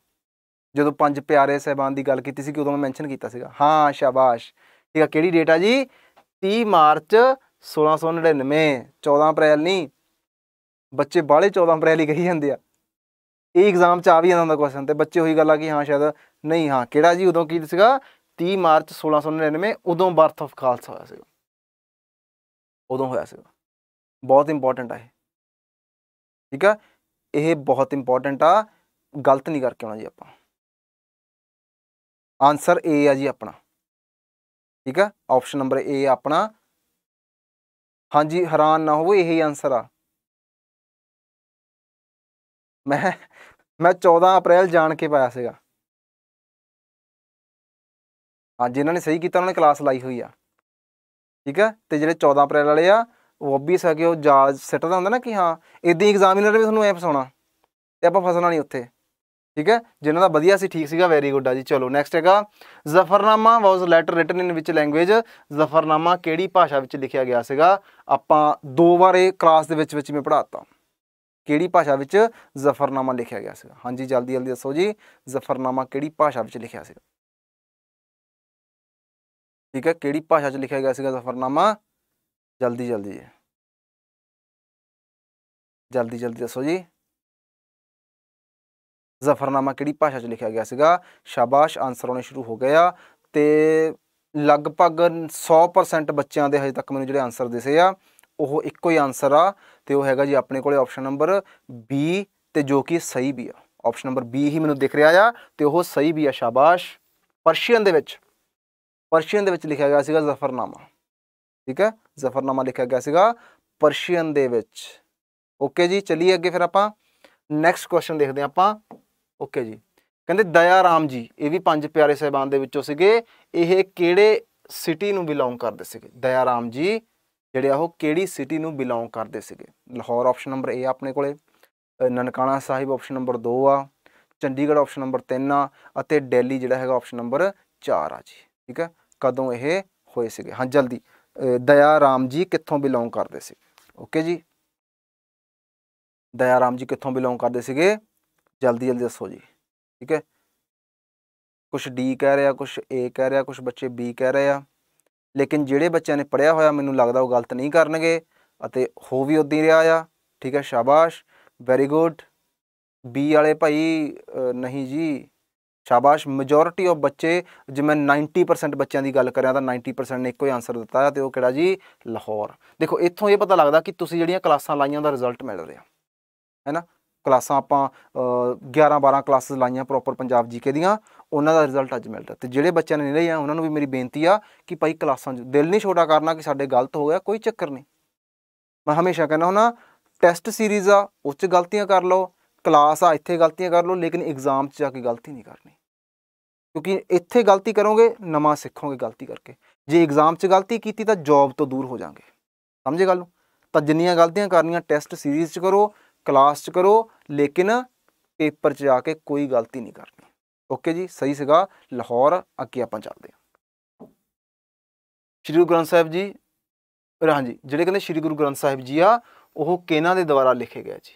ਜਦੋਂ ਪੰਜ ਪਿਆਰੇ ਸਹਿਬਾਨ ਦੀ ਗੱਲ ਕੀਤੀ ਸੀ ਕਿ ਉਦੋਂ ਮੈਂ ਮੈਂਸ਼ਨ ਕੀਤਾ ਸੀਗਾ। ਹਾਂ, ਸ਼ਾਬਾਸ਼। ਠੀਕ ਆ, ਕਿਹੜੀ ਡੇਟ ਆ ਜੀ? 30 ਮਾਰਚ 1699 14 ਅਪ੍ਰੈਲ ਨਹੀਂ ਬੱਚੇ ਬਾਹਲੇ 14 ਅਪ੍ਰੈਲ ਹੀ ਕਹੀ ਜਾਂਦੇ ਆ। ਇਹ ਐਗਜ਼ਾਮ ਚ ਆ ਵੀ ਜਾਂਦਾ ਹੁੰਦਾ ਕੁਐਸਚਨ ਤੇ। ਬੱਚੇ ਉਹੀ ਗੱਲ ਆ ਕਿ ਹਾਂ, ਸ਼ਾਇਦ ਨਹੀਂ, ਹਾਂ। ਕਿਹੜਾ ਜੀ? ਉਦੋਂ ਕੀ ਸੀਗਾ? 30 ਮਾਰਚ 1699 ਉਦੋਂ ਬਰਥ ਆਫ ਖਾਲਸਾ ਹੋਇਆ ਸੀਗਾ। ਉਦੋਂ ਹੋਇਆ ਸੀਗਾ। ਬਹੁਤ ਇੰਪੋਰਟੈਂਟ ਆ ਇਹ। ਠੀਕ ਆ? ਇਹ ਬਹੁਤ ਇੰਪੋਰਟੈਂਟ ਆ। ਗਲਤ ਨਹੀਂ ਕਰਕੇ ਆਉਣਾ ਜੀ ਆਪਾਂ। ਆਨਸਰ ਏ ਆ ਜੀ ਆਪਣਾ। ਠੀਕ ਆ? ਆਪਸ਼ਨ ਨੰਬਰ ਏ ਆਪਣਾ। ਹਾਂਜੀ, ਹੈਰਾਨ ਨਾ ਹੋਵੋ, ਇਹੀ ਆਨਸਰ ਆ। ਮੈਂ ਮੈਂ 14 ਅਪ੍ਰੈਲ ਜਾਣ ਕੇ ਪਾਇਆ ਸੀਗਾ। ਹਾਂ ਇਹਨਾਂ ਨੇ ਸਹੀ ਕੀਤਾ, ਉਹਨਾਂ ਨੇ ਕਲਾਸ ਲਾਈ ਹੋਈ ਆ। ਠੀਕ ਹੈ ਤੇ ਜਿਹੜੇ 14 ਅਪ੍ਰੈਲ ਵਾਲੇ ਆ, ਉਹ ਓਬਵੀਅਸ ਹੈ ਕਿ ਉਹ ਜਾਲ ਸਿੱਟਦਾ ਹੁੰਦਾ ਨਾ ਕਿ ਹਾਂ ਇਦਾਂ ਐਗਜ਼ਾਮੀਨਰ ਵੀ ਤੁਹਾਨੂੰ ਐ ਫਸਾਉਣਾ। ਤੇ ਆਪਾਂ ਫਸਣਾ ਨਹੀਂ ਉੱਥੇ। ਠੀਕ ਹੈ? ਜਿਨ੍ਹਾਂ ਦਾ ਵਧੀਆ ਸੀ, ਠੀਕ ਸੀਗਾ ਵੈਰੀ ਗੁੱਡ ਆ ਜੀ। ਚਲੋ ਨੈਕਸਟ ਹੈਗਾ, Zafarnama was letter written in which language Zafarnama ਕਿਹੜੀ ਭਾਸ਼ਾ ਵਿੱਚ ਲਿਖਿਆ ਗਿਆ ਸੀਗਾ? ਆਪਾਂ ਦੋ ਵਾਰ ਕਲਾਸ ਦੇ ਵਿੱਚ ਵਿੱਚ ਮੈਂ ਪੜਾਤਾ ਕਿਹੜੀ ਭਾਸ਼ਾ ਵਿੱਚ ਜ਼ਫਰਨਾਮਾ ਲਿਖਿਆ ਗਿਆ ਸੀਗਾ? ਹਾਂਜੀ, ਜਲਦੀ ਜਲਦੀ ਦੱਸੋ ਜੀ, ਜ਼ਫਰਨਾਮਾ ਕਿਹੜੀ ਭਾਸ਼ਾ ਵਿੱਚ ਲਿਖਿਆ ਸੀਗਾ? ਠੀਕ ਹੈ, ਕਿਹੜੀ ਭਾਸ਼ਾ 'ਚ ਲਿਖਿਆ ਗਿਆ ਸੀਗਾ ਜ਼ਫਰਨਾਮਾ? ਜਲਦੀ ਜਲਦੀ ਜੀ। ਜਲਦੀ ਜਲਦੀ ਦੱਸੋ ਜੀ। ਜ਼ਫਰਨਾਮਾ ਕਿਹੜੀ ਭਾਸ਼ਾ 'ਚ ਲਿਖਿਆ ਗਿਆ ਸੀਗਾ? ਸ਼ਾਬਾਸ਼ ਆਨਸਰ ਆਉਣੇ ਸ਼ੁਰੂ ਹੋ ਗਏ ਆ ਤੇ ਲਗਭਗ 100% ਬੱਚਿਆਂ ਦੇ ਹਜੇ ਤੱਕ ਮੈਨੂੰ ਜਿਹੜੇ ਆਨਸਰ ਦਿਸੇ ਆ, ਉਹ ਇੱਕੋ ਹੀ ਆਨਸਰ ਆ, ਤੇ ਉਹ ਹੈਗਾ ਜੀ ਆਪਣੇ ਕੋਲੇ ਆਪਸ਼ਨ ਨੰਬਰ B ਤੇ ਜੋ ਕਿ ਸਹੀ ਵੀ ਆ। ਆਪਸ਼ਨ ਨੰਬਰ B ਹੀ ਮੈਨੂੰ ਦਿਖ ਰਿਹਾ ਆ, ਤੇ ਉਹ ਸਹੀ ਵੀ ਆ, ਸ਼ਾਬਾਸ਼। ਪਰਸ਼ੀਅਨ ਦੇ ਵਿੱਚ ਪਰਸ਼ੀਅਨ ਦੇ ਵਿੱਚ ਲਿਖਿਆ ਗਿਆ ਸੀਗਾ ਜ਼ਫਰਨਾਮਾ। ਠੀਕ ਹੈ? ਜ਼ਫਰਨਾਮਾ ਲਿਖਿਆ ਗਿਆ ਸੀਗਾ ਪਰਸ਼ੀਅਨ ਦੇ ਵਿੱਚ। ਓਕੇ ਜੀ, ਚਲਿਏ ਅੱਗੇ ਫਿਰ ਆਪਾਂ। ਨੈਕਸਟ ਕੁਐਸਚਨ ਦੇਖਦੇ ਹਾਂ ਆਪਾਂ। ਓਕੇ ਜੀ। ਕਹਿੰਦੇ ਦਇਆ ਰਾਮ ਜੀ, ਇਹ ਵੀ ਪੰਜ ਪਿਆਰੇ ਸਹਿਬਾਨ ਦੇ ਵਿੱਚੋਂ ਸੀਗੇ। ਇਹ ਕਿਹੜੇ ਸਿਟੀ ਨੂੰ ਬਿਲੋਂਗ ਕਰਦੇ ਸੀਗੇ? ਦਇਆ ਰਾਮ ਜੀ, ਜਿਹੜੇ ਆ ਉਹ ਕਿਹੜੀ ਸਿਟੀ ਨੂੰ ਬਿਲੋਂਗ ਕਰਦੇ ਸੀਗੇ? ਲਾਹੌਰ ਆਪਸ਼ਨ ਨੰਬਰ A ਆਪਣੇ ਕੋਲੇ ਨਨਕਾਣਾ ਸਾਹਿਬ ਆਪਸ਼ਨ ਨੰਬਰ 2 ਆ, ਚੰਡੀਗੜ੍ਹ ਆਪਸ਼ਨ ਨੰਬਰ 3 ਆ, ਅਤੇ ਦਿੱਲੀ ਜਿਹੜਾ ਹੈਗਾ ਆਪਸ਼ਨ ਨੰਬਰ 4 ਆ ਜੀ। ਠੀਕ ਹੈ ਕਦੋਂ ਇਹ ਹੋਏ ਸੀਗੇ? ਹਾਂ, ਜਲਦੀ। ਦਇਆ ਰਾਮ ਜੀ ਕਿੱਥੋਂ ਬਿਲੋਂਗ ਕਰਦੇ ਸੀ? ਓਕੇ ਜੀ। ਦਇਆ ਰਾਮ ਜੀ ਕਿੱਥੋਂ ਬਿਲੋਂਗ ਕਰਦੇ ਸੀਗੇ? ਜਲਦੀ ਜਲਦੀ ਦੱਸੋ ਜੀ। ਠੀਕ ਹੈ? ਕੁਝ ਡੀ ਕਹਿ ਰਿਹਾ ਕੁਝ ਏ ਕਹਿ ਰਿਹਾ ਕੁਝ ਬੱਚੇ ਬੀ ਕਹਿ ਰਹੇ ਆ। ਲੇਕਿਨ ਜਿਹੜੇ ਬੱਚਿਆਂ ਨੇ ਪੜਿਆ ਹੋਇਆ, ਮੈਨੂੰ ਲੱਗਦਾ ਉਹ ਗਲਤ ਨਹੀਂ ਕਰਨਗੇ ਅਤੇ ਹੋ ਵੀ ਉਦੋਂ ਰਿਹਾ ਆ। ਠੀਕ ਹੈ? ਸ਼ਾਬਾਸ਼। ਵੈਰੀ ਗੁੱਡ ਬੀ ਵਾਲੇ ਭਾਈ ਨਹੀਂ ਜੀ। ਸ਼ਾਬਾਸ਼। ਮੈਜੋਰਿਟੀ ਆਫ ਬੱਚੇ, ਜੇ ਮੈਂ 90% ਬੱਚਿਆਂ ਦੀ ਗੱਲ ਕਰਾਂ ਤਾਂ 90% ਨੇ ਇੱਕੋ ਹੀ ਆਨਸਰ ਦਿੱਤਾ ਤੇ ਉਹ ਕਿਹੜਾ ਜੀ? ਲਾਹੌਰ। ਦੇਖੋ, ਇੱਥੋਂ ਇਹ ਪਤਾ ਲੱਗਦਾ ਕਿ ਤੁਸੀਂ ਜਿਹੜੀਆਂ ਕਲਾਸਾਂ ਲਾਈਆਂ ਦਾ ਰਿਜ਼ਲਟ ਮਿਲ ਰਿਹਾ। ਹੈ ਨਾ? ਕਲਾਸਾਂ ਆਪਾਂ 11 12 ਕਲਾਸਿਸ ਲਾਈਆਂ ਪ੍ਰੋਪਰ ਪੰਜਾਬ ਜੀਕੇ ਦੀਆਂ, ਉਹਨਾਂ ਦਾ ਰਿਜ਼ਲਟ ਅੱਜ ਮਿਲ ਰਿਹਾ। ਤੇ ਜਿਹੜੇ ਬੱਚਿਆਂ ਨੇ ਨਹੀਂ ਆ, ਉਹਨਾਂ ਨੂੰ ਵੀ ਮੇਰੀ ਬੇਨਤੀ ਆ ਕਿ ਭਾਈ ਕਲਾਸਾਂ 'ਚ ਦਿਲ ਨਹੀਂ ਛੋਟਾ ਕਰਨਾ ਕਿ ਸਾਡੇ ਗਲਤ ਹੋ ਗਿਆ, ਕੋਈ ਚੱਕਰ ਨਹੀਂ। ਮੈਂ ਹਮੇਸ਼ਾ ਕਹਿੰਦਾ ਹੁਣਾ ਟੈਸਟ ਸੀਰੀਜ਼ ਆ, ਉਸ 'ਚ ਗਲਤੀਆਂ ਕਰ ਲਓ, ਕਲਾਸ ਆ, ਇੱਥੇ ਗਲਤੀਆਂ ਕਰ ਲਓ, ਲੇਕਿਨ ਐਗਜ਼ਾਮ 'ਚ ਜਾ ਕੇ ਗਲਤੀ ਨਹੀਂ ਕਰਨੀ। ਕਿਉਂਕਿ ਇੱਥੇ ਗਲਤੀ ਕਰੋਗੇ, ਨਵਾਂ ਸਿੱਖੋਗੇ ਗਲਤੀ ਕਰਕੇ। ਜੇ ਐਗਜ਼ਾਮ 'ਚ ਗਲਤੀ ਕੀਤੀ ਤਾਂ ਜੌਬ ਤੋਂ ਦੂਰ ਹੋ ਜਾਾਂਗੇ। ਸਮਝੇ ਗੱਲ ਨੂੰ? ਤਾਂ ਜਿੰਨੀਆਂ ਗਲਤੀਆਂ ਕਰਨੀਆਂ ਟੈਸਟ ਸੀਰੀਜ਼ 'ਚ ਕਰੋ ਕਲਾਸ 'ਚ ਕਰੋ, ਲੇਕਿਨ ਪੇਪਰ 'ਚ ਜਾ ਕੇ ਕੋਈ ਗਲਤੀ ਨਹੀਂ ਕਰਨੀ। ਓਕੇ ਜੀ? ਸਹੀ ਸੀਗਾ। ਲਾਹੌਰ ਅੱਗੇ ਆਪਾਂ ਚੱਲਦੇ ਹਾਂ। ਸ਼੍ਰੀ ਗੁਰੂ ਗ੍ਰੰਥ ਸਾਹਿਬ ਜੀ ਹਾਂਜੀ, ਜਿਹੜੇ ਕਹਿੰਦੇ ਸ਼੍ਰੀ ਗੁਰੂ ਗ੍ਰੰਥ ਸਾਹਿਬ ਜੀ ਆ, ਉਹ ਕਿਹਨਾਂ ਦੇ ਦੁਆਰਾ ਲਿਖੇ ਗਏ ਜੀ?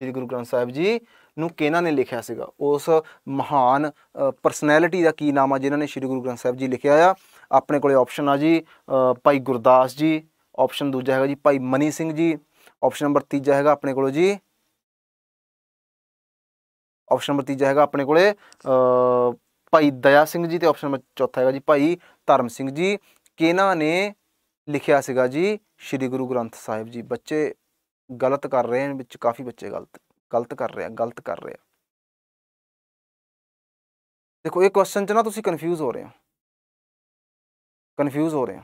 ਸ਼੍ਰੀ ਗੁਰੂ ਗ੍ਰੰਥ ਸਾਹਿਬ ਜੀ ਨੂੰ ਕਿਹਨਾਂ ਨੇ ਲਿਖਿਆ ਸੀਗਾ? ਉਸ ਮਹਾਨ ਪਰਸਨੈਲਿਟੀ ਦਾ ਕੀ ਨਾਮ ਆ ਜਿਨ੍ਹਾਂ ਨੇ ਸ਼੍ਰੀ ਗੁਰੂ ਗ੍ਰੰਥ ਸਾਹਿਬ ਜੀ ਲਿਖਿਆ ਆ? ਆਪਣੇ ਕੋਲੇ ਆਪਸ਼ਨ ਆ ਜੀ ਭਾਈ ਗੁਰਦਾਸ ਜੀ ਆਪਸ਼ਨ ਦੂਜਾ ਹੈਗਾ ਜੀ ਭਾਈ ਮਨੀ ਸਿੰਘ ਜੀ ਆਪਸ਼ਨ ਨੰਬਰ ਤੀਜਾ ਹੈਗਾ ਆਪਣੇ ਕੋਲੋਂ ਜੀ ਆਪਸ਼ਨ ਨੰਬਰ ਤੀਜਾ ਹੈਗਾ ਆਪਣੇ ਕੋਲੇ ਭਾਈ ਦਇਆ ਸਿੰਘ ਜੀ ਤੇ ਆਪਸ਼ਨ ਨੰਬਰ ਚੌਥਾ ਹੈਗਾ ਜੀ ਭਾਈ ਧਰਮ ਸਿੰਘ ਜੀ। ਕਿਹਨਾਂ ਨੇ ਲਿਖਿਆ ਸੀਗਾ ਜੀ? ਸ੍ਰੀ ਗੁਰੂ ਗ੍ਰੰਥ ਸਾਹਿਬ ਜੀ। ਬੱਚੇ ਗਲਤ ਕਰ ਰਹੇ ਹਨ, ਵਿੱਚ ਕਾਫੀ ਬੱਚੇ ਗਲਤ ਗਲਤ ਕਰ ਰਹੇ ਆ, ਗਲਤ ਕਰ ਰਹੇ ਆ। ਦੇਖੋ, ਇਹ ਕੁਐਸਚਨ ਚ ਨਾ ਤੁਸੀਂ ਕਨਫਿਊਜ਼ ਹੋ ਰਹੇ ਹੋ। ਕਨਫਿਊਜ਼ ਹੋ ਰਹੇ ਹੋ।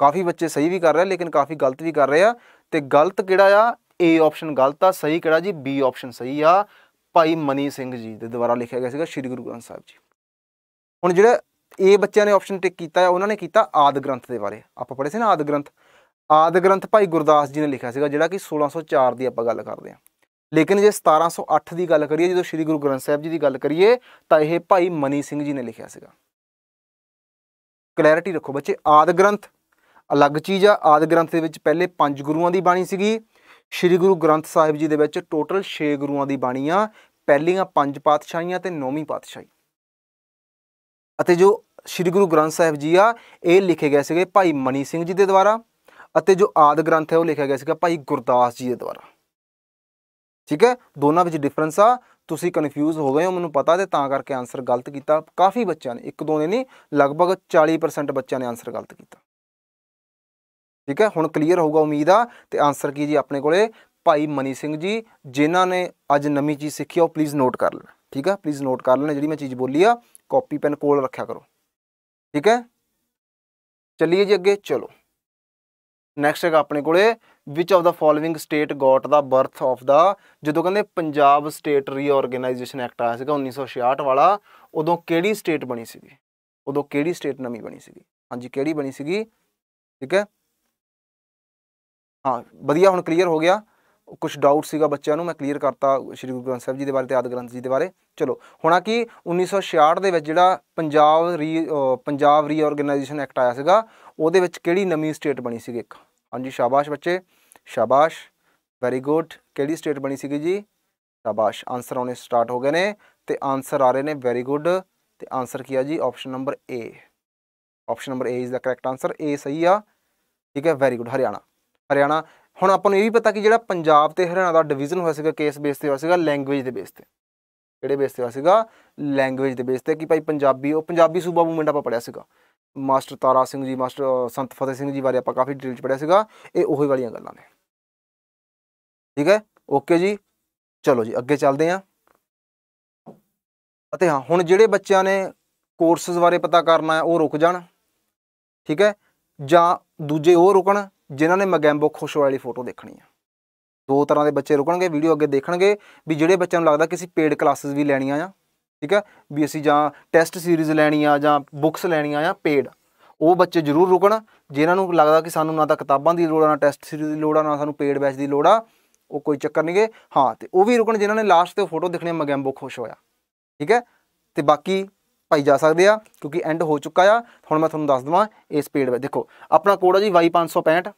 ਕਾਫੀ ਬੱਚੇ ਸਹੀ ਵੀ ਕਰ ਰਹੇ ਲੇਕਿਨ ਕਾਫੀ ਗਲਤ ਵੀ ਕਰ ਰਹੇ ਆ। ਤੇ ਗਲਤ ਕਿਹੜਾ ਆ? ਏ ਆਪਸ਼ਨ ਗਲਤ ਆ, ਸਹੀ ਕਿਹੜਾ ਜੀ? ਬੀ ਆਪਸ਼ਨ ਸਹੀ ਆ। ਭਾਈ ਮਨੀ ਸਿੰਘ ਜੀ ਦੇ ਦੁਆਰਾ ਲਿਖਿਆ ਗਿਆ ਸੀਗਾ ਸ੍ਰੀ ਗੁਰੂ ਗ੍ਰੰਥ ਸਾਹਿਬ ਜੀ। ਹੁਣ ਜਿਹੜਾ ਇਹ ਬੱਚਿਆਂ ਨੇ ਆਪਸ਼ਨ ਟਿਕ ਕੀਤਾ ਹੈ ਉਹਨਾਂ ਨੇ ਕੀਤਾ ਆਦ ਗ੍ਰੰਥ ਦੇ ਬਾਰੇ। ਆਪਾਂ ਪੜ੍ਹੇ ਸੀ ਨਾ ਆਦ ਗ੍ਰੰਥ? ਆਦ ਗ੍ਰੰਥ ਭਾਈ ਗੁਰਦਾਸ ਜੀ ਨੇ ਲਿਖਿਆ ਸੀਗਾ, ਜਿਹੜਾ ਕਿ 1604 ਦੀ ਆਪਾਂ ਗੱਲ ਕਰਦੇ ਹਾਂ। ਲੇਕਿਨ ਜੇ 1708 ਦੀ ਗੱਲ ਕਰੀਏ, ਜਦੋਂ ਸ੍ਰੀ ਗੁਰੂ ਗ੍ਰੰਥ ਸਾਹਿਬ ਜੀ ਦੀ ਗੱਲ ਕਰੀਏ, ਤਾਂ ਇਹ ਭਾਈ ਮਨੀ ਸਿੰਘ ਜੀ ਨੇ ਲਿਖਿਆ ਸੀਗਾ। ਕਲੈਰਿਟੀ ਰੱਖੋ ਬੱਚੇ, ਆਦ ਗ੍ਰੰਥ। ਅਲੱਗ ਚੀਜ਼ ਆ, ਆਦ ਗ੍ਰੰਥ ਦੇ ਵਿੱਚ ਪਹਿਲੇ ਪੰਜ ਗੁਰੂਆਂ ਦੀ ਬਾਣੀ ਸੀਗੀ ਸ੍ਰੀ ਗੁਰੂ ਗ੍ਰੰਥ ਸਾਹਿਬ ਜੀ ਦੇ ਵਿੱਚ ਟੋਟਲ 6 ਗੁਰੂਆਂ ਦੀ ਬਾਣੀ ਆ ਪਹਿਲੀਆਂ ਪੰਜ ਪਾਤਸ਼ਾਹੀਆਂ ਤੇ ਨੌਵੀਂ ਪਾਤਸ਼ਾਹੀ। ਅਤੇ ਜੋ ਸ੍ਰੀ ਗੁਰੂ ਗ੍ਰੰਥ ਸਾਹਿਬ ਜੀ ਆ, ਇਹ ਲਿਖੇ ਗਏ ਸੀਗੇ ਭਾਈ ਮਨੀ ਸਿੰਘ ਜੀ ਦੇ ਦੁਆਰਾ ਅਤੇ ਜੋ ਆਦ ਗ੍ਰੰਥ ਹੈ ਉਹ ਲਿਖਿਆ ਗਿਆ ਸੀਗਾ ਭਾਈ ਗੁਰਦਾਸ ਜੀ ਦੇ ਦੁਆਰਾ। ਠੀਕ ਹੈ? ਦੋਨਾਂ ਵਿੱਚ ਡਿਫਰੈਂਸ ਆ। ਤੁਸੀਂ ਕਨਫਿਊਜ਼ ਹੋ ਗਏ ਹੋ, ਮੈਨੂੰ ਪਤਾ ਤੇ ਤਾਂ ਕਰਕੇ ਆਨਸਰ ਗਲਤ ਕੀਤਾ। ਕਾਫੀ ਬੱਚਿਆਂ ਨੇ, ਇੱਕ ਦੋ ਨੇ ਨਹੀਂ, ਲਗਭਗ 40% ਬੱਚਿਆਂ ਨੇ ਆਨਸਰ ਗਲਤ ਕੀਤਾ। ਠੀਕ ਹੈ? ਹੁਣ ਕਲੀਅਰ ਹੋਊਗਾ ਉਮੀਦ ਆ। ਤੇ ਆਨਸਰ ਕੀ ਜੀ ਆਪਣੇ ਕੋਲੇ? ਭਾਈ ਮਨੀ ਸਿੰਘ ਜੀ, ਜਿਨ੍ਹਾਂ ਨੇ ਅੱਜ ਨਵੀਂ ਚੀਜ਼ ਸਿੱਖੀ ਆ, ਉਹ ਪਲੀਜ਼ ਨੋਟ ਕਰ ਲੈਣਾ। ਠੀਕ ਆ ਪਲੀਜ਼ ਨੋਟ ਕਰ ਲੈਣਾ ਜਿਹੜੀ ਮੈਂ ਚੀਜ਼ ਬੋਲੀ ਆ। ਕਾਪੀ ਪੈਨ ਕੋਲ ਰੱਖਿਆ ਕਰੋ। ਠੀਕ ਹੈ? ਚੱਲੀਏ ਜੀ ਅੱਗੇ। ਚਲੋ। ਨੈਕਸਟ ਹੈਗਾ ਆਪਣੇ ਕੋਲੇ which of the following state got the birth of the ਜਦੋਂ ਕਹਿੰਦੇ ਪੰਜਾਬ ਸਟੇਟ ਰੀਆਰਗੇਨਾਈਜੇਸ਼ਨ ਐਕਟ ਆਇਆ ਸੀਗਾ 1966 ਵਾਲਾ, ਉਦੋਂ ਕਿਹੜੀ ਸਟੇਟ ਬਣੀ ਸੀਗੀ? ਉਦੋਂ ਕਿਹੜੀ ਸਟੇਟ ਨਵੀਂ ਬਣੀ ਸੀਗੀ? ਹਾਂਜੀ, ਕਿਹੜੀ ਬਣੀ ਸੀਗੀ? ਠੀਕ ਹੈ? ਹਾਂ, ਵਧੀਆ ਹੁਣ ਕਲੀਅਰ ਹੋ ਗਿਆ। ਕੁਝ ਡਾਊਟ ਸੀਗਾ ਬੱਚਿਆਂ ਨੂੰ, ਮੈਂ ਕਲੀਅਰ ਕਰਤਾ ਸ਼੍ਰੀ ਗੁਰੂ ਗ੍ਰੰਥ ਸਾਹਿਬ ਜੀ ਦੇ ਬਾਰੇ ਤੇ ਆਦਿ ਗ੍ਰੰਥ ਜੀ ਦੇ ਬਾਰੇ। ਚਲੋ, ਹੁਣ ਆ ਕਿ 1966 ਦੇ ਵਿੱਚ ਜਿਹੜਾ ਪੰਜਾਬ ਰੀ ਪੰਜਾਬ ਰੀਆਰਗੇਨਾਈਜੇਸ਼ਨ ਐਕਟ ਆਇਆ ਸੀਗਾ, ਉਹਦੇ ਵਿੱਚ ਕਿਹੜੀ ਨਵੀਂ ਸਟੇਟ ਬਣੀ ਸੀਗੀ ਇੱਕ? ਹਾਂਜੀ, ਸ਼ਾਬਾਸ਼ ਬੱਚੇ। ਸ਼ਾਬਾਸ਼ ਵੈਰੀ ਗੁੱਡ ਕਿਹੜੀ ਸਟੇਟ ਬਣੀ ਸੀਗੀ ਜੀ? ਸ਼ਾਬਾਸ਼ ਆਨਸਰ ਆਉਣੇ ਸਟਾਰਟ ਹੋ ਗਏ ਨੇ ਤੇ ਆਨਸਰ ਆ ਰਹੇ ਨੇ ਵੈਰੀ ਗੁੱਡ ਤੇ ਆਨਸਰ ਕੀ ਆ ਜੀ? Option number A option number A is the correct answer A ਸਹੀ ਆ। ਠੀਕ ਹੈ ਵੈਰੀ ਗੁੱਡ ਹਰਿਆਣਾ। ਹਰਿਆਣਾ। ਹੁਣ ਆਪਾਂ ਨੂੰ ਇਹ ਵੀ ਪਤਾ ਕਿ ਜਿਹੜਾ ਪੰਜਾਬ ਤੇ ਹਰਿਆਣਾ ਦਾ ਡਿਵੀਜ਼ਨ ਹੋਇਆ ਸੀਗਾ ਕੇਸ ਬੇਸ ਤੇ ਹੋਇਆ ਸੀਗਾ ਲੈਂਗੁਏਜ ਦੇ ਬੇਸ ਤੇ। ਕਿਹੜੇ ਬੇਸ ਤੇ ਹੋਇਆ ਸੀਗਾ? ਲੈਂਗੁਏਜ ਦੇ ਬੇਸ ਤੇ ਕਿ ਭਾਈ ਪੰਜਾਬੀ, ਉਹ ਪੰਜਾਬੀ ਸੂਬਾ ਮੂਵਮੈਂਟ ਆਪਾਂ ਪੜਿਆ ਸੀਗਾ। ਮਾਸਟਰ ਤਾਰਾ ਸਿੰਘ ਜੀ, ਮਾਸਟਰ ਸੰਤ ਫਤਿਹ ਸਿੰਘ ਜੀ ਬਾਰੇ ਆਪਾਂ ਕਾਫੀ ਡਿਟੇਲ ਚ ਪੜਿਆ ਸੀਗਾ। ਇਹ ਉਹੀ ਵਾਲੀਆਂ ਗੱਲਾਂ ਨੇ। ਠੀਕ ਹੈ? ਓਕੇ ਜੀ? ਚਲੋ ਜੀ, ਅੱਗੇ ਚੱਲਦੇ ਆਂ ਅਤੇ ਹਾਂ, ਹੁਣ ਜਿਹੜੇ ਬੱਚਿਆਂ ਨੇ ਕੋਰਸਸ ਬਾਰੇ ਪਤਾ ਕਰਨਾ ਹੈ, ਉਹ ਰੁਕ ਜਾਣ। ਠੀਕ ਹੈ? ਜਾਂ ਦੂਜੇ ਉਹ ਰੁਕਣ। ਜਿਨ੍ਹਾਂ ਨੇ ਮਗੈਂਬੋ ਖੁਸ਼ ਵਾਲੀ ਫੋਟੋ ਦੇਖਣੀ ਆ। ਦੋ ਤਰ੍ਹਾਂ ਦੇ ਬੱਚੇ ਰੁਕਣਗੇ, ਵੀਡੀਓ ਅੱਗੇ ਦੇਖਣਗੇ ਵੀ ਜਿਹੜੇ ਬੱਚਿਆਂ ਨੂੰ ਲੱਗਦਾ ਕਿ ਅਸੀਂ ਪੇਡ ਕਲਾਸਿਸ ਵੀ ਲੈਣੀਆਂ ਆ, ਠੀਕ ਹੈ ਵੀ ਅਸੀਂ ਜਾਂ ਟੈਸਟ ਸੀਰੀਜ਼ ਲੈਣੀ ਆ ਜਾਂ ਬੁੱਕਸ ਲੈਣੀਆਂ ਆ ਪੇਡ ਉਹ ਬੱਚੇ ਜ਼ਰੂਰ ਰੁਕਣ, ਜਿਨ੍ਹਾਂ ਨੂੰ ਲੱਗਦਾ ਕਿ ਸਾਨੂੰ ਨਾ ਤਾਂ ਕਿਤਾਬਾਂ ਦੀ ਲੋੜ ਆ, ਨਾ ਟੈਸਟ ਸੀਰੀਜ਼ ਦੀ ਲੋੜ ਆ, ਨਾ ਸਾਨੂੰ ਪੇਡ ਬੈਚ ਦੀ ਲੋੜ ਆ, ਉਹ ਕੋਈ ਚੱਕਰ ਨਹੀਂਗੇ ਹਾਂ, ਤੇ ਉਹ ਵੀ ਰੁਕਣ ਜਿਨ੍ਹਾਂ ਨੇ ਲਾਸਟ ਤੇ ਫੋਟੋ ਦੇਖਣੀ ਮਗੈਂਬੋ ਖੁਸ਼ ਹੋਇਆ। ਠੀਕ ਹੈ ਤੇ ਬਾਕੀ ਭਾਈ ਜਾ ਸਕਦੇ ਆ, ਕਿਉਂਕਿ ਐਂਡ ਹੋ ਚੁੱਕਾ ਆ। ਹੁਣ ਮੈਂ ਤੁਹਾਨੂੰ ਦੱਸ ਦਵਾਂ ਇਸ ਪੇਡ ਵਿੱਚ ਦੇਖੋ, ਆਪਣਾ ਕੋਡ ਆ ਜੀ Y565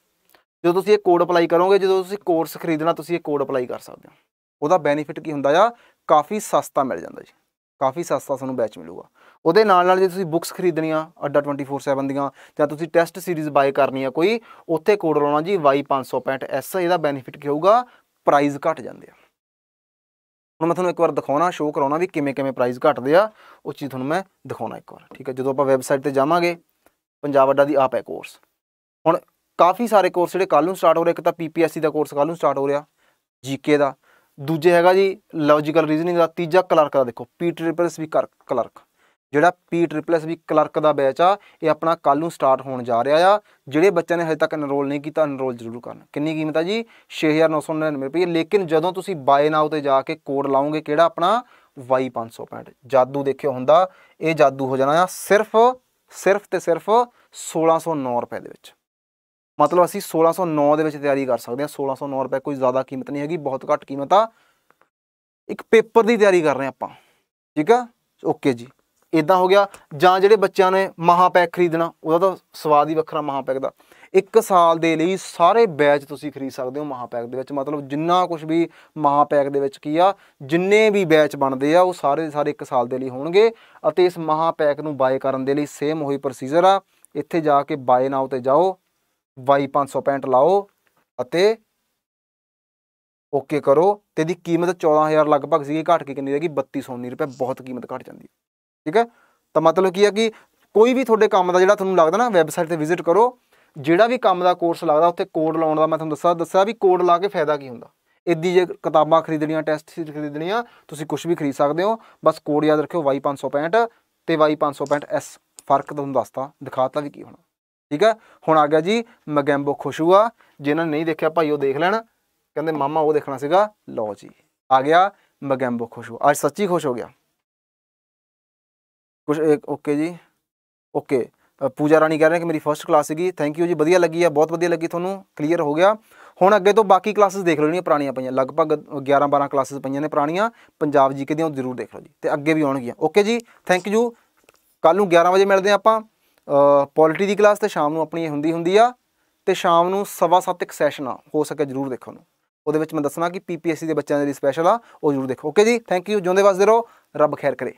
ਜਦੋਂ ਤੁਸੀਂ ਇਹ ਕੋਡ ਅਪਲਾਈ ਕਰੋਗੇ, ਜਦੋਂ ਤੁਸੀਂ ਕੋਰਸ ਖਰੀਦਣਾ, ਤੁਸੀਂ ਇਹ ਕੋਡ ਅਪਲਾਈ ਕਰ ਸਕਦੇ ਹੋ। ਉਹਦਾ ਬੈਨੀਫਿਟ ਕੀ ਹੁੰਦਾ ਆ? ਕਾਫੀ ਸਸਤਾ ਮਿਲ ਜਾਂਦਾ ਜੀ। ਕਾਫੀ ਸਸਤਾ ਤੁਹਾਨੂੰ ਬੈਚ ਮਿਲੂਗਾ। ਉਹਦੇ ਨਾਲ ਨਾਲ ਜੇ ਤੁਸੀਂ ਬੁੱਕਸ ਖਰੀਦਣੀਆਂ, ਅੱਡਾ 24/7 ਦੀਆਂ, ਜਾਂ ਤੁਸੀਂ ਟੈਸਟ ਸੀਰੀਜ਼ ਬਾਏ ਕਰਨੀ ਆ ਕੋਈ, ਉੱਥੇ ਕੋਡ ਲਾਉਣਾ ਜੀ Y565S ਇਹਦਾ ਬੈਨੀਫਿਟ ਕੀ ਹੋਊਗਾ? ਪ੍ਰਾਈਸ ਘਟ ਜਾਂਦੇ ਆ। ਹੁਣ ਮੈਂ ਤੁਹਾਨੂੰ ਇੱਕ ਵਾਰ ਦਿਖਾਉਣਾ ਸ਼ੋਅ ਕਰਾਉਣਾ ਵੀ ਕਿਵੇਂ ਕਿਵੇਂ ਪ੍ਰਾਈਸ ਘਟਦੇ ਆ, ਉਹ ਚੀਜ਼ ਤੁਹਾਨੂੰ ਮੈਂ ਦਿਖਾਉਣਾ ਇੱਕ ਵਾਰ, ਠੀਕ ਹੈ? ਜਦੋਂ ਆਪਾਂ ਵੈਬਸਾਈਟ ਤੇ ਜਾਵਾਂਗੇ, ਪੰਜਾਬ ਅੱਡਾ ਦੀ ਆਪ ਹੈ ਕੋਰਸ ਹੁਣ ਕਾਫੀ ਸਾਰੇ ਕੋਰਸ ਜਿਹੜੇ ਕੱਲ ਨੂੰ ਸਟਾਰਟ ਹੋ ਰਹੇ, ਇੱਕ ਤਾਂ ਪੀਪੀਐਸਸੀ ਦਾ ਕੋਰਸ ਕੱਲ ਨੂੰ ਸਟਾਰਟ ਹੋ ਰਿਹਾ ਜੀਕੇ ਦਾ। ਦੂਜੇ ਹੈਗਾ ਜੀ ਲੌਜੀਕਲ ਰੀਜ਼ਨਿੰਗ ਦਾ, ਤੀਜਾ ਕਲਰਕ ਦਾ ਦੇਖੋ ਪੀ ਟ੍ਰਿਪਲਸ ਵੀ ਕਲਰਕ ਜਿਹੜਾ ਪੀ ਟ੍ਰਿਪਲਸ ਵੀ ਕਲਰਕ ਦਾ ਬੈਚ ਆ, ਇਹ ਆਪਣਾ ਕੱਲ ਨੂੰ ਸਟਾਰਟ ਹੋਣ ਜਾ ਰਿਹਾ ਆ। ਜਿਹੜੇ ਬੱਚਿਆਂ ਨੇ ਹਜੇ ਤੱਕ ਐਨਰੋਲ ਨਹੀਂ ਕੀਤਾ ਐਨਰੋਲ ਜ਼ਰੂਰ ਕਰਨ। ਕਿੰਨੀ ਕੀਮਤ ਆ ਜੀ? 6999 ਰੁਪਏ। ਲੇਕਿਨ ਜਦੋਂ ਤੁਸੀਂ ਬਾਏ ਨਾਓ ਤੇ ਜਾ ਕੇ ਕੋਡ ਲਾਓਗੇ, ਕਿਹੜਾ ਆਪਣਾ? Y565 ਜਾਦੂ ਦੇਖਿਓ ਹੁੰਦਾ, ਇਹ ਜਾਦੂ ਹੋ ਜਾਣਾ ਆ ਸਿਰਫ ਸਿਰਫ ਤੇ ਸਿਰਫ 1609 ਰੁਪਏ ਦੇ ਵਿੱਚ। ਮਤਲਬ ਅਸੀਂ 1609 ਦੇ ਵਿੱਚ ਤਿਆਰੀ ਕਰ ਸਕਦੇ ਹਾਂ। 1609 ਰੁਪਏ ਕੋਈ ਜ਼ਿਆਦਾ ਕੀਮਤ ਨਹੀਂ ਹੈਗੀ, ਬਹੁਤ ਘੱਟ ਕੀਮਤ ਆ। ਇੱਕ ਪੇਪਰ ਦੀ ਤਿਆਰੀ ਕਰ ਰਹੇ ਆਪਾਂ। ਠੀਕ ਆ? ਓਕੇ ਜੀ। ਇਦਾਂ ਹੋ ਗਿਆ, ਜਾਂ ਜਿਹੜੇ ਬੱਚਿਆਂ ਨੇ ਮਹਾਪੈਕ ਖਰੀਦਣਾ, ਉਹਦਾ ਤਾਂ ਸਵਾਦ ਹੀ ਵੱਖਰਾ ਮਹਾਪੈਕ ਦਾ। ਇੱਕ ਸਾਲ ਦੇ ਲਈ ਸਾਰੇ ਬੈਚ ਤੁਸੀਂ ਖਰੀਦ ਸਕਦੇ ਹੋ ਮਹਾਪੈਕ ਦੇ ਵਿੱਚ। ਮਤਲਬ ਜਿੰਨਾ ਕੁਝ ਵੀ ਮਹਾਪੈਕ ਦੇ ਵਿੱਚ ਕੀ ਆ, ਜਿੰਨੇ ਵੀ ਬੈਚ ਬਣਦੇ ਆ, ਉਹ ਸਾਰੇ ਸਾਰੇ ਇੱਕ ਸਾਲ ਦੇ ਲਈ ਹੋਣਗੇ। ਅਤੇ ਇਸ ਮਹਾਪੈਕ ਨੂੰ ਬਾਏ ਕਰਨ ਦੇ ਲਈ ਸੇਮ ਉਹੀ ਪ੍ਰੋਸੀਜਰ ਆ। ਇੱਥੇ ਜਾ ਕੇ ਬਾਏ ਨਾਓ ਤੇ ਜਾਓ Y565 ਲਾਓ ਅਤੇ ਓਕੇ ਕਰੋ। ਤੇ ਦੀ ਕੀਮਤ 14000 ਲਗਭਗ ਸੀਗੀ, ਘਟ ਕੇ ਕਿੰਨੀ ਰਹੇਗੀ 3219 ਰੁਪਏ। ਬਹੁਤ ਕੀਮਤ ਘਟ ਜਾਂਦੀ ਹੈ। ਠੀਕ ਹੈ? ਤਾਂ ਮਤਲਬ ਕੀ ਹੈ ਕਿ ਕੋਈ ਵੀ ਤੁਹਾਡੇ ਕੰਮ ਦਾ ਜਿਹੜਾ ਤੁਹਾਨੂੰ ਲੱਗਦਾ ਨਾ ਵੈਬਸਾਈਟ ਤੇ ਵਿਜ਼ਿਟ ਕਰੋ, ਜਿਹੜਾ ਵੀ ਕੰਮ ਦਾ ਕੋਰਸ ਲੱਗਦਾ, ਉੱਥੇ ਕੋਡ ਲਾਉਣ ਦਾ ਮੈਂ ਤੁਹਾਨੂੰ ਦੱਸਿਆ ਦੱਸਿਆ ਵੀ ਕੋਡ ਲਾ ਕੇ ਫਾਇਦਾ ਕੀ ਹੁੰਦਾ। ਇਦੀ ਜੇ ਕਿਤਾਬਾਂ ਖਰੀਦਣੀਆਂ ਟੈਸਟ ਸੀਟ ਖਰੀਦਣੀਆਂ, ਤੁਸੀਂ ਕੁਝ ਵੀ ਖਰੀਦ ਸਕਦੇ ਹੋ, ਬਸ ਕੋਡ ਯਾਦ ਰੱਖਿਓ Y565 ਤੇ Y565S ਫ਼ਰਕ ਤੁਹਾਨੂੰ ਦੱਸਤਾ, ਦਿਖਾਤਾ ਵੀ ਕੀ ਹੋਣਾ। ਠੀਕ ਹੈ? ਹੁਣ ਆ ਗਿਆ ਜੀ, ਮਗੈਂਬੋ ਖੁਸ਼ੂਆ ਜਿਨ੍ਹਾਂ ਨੇ ਨਹੀਂ ਦੇਖਿਆ ਭਾਈ ਉਹ ਦੇਖ ਲੈਣ, ਕਹਿੰਦੇ ਮਾਮਾ ਉਹ ਦੇਖਣਾ ਸੀਗਾ, ਲਓ ਜੀ, ਆ ਗਿਆ ਮਗੈਂਬੋ ਖੁਸ਼ੂਆ ਅੱਜ ਸੱਚੀ ਖੁਸ਼ ਹੋ ਗਿਆ। ਕੁਝ ਓਕੇ ਜੀ। ਓਕੇ ਪੂਜਾ ਰਾਣੀ ਕਹਿ ਰਹੇ ਕਿ ਮੇਰੀ ਫਰਸਟ ਕਲਾਸ ਸੀਗੀ। ਥੈਂਕ ਯੂ ਜੀ, ਵਧੀਆ ਲੱਗੀ ਆ, ਬਹੁਤ ਵਧੀਆ ਲੱਗੀ ਤੁਹਾਨੂੰ। ਕਲੀਅਰ ਹੋ ਗਿਆ। ਹੁਣ ਅੱਗੇ ਤੋਂ ਬਾਕੀ ਕਲਾਸਿਸ ਦੇਖ ਲਓ ਜਿਹੜੀਆਂ ਪੁਰਾਣੀਆਂ ਪਈਆਂ। ਲਗਭਗ 11 12 ਕਲਾਸਿਸ ਪਈਆਂ ਨੇ ਪੁਰਾਣੀਆਂ। ਪੰਜਾਬ ਜੀਕੇ ਦੀਆਂ ਉਹ ਜ਼ਰੂਰ ਦੇਖ ਲਓ ਜੀ। ਤੇ ਅੱਗੇ ਵੀ ਆਉਣਗੀਆਂ। ਓਕੇ ਜੀ ਥੈਂਕ ਯੂ ਕੱਲ ਨੂੰ 11 ਵਜੇ ਮਿਲਦੇ ਆਪਾਂ। ਪੋਲਿਟੀ ਦੀ ਕਲਾਸ ਤੇ ਸ਼ਾਮ ਨੂੰ ਆਪਣੀ ਹੁੰਦੀ ਹੁੰਦੀ ਆ। ਤੇ ਸ਼ਾਮ ਨੂੰ ਸਵਾ ਸੱਤ ਇੱਕ ਸੈਸ਼ਨ ਆ। ਹੋ ਸਕੇ ਜਰੂਰ ਦੇਖੋ ਨੂੰ ਉਹਦੇ ਵਿੱਚ ਮੈਂ ਦੱਸਣਾ ਕਿ ਪੀਪੀਐਸਸੀ ਦੇ ਬੱਚਿਆਂ ਦੇ ਲਈ ਸਪੈਸ਼ਲ ਆ। ਉਹ ਜਰੂਰ ਦੇਖੋ। ਓਕੇ ਜੀ ਥੈਂਕ ਯੂ ਜਿਉਂਦੇ ਵਸਦੇ ਰਹੋ। ਰੱਬ ਖੈਰ ਕਰੇ।